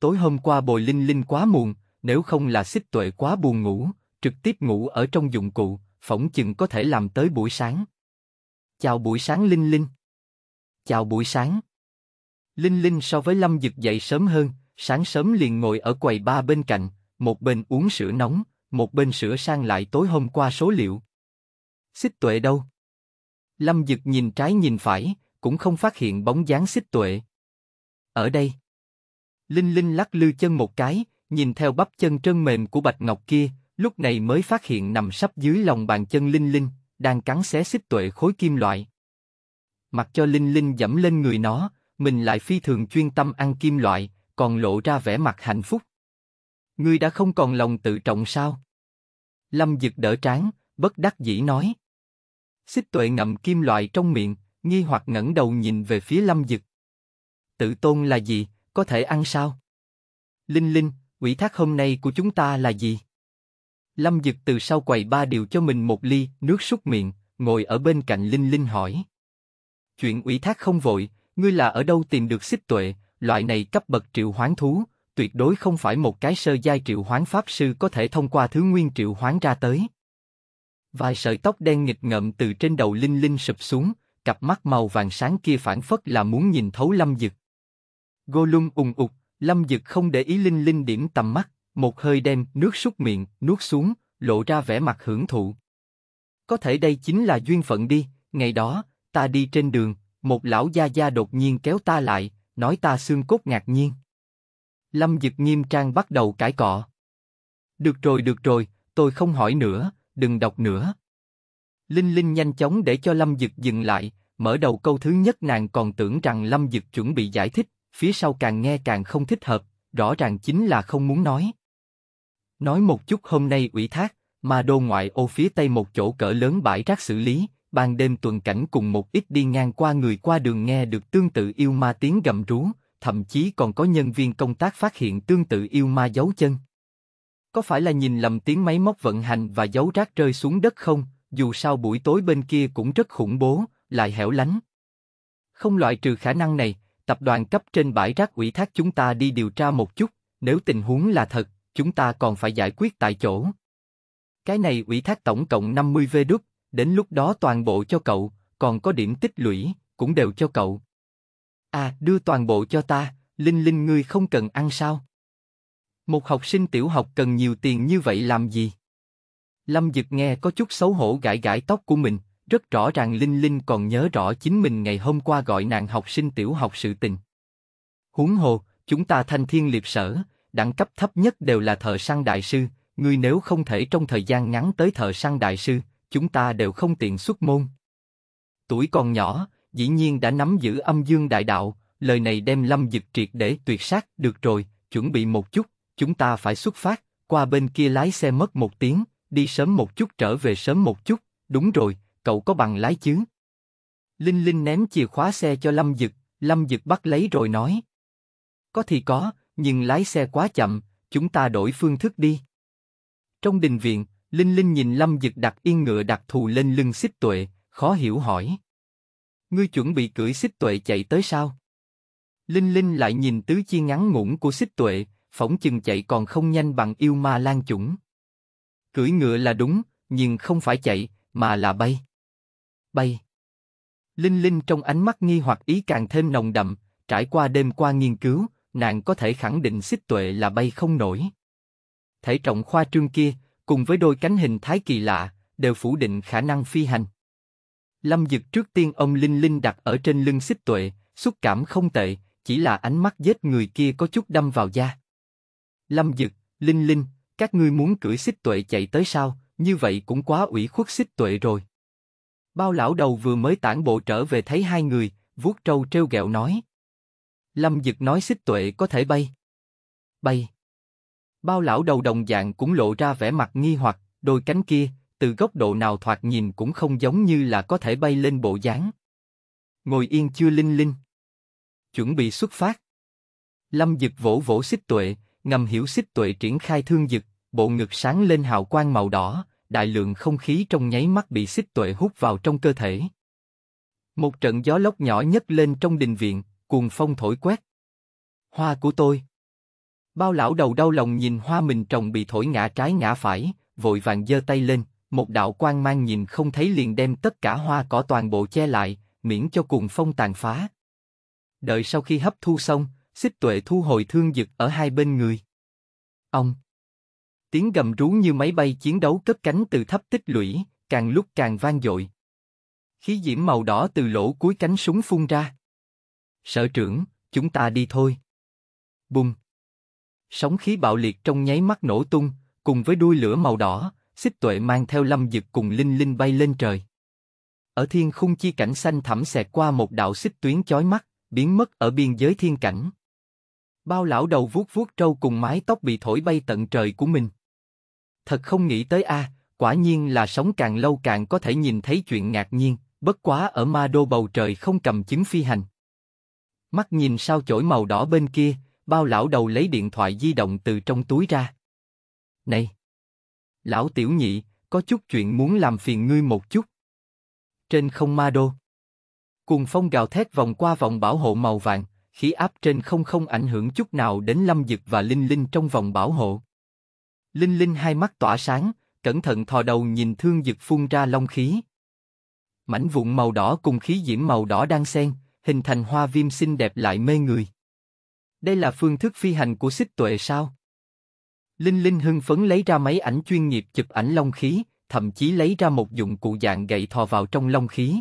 Tối hôm qua bồi linh linh quá muộn, nếu không là xích tuệ quá buồn ngủ, trực tiếp ngủ ở trong dụng cụ, phỏng chừng có thể làm tới buổi sáng. Chào buổi sáng Linh Linh. Chào buổi sáng. Linh Linh so với Lâm Dực dậy sớm hơn, sáng sớm liền ngồi ở quầy ba bên cạnh, một bên uống sữa nóng, một bên sửa sang lại tối hôm qua số liệu. Xích tuệ đâu? Lâm Dực nhìn trái nhìn phải, cũng không phát hiện bóng dáng xích tuệ. Ở đây. Linh Linh lắc lư chân một cái, nhìn theo bắp chân trơn mềm của Bạch Ngọc kia, lúc này mới phát hiện nằm sắp dưới lòng bàn chân Linh Linh, đang cắn xé xích tuệ khối kim loại. Mặc cho Linh Linh dẫm lên người nó, mình lại phi thường chuyên tâm ăn kim loại, còn lộ ra vẻ mặt hạnh phúc. Ngươi đã không còn lòng tự trọng sao? Lâm Dực đỡ trán, bất đắc dĩ nói. Xích tuệ ngậm kim loại trong miệng, nghi hoặc ngẩng đầu nhìn về phía Lâm Dực. Tự tôn là gì, có thể ăn sao? Linh Linh, ủy thác hôm nay của chúng ta là gì? Lâm Dực từ sau quầy ba điều cho mình một ly nước súc miệng, ngồi ở bên cạnh Linh Linh hỏi. Chuyện ủy thác không vội, ngươi là ở đâu tìm được xích tuệ, loại này cấp bậc triệu hoán thú, tuyệt đối không phải một cái sơ giai triệu hoán pháp sư có thể thông qua thứ nguyên triệu hoán ra tới. Vài sợi tóc đen nghịch ngợm từ trên đầu Linh Linh sụp xuống, cặp mắt màu vàng sáng kia phản phất là muốn nhìn thấu Lâm Dực. Gollum ùng ục, Lâm Dực không để ý Linh Linh điểm tầm mắt, một hơi đem nước súc miệng, nuốt xuống, lộ ra vẻ mặt hưởng thụ. Có thể đây chính là duyên phận đi, ngày đó, ta đi trên đường, một lão gia gia đột nhiên kéo ta lại, nói ta xương cốt ngạc nhiên. Lâm Dực nghiêm trang bắt đầu cãi cọ. Được rồi được rồi, tôi không hỏi nữa, đừng đọc nữa. Linh Linh nhanh chóng để cho Lâm Dực dừng lại, mở đầu câu thứ nhất nàng còn tưởng rằng Lâm Dực chuẩn bị giải thích, phía sau càng nghe càng không thích hợp, rõ ràng chính là không muốn nói. Nói một chút hôm nay ủy thác, mà đô ngoại ô phía tây một chỗ cỡ lớn bãi rác xử lý, ban đêm tuần cảnh cùng một ít đi ngang qua người qua đường nghe được tương tự yêu ma tiếng gầm rú, thậm chí còn có nhân viên công tác phát hiện tương tự yêu ma dấu chân. Có phải là nhìn lầm tiếng máy móc vận hành và dấu rác rơi xuống đất không? Dù sao buổi tối bên kia cũng rất khủng bố, lại hẻo lánh. Không loại trừ khả năng này, tập đoàn cấp trên bãi rác ủy thác chúng ta đi điều tra một chút, nếu tình huống là thật, chúng ta còn phải giải quyết tại chỗ. Cái này ủy thác tổng cộng 50 v đúc, đến lúc đó toàn bộ cho cậu, còn có điểm tích lũy, cũng đều cho cậu. À, đưa toàn bộ cho ta, Linh Linh ngươi không cần ăn sao? Một học sinh tiểu học cần nhiều tiền như vậy làm gì? Lâm Dực nghe có chút xấu hổ gãi gãi tóc của mình, rất rõ ràng Linh Linh còn nhớ rõ chính mình ngày hôm qua gọi nàng học sinh tiểu học sự tình. Huống hồ, chúng ta thanh thiên liệp sở, đẳng cấp thấp nhất đều là thợ săn đại sư, ngươi nếu không thể trong thời gian ngắn tới thợ săn đại sư, chúng ta đều không tiện xuất môn. Tuổi còn nhỏ, dĩ nhiên đã nắm giữ âm dương đại đạo, lời này đem Lâm Dực triệt để tuyệt sát, được rồi, chuẩn bị một chút, chúng ta phải xuất phát, qua bên kia lái xe mất một tiếng, đi sớm một chút trở về sớm một chút, đúng rồi, cậu có bằng lái chứ? Linh Linh ném chìa khóa xe cho Lâm Dực, Lâm Dực bắt lấy rồi nói. Có thì có, nhưng lái xe quá chậm, chúng ta đổi phương thức đi. Trong đình viện, Linh Linh nhìn Lâm Dực đặt yên ngựa đặt thù lên lưng xích tuệ, khó hiểu hỏi. Ngươi chuẩn bị cưỡi xích tuệ chạy tới sao? Linh Linh lại nhìn tứ chi ngắn ngủn của xích tuệ, phỏng chừng chạy còn không nhanh bằng yêu ma lan chủng. Cưỡi ngựa là đúng, nhưng không phải chạy, mà là bay. Bay. Linh Linh trong ánh mắt nghi hoặc ý càng thêm nồng đậm, trải qua đêm qua nghiên cứu, nàng có thể khẳng định xích tuệ là bay không nổi. Thể trọng khoa trương kia, cùng với đôi cánh hình thái kỳ lạ, đều phủ định khả năng phi hành. Lâm Dực trước tiên ông Linh Linh đặt ở trên lưng xích tuệ, xúc cảm không tệ, chỉ là ánh mắt giết người kia có chút đâm vào da. Lâm Dực, Linh Linh, các ngươi muốn cưỡi xích tuệ chạy tới sao? Như vậy cũng quá ủy khuất xích tuệ rồi. Bao lão đầu vừa mới tản bộ trở về thấy hai người, vuốt trâu treo gẹo nói. Lâm Dực nói xích tuệ có thể bay. Bay. Bao lão đầu đồng dạng cũng lộ ra vẻ mặt nghi hoặc, đôi cánh kia, từ góc độ nào thoạt nhìn cũng không giống như là có thể bay lên bộ dáng. Ngồi yên chưa linh linh. Chuẩn bị xuất phát. Lâm Dực vỗ vỗ xích tuệ, ngầm hiểu xích tuệ triển khai thương dực, bộ ngực sáng lên hào quang màu đỏ, đại lượng không khí trong nháy mắt bị xích tuệ hút vào trong cơ thể. Một trận gió lốc nhỏ nhất lên trong đình viện, cuồng phong thổi quét. Hoa của tôi. Bao lão đầu đau lòng nhìn hoa mình trồng bị thổi ngã trái ngã phải, vội vàng giơ tay lên, một đạo quang mang nhìn không thấy liền đem tất cả hoa cỏ toàn bộ che lại, miễn cho cuồng phong tàn phá. Đợi sau khi hấp thu xong, xích tuệ thu hồi thương dực ở hai bên người. Ông. Tiếng gầm rú như máy bay chiến đấu cất cánh từ thấp tích lũy, càng lúc càng vang dội. Khí diễm màu đỏ từ lỗ cuối cánh súng phun ra. Sở trưởng, chúng ta đi thôi. Bùng. Sóng khí bạo liệt trong nháy mắt nổ tung, cùng với đuôi lửa màu đỏ, xích tuệ mang theo lâm dực cùng linh linh bay lên trời. Ở thiên khung chi cảnh xanh thẳm xẹt qua một đạo xích tuyến chói mắt, biến mất ở biên giới thiên cảnh. Bao lão đầu vuốt vuốt trâu cùng mái tóc bị thổi bay tận trời của mình. Thật không nghĩ tới a, quả nhiên là sống càng lâu càng có thể nhìn thấy chuyện ngạc nhiên, bất quá ở ma đô bầu trời không cầm chứng phi hành. Mắt nhìn sao chổi màu đỏ bên kia, bao lão đầu lấy điện thoại di động từ trong túi ra. Này! Lão tiểu nhị, có chút chuyện muốn làm phiền ngươi một chút. Trên không ma đô. Cùng phong gào thét vòng qua vòng bảo hộ màu vàng, khí áp trên không không ảnh hưởng chút nào đến Lâm Dực và Linh Linh trong vòng bảo hộ. Linh Linh hai mắt tỏa sáng, cẩn thận thò đầu nhìn Thương Dực phun ra long khí. Mảnh vụn màu đỏ cùng khí diễm màu đỏ đang xen, hình thành hoa viêm xinh đẹp lại mê người. Đây là phương thức phi hành của xích tuệ sao? Linh Linh hưng phấn lấy ra máy ảnh chuyên nghiệp chụp ảnh long khí, thậm chí lấy ra một dụng cụ dạng gậy thò vào trong long khí.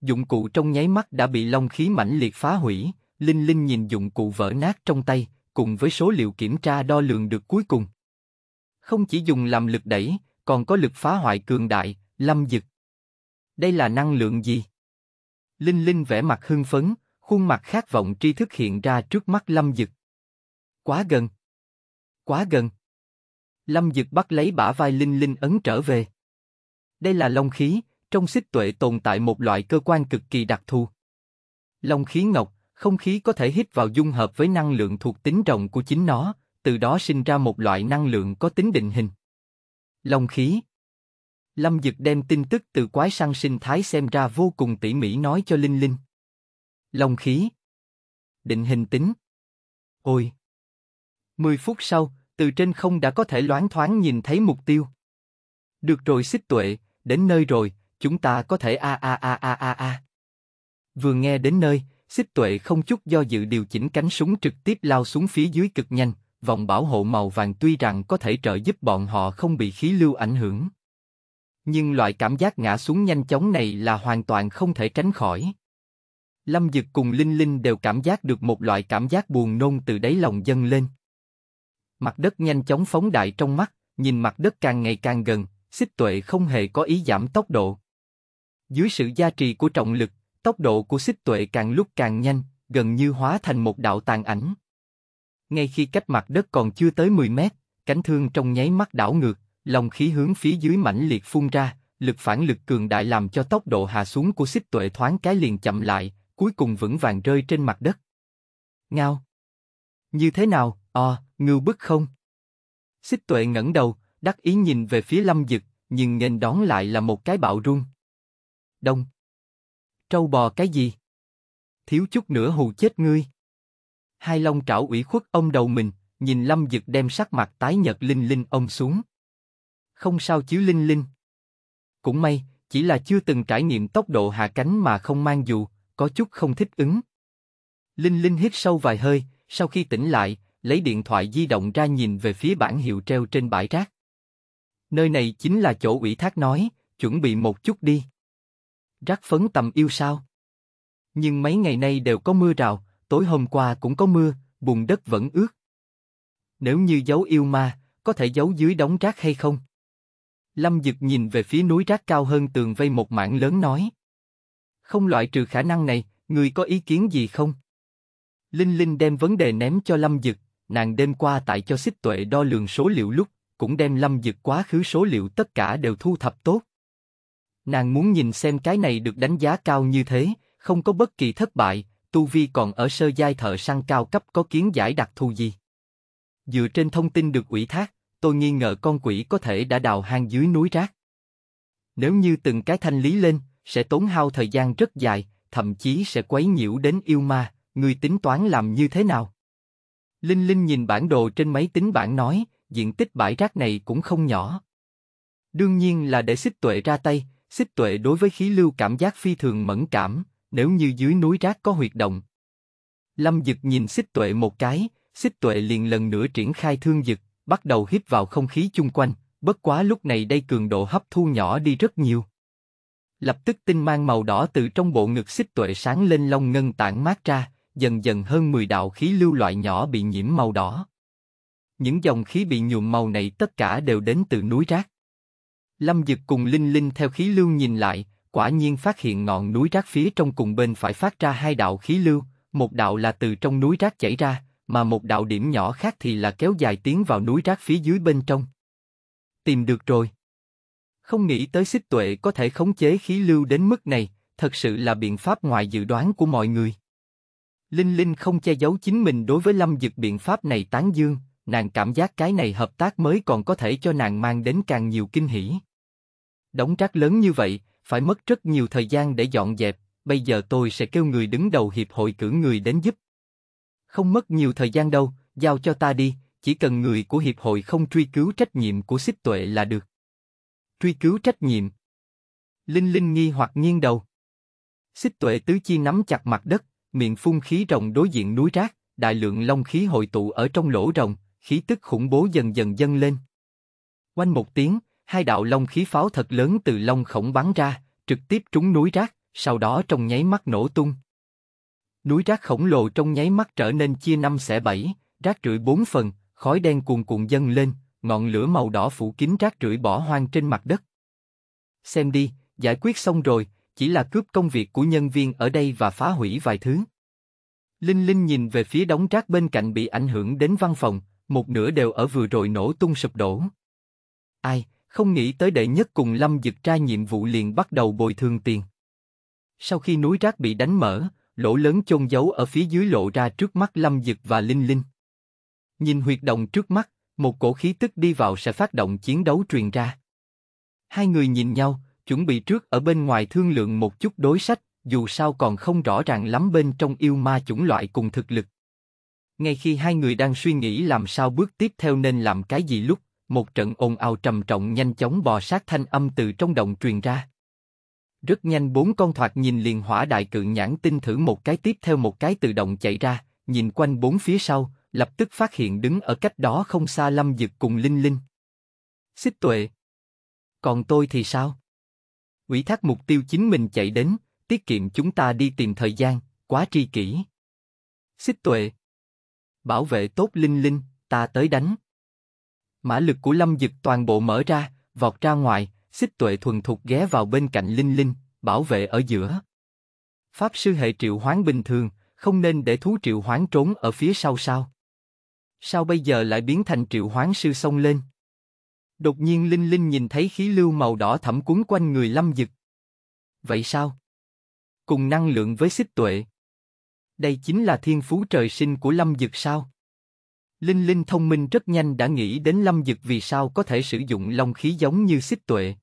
Dụng cụ trong nháy mắt đã bị long khí mãnh liệt phá hủy, Linh Linh nhìn dụng cụ vỡ nát trong tay, cùng với số liệu kiểm tra đo lường được cuối cùng. Không chỉ dùng làm lực đẩy, còn có lực phá hoại cường đại, lâm dực. Đây là năng lượng gì? Linh Linh vẻ mặt hưng phấn, khuôn mặt khát vọng tri thức hiện ra trước mắt Lâm Dực. Quá gần. Quá gần. Lâm Dực bắt lấy bả vai Linh Linh ấn trở về. Đây là long khí, trong xích tuệ tồn tại một loại cơ quan cực kỳ đặc thù. Long khí ngọc, không khí có thể hít vào dung hợp với năng lượng thuộc tính rồng của chính nó, từ đó sinh ra một loại năng lượng có tính định hình. Long khí Lâm Dực đem tin tức từ quái săn sinh thái xem ra vô cùng tỉ mỉ nói cho Linh Linh. Long khí Định hình tính Ôi! Mười phút sau, từ trên không đã có thể loáng thoáng nhìn thấy mục tiêu. Được rồi xích tuệ, đến nơi rồi, chúng ta có thể a a a a a a. Vừa nghe đến nơi, xích tuệ không chút do dự điều chỉnh cánh súng trực tiếp lao xuống phía dưới cực nhanh, vòng bảo hộ màu vàng tuy rằng có thể trợ giúp bọn họ không bị khí lưu ảnh hưởng. Nhưng loại cảm giác ngã xuống nhanh chóng này là hoàn toàn không thể tránh khỏi. Lâm Dực cùng Linh Linh đều cảm giác được một loại cảm giác buồn nôn từ đáy lòng dâng lên. Mặt đất nhanh chóng phóng đại trong mắt, nhìn mặt đất càng ngày càng gần, xích tuệ không hề có ý giảm tốc độ. Dưới sự gia trì của trọng lực, tốc độ của xích tuệ càng lúc càng nhanh, gần như hóa thành một đạo tàn ảnh. Ngay khi cách mặt đất còn chưa tới 10 mét, cánh thương trong nháy mắt đảo ngược, lòng khí hướng phía dưới mãnh liệt phun ra, lực phản lực cường đại làm cho tốc độ hạ xuống của xích tuệ thoáng cái liền chậm lại, cuối cùng vững vàng rơi trên mặt đất. Ngao! Như thế nào, o, ngưu bức không? Xích tuệ ngẩng đầu, đắc ý nhìn về phía lâm dực, nhưng nghênh đón lại là một cái bạo rung. Đông! Trâu bò cái gì? Thiếu chút nữa hù chết ngươi. Hai long trảo ủy khuất ông đầu mình, nhìn lâm dực đem sắc mặt tái nhợt linh linh ông xuống. Không sao chứ linh linh. Cũng may, chỉ là chưa từng trải nghiệm tốc độ hạ cánh mà không mang dù, có chút không thích ứng. Linh Linh hít sâu vài hơi, sau khi tỉnh lại, lấy điện thoại di động ra nhìn về phía bản hiệu treo trên bãi rác. Nơi này chính là chỗ ủy thác nói, chuẩn bị một chút đi. Rác phấn tầm yêu sao? Nhưng mấy ngày nay đều có mưa rào, tối hôm qua cũng có mưa, bùn đất vẫn ướt. Nếu như giấu yêu ma, có thể giấu dưới đống rác hay không? Lâm Dực nhìn về phía núi rác cao hơn tường vây một mảng lớn nói. Không loại trừ khả năng này, người có ý kiến gì không? Linh Linh đem vấn đề ném cho Lâm Dực, nàng đêm qua tại cho xích tuệ đo lường số liệu lúc, cũng đem Lâm Dực quá khứ số liệu tất cả đều thu thập tốt. Nàng muốn nhìn xem cái này được đánh giá cao như thế, không có bất kỳ thất bại, tu vi còn ở sơ giai thợ săn cao cấp có kiến giải đặc thù gì. Dựa trên thông tin được ủy thác, tôi nghi ngờ con quỷ có thể đã đào hang dưới núi rác. Nếu như từng cái thanh lý lên, sẽ tốn hao thời gian rất dài, thậm chí sẽ quấy nhiễu đến yêu ma, người tính toán làm như thế nào? Linh Linh nhìn bản đồ trên máy tính bảng nói, diện tích bãi rác này cũng không nhỏ. Đương nhiên là để xích tuệ ra tay, xích tuệ đối với khí lưu cảm giác phi thường mẫn cảm, nếu như dưới núi rác có huyệt động. Lâm Dực nhìn xích tuệ một cái, xích tuệ liền lần nữa triển khai thương dực, bắt đầu hít vào không khí chung quanh, bất quá lúc này đây cường độ hấp thu nhỏ đi rất nhiều. Lập tức tinh mang màu đỏ từ trong bộ ngực xích tuệ sáng lên long ngân tản mát ra, dần dần hơn 10 đạo khí lưu loại nhỏ bị nhiễm màu đỏ. Những dòng khí bị nhuộm màu này tất cả đều đến từ núi rác. Lâm Dực cùng Linh Linh theo khí lưu nhìn lại, quả nhiên phát hiện ngọn núi rác phía trong cùng bên phải phát ra hai đạo khí lưu, một đạo là từ trong núi rác chảy ra, mà một đạo điểm nhỏ khác thì là kéo dài tiến vào núi rác phía dưới bên trong. Tìm được rồi. Không nghĩ tới xích tuệ có thể khống chế khí lưu đến mức này, thật sự là biện pháp ngoài dự đoán của mọi người. Linh Linh không che giấu chính mình đối với Lâm Dực biện pháp này tán dương, nàng cảm giác cái này hợp tác mới còn có thể cho nàng mang đến càng nhiều kinh hỉ. Đống rác lớn như vậy, phải mất rất nhiều thời gian để dọn dẹp, bây giờ tôi sẽ kêu người đứng đầu hiệp hội cử người đến giúp. Không mất nhiều thời gian đâu, giao cho ta đi, chỉ cần người của hiệp hội không truy cứu trách nhiệm của xích tuệ là được. Truy cứu trách nhiệm. Linh Linh nghi hoặc nghiêng đầu. Xích tuệ tứ chi nắm chặt mặt đất, miệng phun khí rồng đối diện núi rác, đại lượng long khí hội tụ ở trong lỗ rồng, khí tức khủng bố dần dần dâng lên. Quanh một tiếng, hai đạo long khí pháo thật lớn từ long khổng bắn ra, trực tiếp trúng núi rác, sau đó trong nháy mắt nổ tung. Núi rác khổng lồ trong nháy mắt trở nên chia năm xẻ bảy, rác rưởi bốn phần, khói đen cuồn cuộn dâng lên, ngọn lửa màu đỏ phủ kín rác rưởi bỏ hoang trên mặt đất. Xem đi, giải quyết xong rồi, chỉ là cướp công việc của nhân viên ở đây và phá hủy vài thứ. Linh Linh nhìn về phía đống rác bên cạnh bị ảnh hưởng đến văn phòng, một nửa đều ở vừa rồi nổ tung sụp đổ. Ai, không nghĩ tới đệ nhất cùng Lâm Dực ra nhiệm vụ liền bắt đầu bồi thường tiền. Sau khi núi rác bị đánh mở, lỗ lớn chôn giấu ở phía dưới lộ ra trước mắt Lâm Dực và Linh Linh. Nhìn huyệt động trước mắt, một cổ khí tức đi vào sẽ phát động chiến đấu truyền ra. Hai người nhìn nhau, chuẩn bị trước ở bên ngoài thương lượng một chút đối sách, dù sao còn không rõ ràng lắm bên trong yêu ma chủng loại cùng thực lực. Ngay khi hai người đang suy nghĩ làm sao bước tiếp theo nên làm cái gì lúc, một trận ồn ào trầm trọng nhanh chóng bò sát thanh âm từ trong động truyền ra. Rất nhanh bốn con thoạt nhìn liền hỏa đại cự nhãn tinh thử một cái tiếp theo một cái tự động chạy ra, nhìn quanh bốn phía sau, lập tức phát hiện đứng ở cách đó không xa Lâm Dực cùng Linh Linh. Xích tuệ. Còn tôi thì sao? Ủy thác mục tiêu chính mình chạy đến, tiết kiệm chúng ta đi tìm thời gian, quá tri kỷ. Xích tuệ. Bảo vệ tốt Linh Linh, ta tới đánh. Mã lực của Lâm Dực toàn bộ mở ra, vọt ra ngoài, xích tuệ thuần thục ghé vào bên cạnh Linh Linh, bảo vệ ở giữa. Pháp sư hệ triệu hoán bình thường, không nên để thú triệu hoán trốn ở phía sau sao? Sao bây giờ lại biến thành triệu hoán sư xông lên? Đột nhiên Linh Linh nhìn thấy khí lưu màu đỏ thẫm cuốn quanh người Lâm Dực. Vậy sao? Cùng năng lượng với xích tuệ. Đây chính là thiên phú trời sinh của Lâm Dực sao? Linh Linh thông minh rất nhanh đã nghĩ đến Lâm Dực vì sao có thể sử dụng long khí giống như xích tuệ.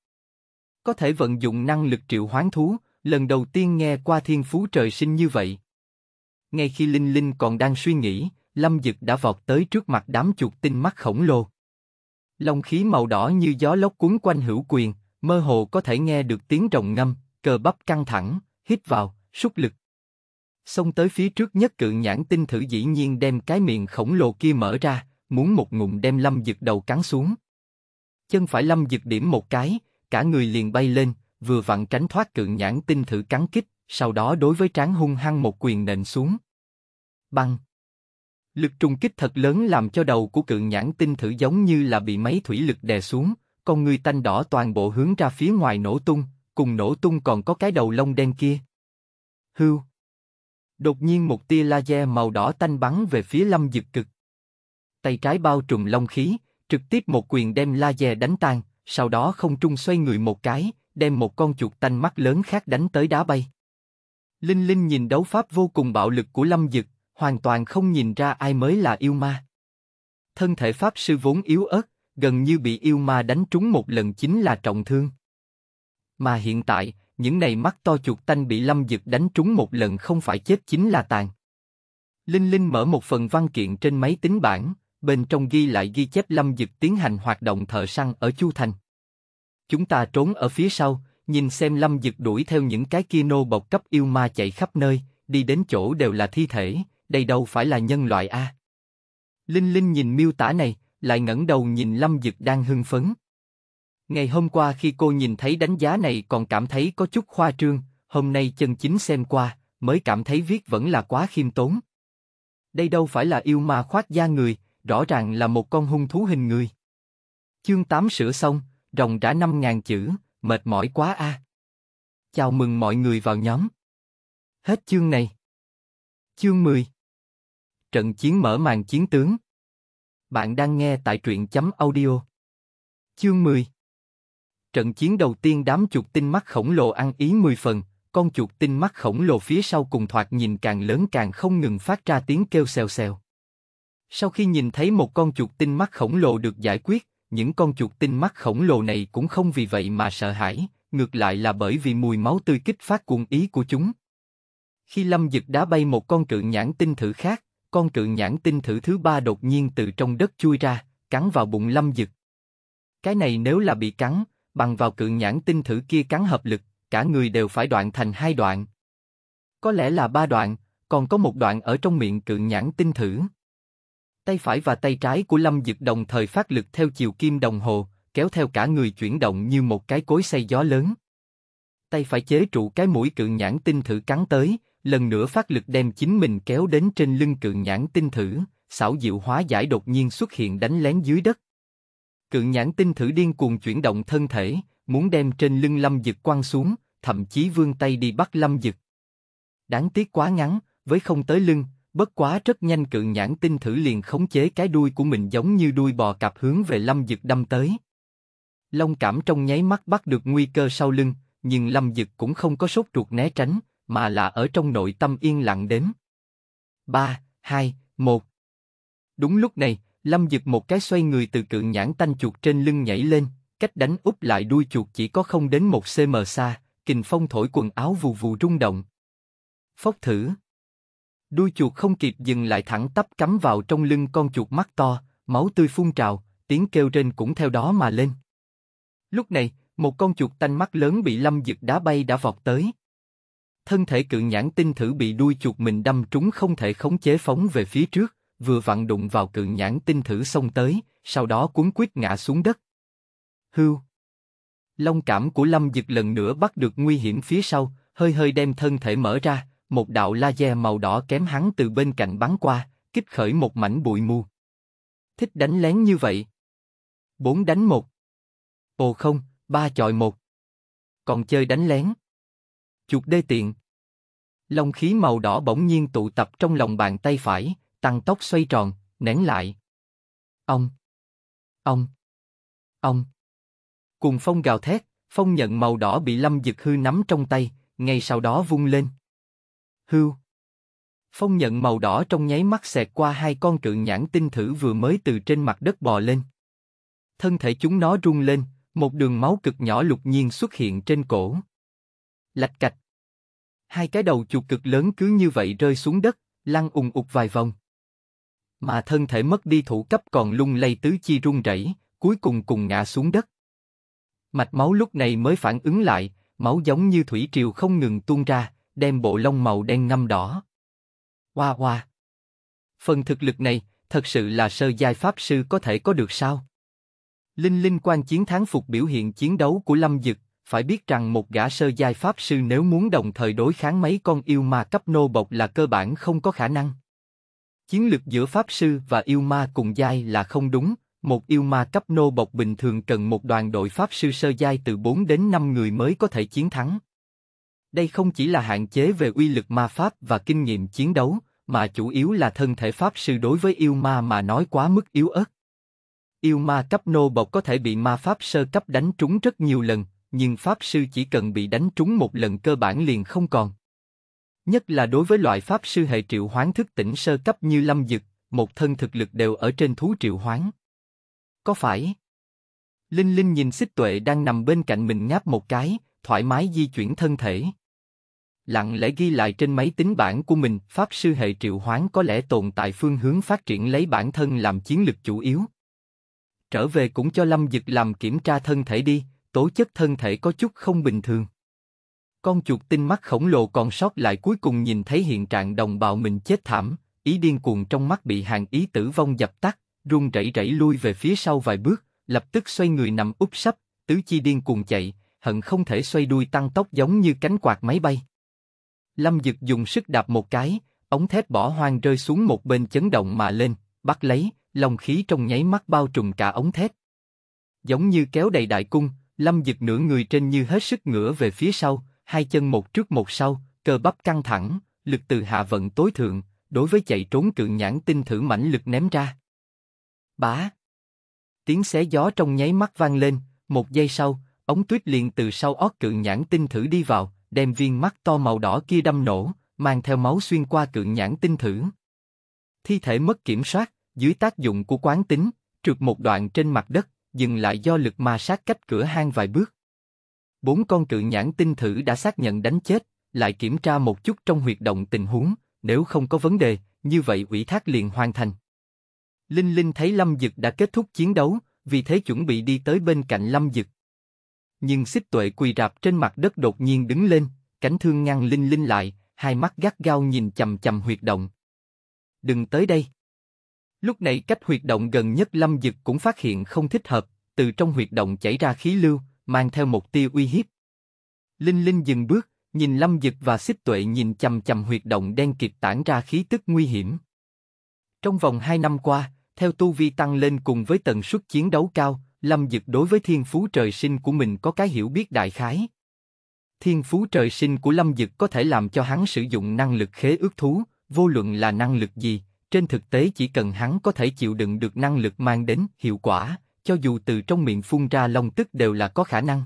Có thể vận dụng năng lực triệu hoán thú, lần đầu tiên nghe qua thiên phú trời sinh như vậy. Ngay khi Linh Linh còn đang suy nghĩ, Lâm Dực đã vọt tới trước mặt đám chuột tinh mắt khổng lồ. Long khí màu đỏ như gió lốc cuốn quanh hữu quyền, mơ hồ có thể nghe được tiếng rồng ngâm, cờ bắp căng thẳng, hít vào, sút lực. Xông tới phía trước nhất cự nhãn tinh thử dĩ nhiên đem cái miệng khổng lồ kia mở ra, muốn một ngụm đem Lâm Dực đầu cắn xuống. Chân phải Lâm Dực điểm một cái, cả người liền bay lên, vừa vặn tránh thoát cự nhãn tinh thử cắn kích, sau đó đối với trán hung hăng một quyền nện xuống. Băng. Lực trùng kích thật lớn làm cho đầu của cự nhãn tinh thử giống như là bị máy thủy lực đè xuống, con người tanh đỏ toàn bộ hướng ra phía ngoài nổ tung, cùng nổ tung còn có cái đầu lông đen kia. Hưu. Đột nhiên một tia laser màu đỏ tanh bắn về phía Lâm Dực Cực. Tay trái bao trùm long khí, trực tiếp một quyền đem laser đánh tan, sau đó không trung xoay người một cái, đem một con chuột tanh mắt lớn khác đánh tới đá bay. Linh Linh nhìn đấu pháp vô cùng bạo lực của Lâm Dực, hoàn toàn không nhìn ra ai mới là yêu ma. Thân thể pháp sư vốn yếu ớt, gần như bị yêu ma đánh trúng một lần chính là trọng thương. Mà hiện tại, những này mắt to chuột tanh bị Lâm Dực đánh trúng một lần không phải chết chính là tàn. Linh Linh mở một phần văn kiện trên máy tính bảng, bên trong ghi lại ghi chép Lâm Dực tiến hành hoạt động thợ săn ở Chu Thành. Chúng ta trốn ở phía sau, nhìn xem Lâm Dực đuổi theo những cái kia nô bộc cấp yêu ma chạy khắp nơi, đi đến chỗ đều là thi thể, đây đâu phải là nhân loại a? Linh Linh nhìn miêu tả này, lại ngẩng đầu nhìn Lâm Dực đang hưng phấn. Ngày hôm qua khi cô nhìn thấy đánh giá này còn cảm thấy có chút khoa trương, hôm nay chân chính xem qua, mới cảm thấy viết vẫn là quá khiêm tốn. Đây đâu phải là yêu ma khoác da người, rõ ràng là một con hung thú hình người. Chương 8 sửa xong, ròng rã năm ngàn chữ, mệt mỏi quá a. Chào mừng mọi người vào nhóm. Hết chương này. Chương 10 Trận chiến mở màn chiến tướng. Bạn đang nghe tại truyện chấm audio. Chương 10 Trận chiến đầu tiên đám chuột tinh mắt khổng lồ ăn ý 10 phần, con chuột tinh mắt khổng lồ phía sau cùng thoạt nhìn càng lớn càng không ngừng phát ra tiếng kêu xèo xèo. Sau khi nhìn thấy một con chuột tinh mắt khổng lồ được giải quyết, những con chuột tinh mắt khổng lồ này cũng không vì vậy mà sợ hãi, ngược lại là bởi vì mùi máu tươi kích phát cuồng ý của chúng. Khi Lâm Dực đá bay một con trượng nhãn tinh thử khác, con trượng nhãn tinh thử thứ ba đột nhiên từ trong đất chui ra, cắn vào bụng Lâm Dực. Cái này nếu là bị cắn, bằng vào cự nhãn tinh thử kia cắn hợp lực, cả người đều phải đoạn thành hai đoạn. Có lẽ là ba đoạn, còn có một đoạn ở trong miệng cự nhãn tinh thử. Tay phải và tay trái của Lâm Dực đồng thời phát lực theo chiều kim đồng hồ, kéo theo cả người chuyển động như một cái cối xay gió lớn. Tay phải chế trụ cái mũi cự nhãn tinh thử cắn tới, lần nữa phát lực đem chính mình kéo đến trên lưng cự nhãn tinh thử, xảo diệu hóa giải đột nhiên xuất hiện đánh lén dưới đất. Cự nhãn tinh thử điên cuồng chuyển động thân thể, muốn đem trên lưng Lâm Dực quăng xuống, thậm chí vươn tay đi bắt Lâm Dực. Đáng tiếc quá ngắn, với không tới lưng, bất quá rất nhanh cự nhãn tinh thử liền khống chế cái đuôi của mình giống như đuôi bò cạp hướng về Lâm Dực đâm tới. Long cảm trong nháy mắt bắt được nguy cơ sau lưng, nhưng Lâm Dực cũng không có sốt ruột né tránh, mà là ở trong nội tâm yên lặng đếm. 3, 2, 1 Đúng lúc này, Lâm Dực một cái xoay người từ cự nhãn tanh chuột trên lưng nhảy lên, cách đánh úp lại đuôi chuột chỉ có không đến một cm xa, kình phong thổi quần áo vù vù rung động. Phốc thử. Đuôi chuột không kịp dừng lại thẳng tắp cắm vào trong lưng con chuột mắt to, máu tươi phun trào, tiếng kêu trên cũng theo đó mà lên. Lúc này, một con chuột tanh mắt lớn bị Lâm Dực đá bay đã vọt tới. Thân thể cự nhãn tinh thử bị đuôi chuột mình đâm trúng không thể khống chế phóng về phía trước, vừa vặn đụng vào cự nhãn tinh thử xông tới, sau đó cuốn quyết ngã xuống đất. Hưu. Long cảm của Lâm Dực lần nữa bắt được nguy hiểm phía sau, hơi hơi đem thân thể mở ra, một đạo laser màu đỏ kém hắn từ bên cạnh bắn qua, kích khởi một mảnh bụi mù. Thích đánh lén như vậy. Bốn đánh một. Ồ không, ba chọi một. Còn chơi đánh lén. Chuột đê tiện. Long khí màu đỏ bỗng nhiên tụ tập trong lòng bàn tay phải, tăng tốc xoay tròn, nén lại. Ông. Ông. Ông. Cùng phong gào thét, phong nhận màu đỏ bị Lâm Dực Hư nắm trong tay, ngay sau đó vung lên. Hưu. Phong nhận màu đỏ trong nháy mắt xẹt qua hai con trượng nhãn tinh thử vừa mới từ trên mặt đất bò lên. Thân thể chúng nó rung lên, một đường máu cực nhỏ lục nhiên xuất hiện trên cổ. Lạch cạch. Hai cái đầu chuột cực lớn cứ như vậy rơi xuống đất, lăn ùng ục vài vòng. Mà thân thể mất đi thủ cấp còn lung lay tứ chi run rẩy, cuối cùng cùng ngã xuống đất. Mạch máu lúc này mới phản ứng lại, máu giống như thủy triều không ngừng tuôn ra, đem bộ lông màu đen ngâm đỏ. Hoa hoa. Phần thực lực này, thật sự là sơ giai pháp sư có thể có được sao? Linh Linh quan chiến thắng phục biểu hiện chiến đấu của Lâm Dực, phải biết rằng một gã sơ giai pháp sư nếu muốn đồng thời đối kháng mấy con yêu ma cấp nô bộc là cơ bản không có khả năng. Chiến lược giữa pháp sư và yêu ma cùng giai là không đúng, một yêu ma cấp nô bộc bình thường cần một đoàn đội pháp sư sơ giai từ 4 đến 5 người mới có thể chiến thắng. Đây không chỉ là hạn chế về uy lực ma pháp và kinh nghiệm chiến đấu, mà chủ yếu là thân thể pháp sư đối với yêu ma mà nói quá mức yếu ớt. Yêu ma cấp nô bộc có thể bị ma pháp sơ cấp đánh trúng rất nhiều lần, nhưng pháp sư chỉ cần bị đánh trúng một lần cơ bản liền không còn. Nhất là đối với loại pháp sư hệ triệu hoán thức tỉnh sơ cấp như lâm dực, một thân thực lực đều ở trên thú triệu hoán. Có phải? Linh Linh nhìn xích tuệ đang nằm bên cạnh mình ngáp một cái, thoải mái di chuyển thân thể. Lặng lẽ ghi lại trên máy tính bảng của mình, Pháp sư hệ triệu hoán có lẽ tồn tại phương hướng phát triển lấy bản thân làm chiến lược chủ yếu. Trở về cũng cho Lâm Dực làm kiểm tra thân thể đi, tố chất thân thể có chút không bình thường. Con chuột tinh mắt khổng lồ còn sót lại cuối cùng nhìn thấy hiện trạng đồng bào mình chết thảm, ý điên cuồng trong mắt bị hàng ý tử vong dập tắt, run rẩy rẩy lui về phía sau vài bước, lập tức xoay người nằm úp sấp, tứ chi điên cuồng chạy, hận không thể xoay đuôi tăng tốc giống như cánh quạt máy bay. Lâm Dực dùng sức đạp một cái, ống thép bỏ hoang rơi xuống một bên chấn động mà lên, bắt lấy, lòng khí trong nháy mắt bao trùm cả ống thép. Giống như kéo đầy đại cung, Lâm Dực nửa người trên như hết sức ngửa về phía sau, hai chân một trước một sau, cơ bắp căng thẳng, lực từ hạ vận tối thượng, đối với chạy trốn cự nhãn tinh thử mãnh lực ném ra. Bá. Tiếng xé gió trong nháy mắt vang lên, một giây sau, ống tuyết liền từ sau ót cự nhãn tinh thử đi vào, đem viên mắt to màu đỏ kia đâm nổ, mang theo máu xuyên qua cự nhãn tinh thử. Thi thể mất kiểm soát, dưới tác dụng của quán tính, trượt một đoạn trên mặt đất, dừng lại do lực ma sát cách cửa hang vài bước. Bốn con cự nhãn tinh thử đã xác nhận đánh chết, lại kiểm tra một chút trong huyệt động tình huống, nếu không có vấn đề, như vậy ủy thác liền hoàn thành. Linh Linh thấy Lâm Dực đã kết thúc chiến đấu, vì thế chuẩn bị đi tới bên cạnh Lâm Dực. Nhưng xích tuệ quỳ rạp trên mặt đất đột nhiên đứng lên, cánh thương ngăn Linh Linh lại, hai mắt gắt gao nhìn chầm chầm huyệt động. Đừng tới đây. Lúc này cách huyệt động gần nhất Lâm Dực cũng phát hiện không thích hợp, từ trong huyệt động chảy ra khí lưu, mang theo một tia uy hiếp. Linh Linh dừng bước, nhìn Lâm Dực và xích tuệ nhìn chầm chầm huyệt động đen kịt tản ra khí tức nguy hiểm. Trong vòng hai năm qua, theo tu vi tăng lên cùng với tần suất chiến đấu cao, Lâm Dực đối với thiên phú trời sinh của mình có cái hiểu biết đại khái. Thiên phú trời sinh của Lâm Dực có thể làm cho hắn sử dụng năng lực khế ước thú, vô luận là năng lực gì, trên thực tế chỉ cần hắn có thể chịu đựng được năng lực mang đến hiệu quả, cho dù từ trong miệng phun ra long tức đều là có khả năng.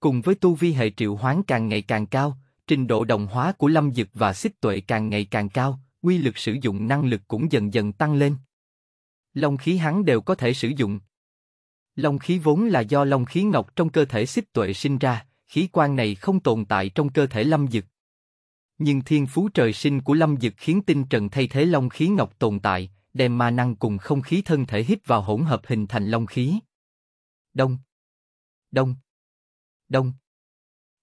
Cùng với tu vi hệ triệu hoán càng ngày càng cao, trình độ đồng hóa của lâm dực và xích tuệ càng ngày càng cao, quy lực sử dụng năng lực cũng dần dần tăng lên. Long khí hắn đều có thể sử dụng. Long khí vốn là do long khí ngọc trong cơ thể xích tuệ sinh ra, khí quan này không tồn tại trong cơ thể lâm dực. Nhưng thiên phú trời sinh của lâm dực khiến tinh trần thay thế long khí ngọc tồn tại, đem ma năng cùng không khí thân thể hít vào hỗn hợp hình thành long khí. Đông. Đông. Đông.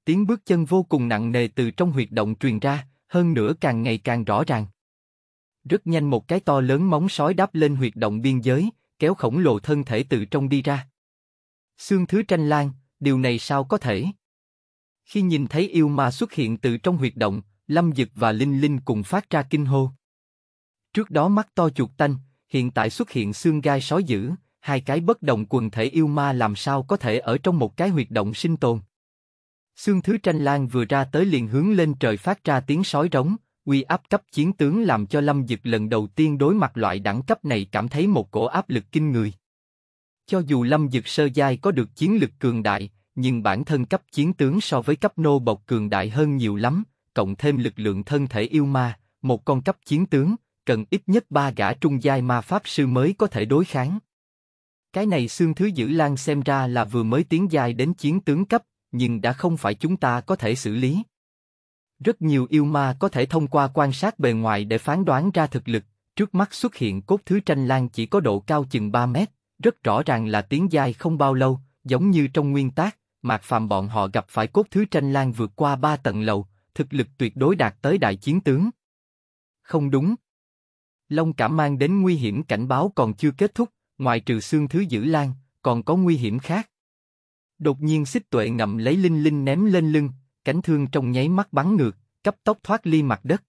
Tiếng bước chân vô cùng nặng nề từ trong huyệt động truyền ra, hơn nữa càng ngày càng rõ ràng. Rất nhanh một cái to lớn móng sói đáp lên huyệt động biên giới, kéo khổng lồ thân thể từ trong đi ra. Xương thứ tranh lan, điều này sao có thể? Khi nhìn thấy yêu ma xuất hiện từ trong huyệt động, Lâm Dực và Linh Linh cùng phát ra kinh hô. Trước đó mắt to chuột tanh, hiện tại xuất hiện xương gai sói dữ, hai cái bất đồng quần thể yêu ma làm sao có thể ở trong một cái huyệt động sinh tồn. Xương thứ tranh lan vừa ra tới liền hướng lên trời phát ra tiếng sói rống, uy áp cấp chiến tướng làm cho Lâm Dực lần đầu tiên đối mặt loại đẳng cấp này cảm thấy một cổ áp lực kinh người. Cho dù Lâm Dực sơ giai có được chiến lực cường đại, nhưng bản thân cấp chiến tướng so với cấp nô bộc cường đại hơn nhiều lắm, cộng thêm lực lượng thân thể yêu ma, một con cấp chiến tướng, cần ít nhất ba gã trung giai ma pháp sư mới có thể đối kháng. Cái này xương thứ dữ lan xem ra là vừa mới tiến giai đến chiến tướng cấp, nhưng đã không phải chúng ta có thể xử lý. Rất nhiều yêu ma có thể thông qua quan sát bề ngoài để phán đoán ra thực lực, trước mắt xuất hiện cốt thứ tranh lan chỉ có độ cao chừng 3 mét, rất rõ ràng là tiến giai không bao lâu, giống như trong nguyên tác, Mạc Phàm bọn họ gặp phải cốt thứ tranh lan vượt qua ba tầng lầu, thực lực tuyệt đối đạt tới đại chiến tướng. Không đúng. Long cảm mang đến nguy hiểm cảnh báo còn chưa kết thúc, ngoài trừ xương thứ dữ lan, còn có nguy hiểm khác. Đột nhiên xích tuệ ngậm lấy linh linh ném lên lưng, cánh thương trong nháy mắt bắn ngược, cấp tốc thoát ly mặt đất.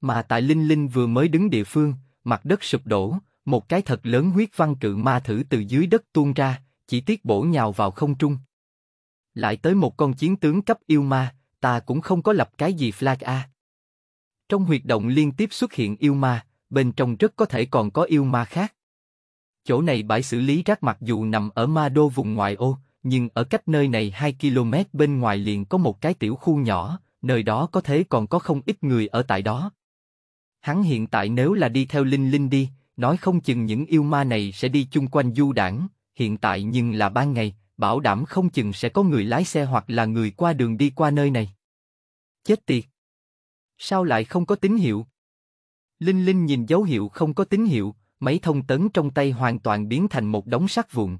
Mà tại linh linh vừa mới đứng địa phương, mặt đất sụp đổ, một cái thật lớn huyết văn cự ma thử từ dưới đất tuôn ra, chỉ tiếc bổ nhào vào không trung. Lại tới một con chiến tướng cấp yêu ma, ta cũng không có lập cái gì flag a. Trong huyệt động liên tiếp xuất hiện yêu ma, bên trong rất có thể còn có yêu ma khác. Chỗ này bãi xử lý rác mặc dù nằm ở ma đô vùng ngoại ô, nhưng ở cách nơi này 2 km bên ngoài liền có một cái tiểu khu nhỏ, nơi đó có thể còn có không ít người ở tại đó. Hắn hiện tại nếu là đi theo Linh Linh đi, nói không chừng những yêu ma này sẽ đi chung quanh du đảng, hiện tại nhưng là ban ngày, bảo đảm không chừng sẽ có người lái xe hoặc là người qua đường đi qua nơi này. Chết tiệt! Sao lại không có tín hiệu? Linh Linh nhìn dấu hiệu không có tín hiệu, mấy thông tấn trong tay hoàn toàn biến thành một đống sắt vụn.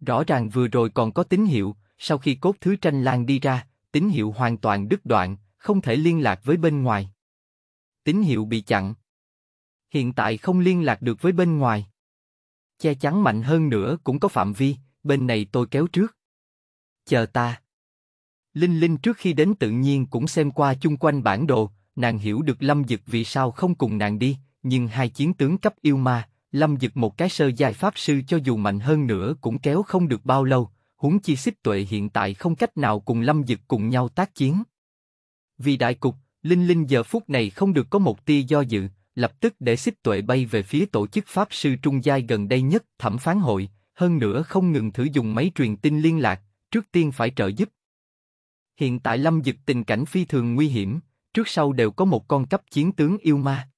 Rõ ràng vừa rồi còn có tín hiệu, sau khi cốt thứ tranh lan đi ra, tín hiệu hoàn toàn đứt đoạn, không thể liên lạc với bên ngoài. Tín hiệu bị chặn. Hiện tại không liên lạc được với bên ngoài. Che chắn mạnh hơn nữa cũng có phạm vi, bên này tôi kéo trước. Chờ ta. Linh Linh trước khi đến tự nhiên cũng xem qua chung quanh bản đồ, nàng hiểu được Lâm Dực vì sao không cùng nàng đi, nhưng hai chiến tướng cấp yêu ma, Lâm Dực một cái sơ giai pháp sư cho dù mạnh hơn nữa cũng kéo không được bao lâu, huống chi xích tuệ hiện tại không cách nào cùng Lâm Dực cùng nhau tác chiến. Vì đại cục, Linh Linh giờ phút này không được có một tia do dự, lập tức để xích tuệ bay về phía tổ chức pháp sư trung giai gần đây nhất, thẩm phán hội, hơn nữa không ngừng thử dùng máy truyền tin liên lạc, trước tiên phải trợ giúp. Hiện tại Lâm Dực tình cảnh phi thường nguy hiểm, trước sau đều có một con cấp chiến tướng yêu ma.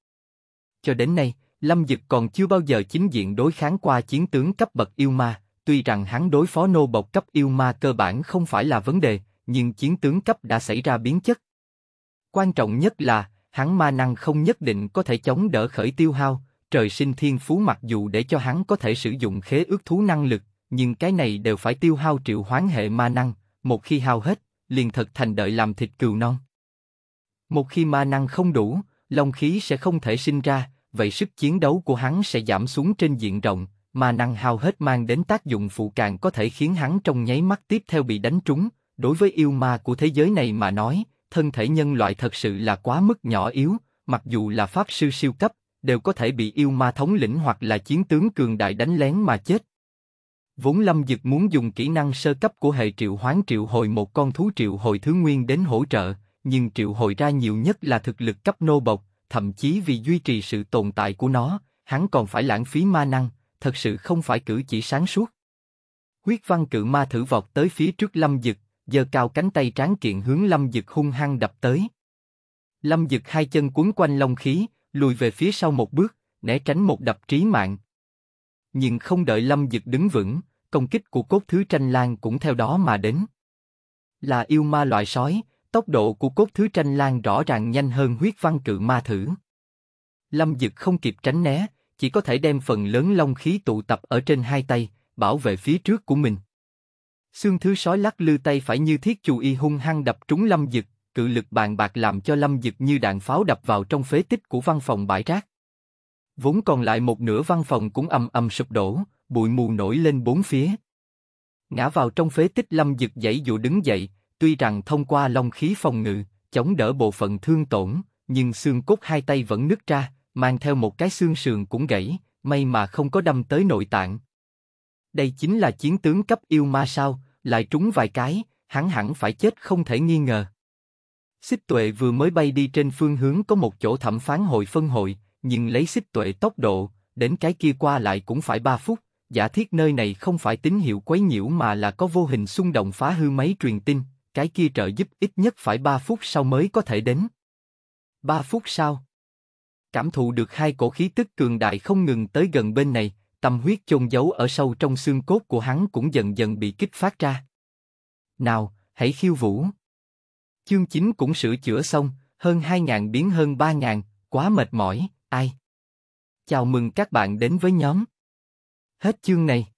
Cho đến nay, Lâm Dực còn chưa bao giờ chính diện đối kháng qua chiến tướng cấp bậc yêu ma, tuy rằng hắn đối phó nô bộc cấp yêu ma cơ bản không phải là vấn đề, nhưng chiến tướng cấp đã xảy ra biến chất. Quan trọng nhất là, hắn ma năng không nhất định có thể chống đỡ khởi tiêu hao, trời sinh thiên phú mặc dù để cho hắn có thể sử dụng khế ước thú năng lực, nhưng cái này đều phải tiêu hao triệu hoán hệ ma năng, một khi hao hết, liền thật thành đợi làm thịt cừu non. Một khi ma năng không đủ, long khí sẽ không thể sinh ra, vậy sức chiến đấu của hắn sẽ giảm xuống trên diện rộng, ma năng hao hết mang đến tác dụng phụ càng có thể khiến hắn trong nháy mắt tiếp theo bị đánh trúng. Đối với yêu ma của thế giới này mà nói, thân thể nhân loại thật sự là quá mức nhỏ yếu, mặc dù là pháp sư siêu cấp, đều có thể bị yêu ma thống lĩnh hoặc là chiến tướng cường đại đánh lén mà chết. Vốn Lâm Dực muốn dùng kỹ năng sơ cấp của hệ triệu hoán triệu hồi một con thú triệu hồi thứ nguyên đến hỗ trợ, nhưng triệu hồi ra nhiều nhất là thực lực cấp nô bộc, thậm chí vì duy trì sự tồn tại của nó, hắn còn phải lãng phí ma năng, thật sự không phải cử chỉ sáng suốt. Huyết văn cự ma thử vọt tới phía trước Lâm Dực, giơ cao cánh tay tráng kiện hướng Lâm Dực hung hăng đập tới. Lâm Dực hai chân cuốn quanh long khí, lùi về phía sau một bước, né tránh một đập trí mạng. Nhưng không đợi Lâm Dực đứng vững, công kích của cốt thứ tranh lan cũng theo đó mà đến. Là yêu ma loại sói, tốc độ của cốt thứ tranh lan rõ ràng nhanh hơn huyết văn cự ma thử. Lâm Dực không kịp tránh né, chỉ có thể đem phần lớn long khí tụ tập ở trên hai tay, bảo vệ phía trước của mình. Xương thứ sói lắc lư tay phải như thiết chù y hung hăng đập trúng Lâm Dực, cự lực bàn bạc làm cho Lâm Dực như đạn pháo đập vào trong phế tích của văn phòng bãi rác. Vốn còn lại một nửa văn phòng cũng ầm ầm sụp đổ, bụi mù nổi lên bốn phía. Ngã vào trong phế tích Lâm Dực dãy dụ đứng dậy, tuy rằng thông qua long khí phòng ngự, chống đỡ bộ phận thương tổn, nhưng xương cốt hai tay vẫn nứt ra, mang theo một cái xương sườn cũng gãy, may mà không có đâm tới nội tạng. Đây chính là chiến tướng cấp yêu ma sao, lại trúng vài cái, hắn hẳn phải chết không thể nghi ngờ. Xích tuệ vừa mới bay đi trên phương hướng có một chỗ thẩm phán hội phân hội, nhưng lấy xích tuệ tốc độ, đến cái kia qua lại cũng phải ba phút, giả thiết nơi này không phải tín hiệu quấy nhiễu mà là có vô hình xung động phá hư máy truyền tin, cái kia trợ giúp ít nhất phải 3 phút sau mới có thể đến. 3 phút sau. Cảm thụ được hai cổ khí tức cường đại không ngừng tới gần bên này, tâm huyết chôn giấu ở sâu trong xương cốt của hắn cũng dần dần bị kích phát ra. Nào, hãy khiêu vũ. Chương 9 cũng sửa chữa xong, hơn 2.000 biến hơn 3.000, quá mệt mỏi, ai? Chào mừng các bạn đến với nhóm. Hết chương này.